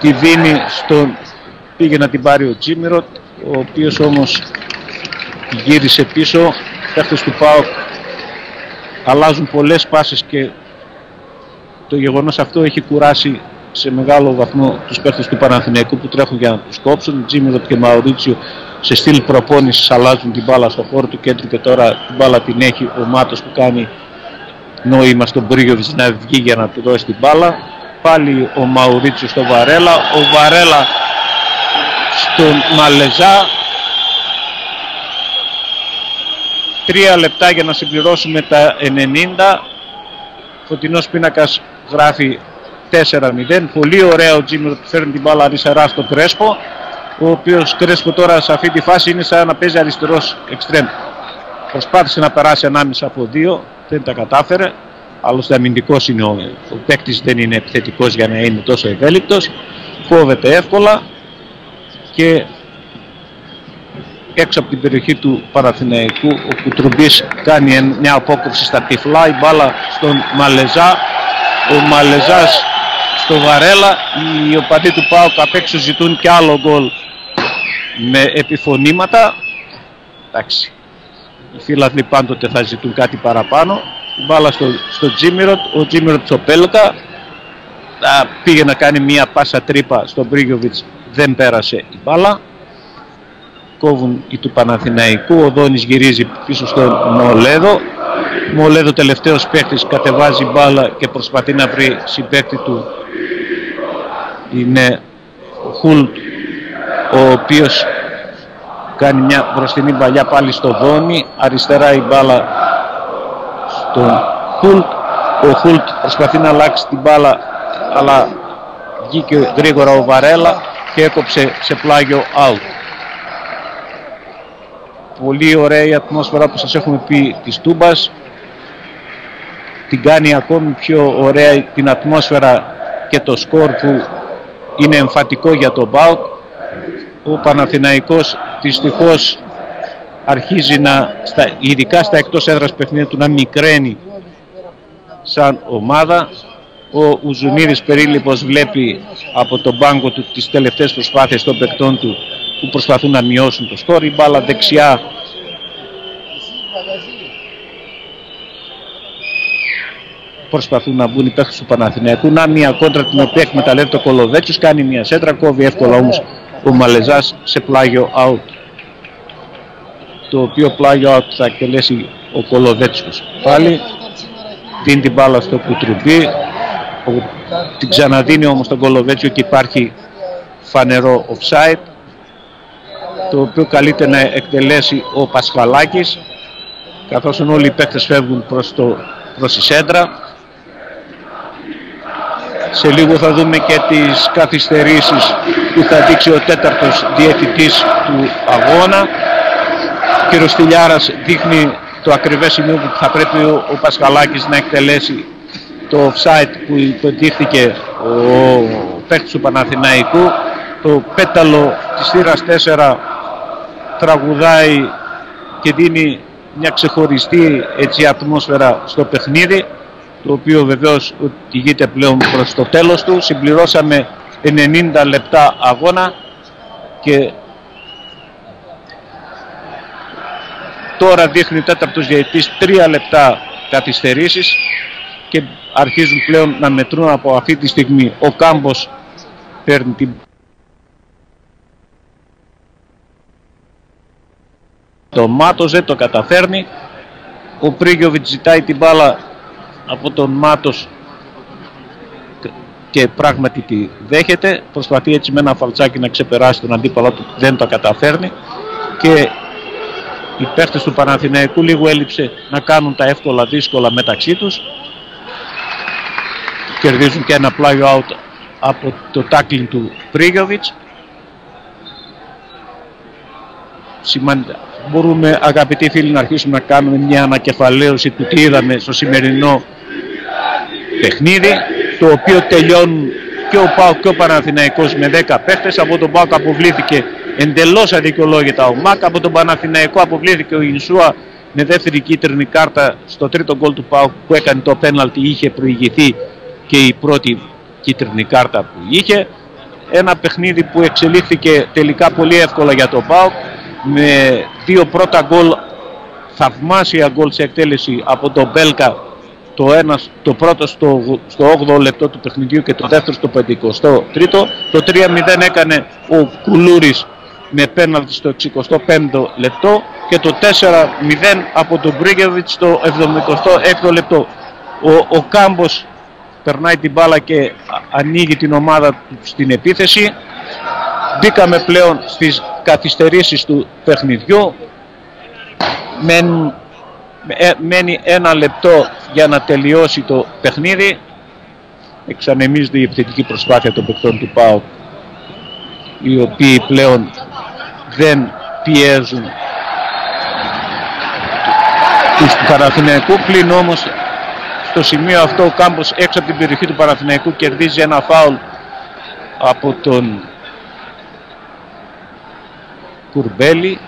τη δίνει στον πήγε να την πάρει ο Τζίμιρο ο οποίος όμως γύρισε πίσω. Παίχτες του ΠΑΟ αλλάζουν πολλές πάσες και το γεγονός αυτό έχει κουράσει σε μεγάλο βαθμό τους παίχτες του Παναθηναϊκού που τρέχουν για να τους κόψουν. Τζίμιροτ και Μαουρίτσιο σε στυλ προπόνησης αλλάζουν την μπάλα στο χώρο του κέντρου και τώρα την μπάλα την έχει ο Μάτος που κάνει νόημα στον Πρίγιοβιτς να βγει για να του δώσει την μπάλα. Πάλι ο Μαουρίτσιο στο Βαρέλα, ο Βαρέλα στον Μαλεζά. Τρία λεπτά για να συμπληρώσουμε τα 90. Φωτεινός πίνακας γράφει 4-0. Πολύ ωραίο ο Τζίμιρο που φέρνει την μπάλα αριστερά στο Κρέσπο. Ο οποίος Κρέσπο τώρα σε αυτή τη φάση είναι σαν να παίζει αριστερός εξτρέμ. Προσπάθησε να περάσει ανάμεσα από δύο, δεν τα κατάφερε. Άλλωστε αμυντικός είναι ο, ο παίκτης δεν είναι επιθετικός για να είναι τόσο ευέλικτος. Κόβεται εύκολα και έξω από την περιοχή του Παραθυναϊκού ο Κουτρουμπής κάνει μια απόκρουση στα τυφλά η μπάλα στον Μαλεζά ο Μαλεζάς στο Βαρέλα οι οπαδοί του ΠΑΟΚ απ' έξω ζητούν και άλλο γκολ με επιφωνήματα. Εντάξει οι φίλαθλοι πάντοτε θα ζητούν κάτι παραπάνω. Η μπάλα στο, στο Τζίμιροτ ο Τζίμιροτ στο Πέλκα πήγε να κάνει μια πάσα τρύπα στον Μπρίγιοβιτς δεν πέρασε η μπάλα. Κόβουν οι του Παναθηναϊκού ο Δόνης γυρίζει πίσω στον Μολέδο Μολέδο τελευταίος παίκτης κατεβάζει μπάλα και προσπαθεί να βρει συμπαίκτη του είναι ο Χουλτ ο οποίος κάνει μια μπροστινή παλιά πάλι στο Δόνι αριστερά η μπάλα στον Χουλτ. Ο Χουλτ προσπαθεί να αλλάξει την μπάλα αλλά βγήκε γρήγορα ο Βαρέλα και έκοψε σε πλάγιο out. Πολύ ωραία η ατμόσφαιρα που σας έχουμε πει της Τούμπας. Την κάνει ακόμη πιο ωραία την ατμόσφαιρα και το σκορ που είναι εμφατικό για τον ΠΑΟΚ. Ο Παναθηναϊκός δυστυχώς αρχίζει να, στα, ειδικά στα εκτός έδρας παιχνίδια του, να μικραίνει σαν ομάδα. Ο Ουζουνίδης περίληπος βλέπει από τον πάγκο του τις τελευταίες προσπάθειες των παικτών του που προσπαθούν να μειώσουν το σκορ. Η μπάλα δεξιά προσπαθούν να μπουν οι παίχτες του Παναθηναϊκού. Να μια κόντρα την οποία εκμεταλλεύεται ο Κολοβέτσιος, κάνει μια σέντρα, κόβει εύκολα όμως ο Μαλεζάς σε πλάγιο out. Το οποίο πλάγιο out θα εκτελέσει ο Κολοβέτσιος. Πάλι δίνει την μπάλα στο Κουτρουπί, την ξαναδίνει όμως τον Κολοβέτσιο και υπάρχει φανερό offside το οποίο καλείται να εκτελέσει ο Πασχαλάκης καθώς όλοι οι παίκτες φεύγουν προς, το, προς τη σέντρα σε λίγο θα δούμε και τις καθυστερήσεις που θα δείξει ο τέταρτος διαιτητής του αγώνα ο κ. Στυλιάρας δείχνει το ακριβές σημείο που θα πρέπει ο, ο Πασχαλάκης να εκτελέσει το offside που υποδείχθηκε ο παίκτης του Παναθηναϊκού το πέταλο της θύρας 4 τραγουδάει και δίνει μια ξεχωριστή έτσι, ατμόσφαιρα στο παιχνίδι το οποίο βεβαίως οδηγείται πλέον προς το τέλος του. Συμπληρώσαμε 90 λεπτά αγώνα και τώρα δείχνει τέταρτος διαιτής 3 λεπτά καθυστερήσεις και αρχίζουν πλέον να μετρούν από αυτή τη στιγμή. Ο Κάμπος παίρνει την Το Μάτος δεν το καταφέρνει. Ο Πρίγιοβιτς ζητάει την μπάλα από τον Μάτος και πράγματι τη δέχεται. Προσπαθεί έτσι με ένα φαλτσάκι να ξεπεράσει τον αντίπαλο του, δεν το καταφέρνει. Και οι παίχτες του Παναθηναϊκού λίγο έλειψε να κάνουν τα εύκολα δύσκολα μεταξύ τους. Κερδίζουν και ένα πλάγιο out από το tackling του Πρίγιοβιτς. Σημαντικά μπορούμε αγαπητοί φίλοι να αρχίσουμε να κάνουμε μια ανακεφαλαίωση του τι είδαμε στο σημερινό παιχνίδι το οποίο τελειώνουν και ο ΠΑΟΚ και ο Παναθηναϊκός με 10 παίχτες. Από τον ΠΑΟΚ αποβλήθηκε εντελώς αδικαιολόγητα ο ΜΑΚ. Από τον Παναθηναϊκό αποβλήθηκε ο Ινσούα με δεύτερη κίτρινη κάρτα στο τρίτο γκολ του ΠΑΟΚ που έκανε το πέναλτι. Είχε προηγηθεί και η πρώτη κίτρινη κάρτα που είχε. Ένα παιχνίδι που εξελίχθηκε τελικά πολύ εύκολα για τον ΠΑΟΚ με δύο πρώτα γκολ θαυμάσια γκολ σε εκτέλεση από τον Μπέλκα το, ένας, το πρώτο στο, στο 8ο λεπτό του παιχνιδιού και το δεύτερο στο 53ο το 3-0 έκανε ο Κουλούρης με πέναλτι στο 65ο λεπτό και το 4-0 από τον Μπρίγκεβιτς στο 76ο λεπτό. Ο, ο Κάμπος περνάει την μπάλα και ανοίγει την ομάδα στην επίθεση. Μπήκαμε πλέον στις καθυστερήσεις του παιχνιδιού. Ε, μένει ένα λεπτό για να τελειώσει το παιχνίδι. Εξανεμίζεται η επιθετική προσπάθεια των παιχτών του ΠΑΟ οι οποίοι πλέον δεν πιέζουν τους του Παναθηναϊκού πλην όμως στο σημείο αυτό ο Κάμπος έξω από την περιοχή του Παναθηναϊκού κερδίζει ένα φάουλ από τον Κουρμπέλη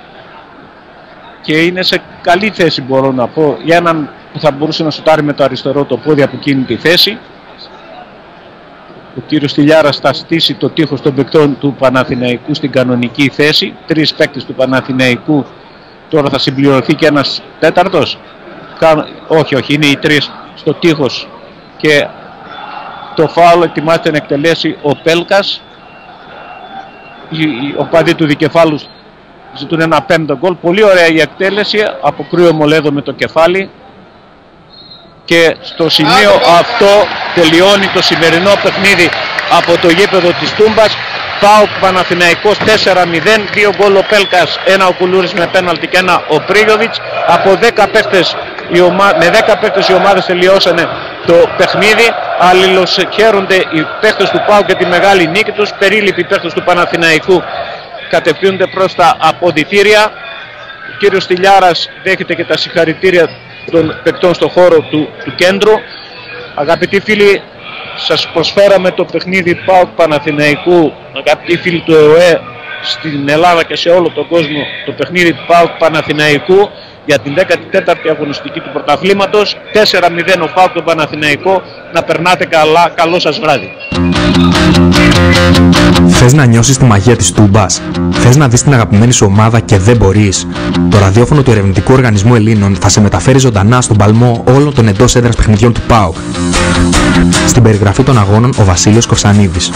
και είναι σε καλή θέση μπορώ να πω για έναν που θα μπορούσε να σουτάρει με το αριστερό το πόδι από εκείνη τη θέση. Ο κύριος Τηλιάρας θα στήσει το τείχος των παικτών του Παναθηναϊκού στην κανονική θέση. Τρεις παίκτες του Παναθηναϊκού τώρα θα συμπληρωθεί και ένας τέταρτος. Όχι, όχι, είναι οι τρεις στο τείχος και το φάουλ ετοιμάζεται να εκτελέσει ο Πέλκας. Ο παδί του δικεφάλου ζητούν ένα πέμπτο γκολ. Πολύ ωραία η εκτέλεση από κρύο μολέδο με το κεφάλι. Και στο σημείο αυτό τελειώνει το σημερινό παιχνίδι από το γήπεδο της Τούμπας. Πάω Παναθηναϊκός 4-0, 2 γκολ ο Πέλκας, ένα ο Κουλούρης με πέναλτι και ένα ο Πρίγιοβιτς. Από 10 παίχτες η ομα... με 10 παίκτες οι ομάδες τελειώσανε το παιχνίδι. Αλληλοσχέρονται οι παίκτες του ΠΑΟ και τη μεγάλη νίκη τους. Περίληποι παίκτες του Παναθηναϊκού κατευθύνονται προς τα αποδητήρια. Ο κύριος Τηλιάρας δέχεται και τα συγχαρητήρια των παικτών στο χώρο του, του κέντρου. Αγαπητοί φίλοι, σας προσφέραμε το παιχνίδι ΠΑΟΚ Παναθηναϊκού, αγαπητοί φίλοι του ΕΟΕ, στην Ελλάδα και σε όλο τον κόσμο, το παιχνίδι του ΠΑΟΚ Παναθηναϊκού για την 14η αγωνιστική του πρωταθλήματος. 4-0 ο ΠΑΟΚ τον Παναθηναϊκό. Να περνάτε καλά. Καλό σας βράδυ. Θες να νιώσεις τη μαγεία της Τούμπας; Θες να δεις την αγαπημένη σου ομάδα και δεν μπορείς; Το ραδιόφωνο του Ερευνητικού Οργανισμού Ελλήνων θα σε μεταφέρει ζωντανά στον παλμό όλων των εντός έδρας παιχνιδιών του ΠΑΟΚ. Στην περιγραφή των αγώνων ο Βασίλειος Κοφσανίδης.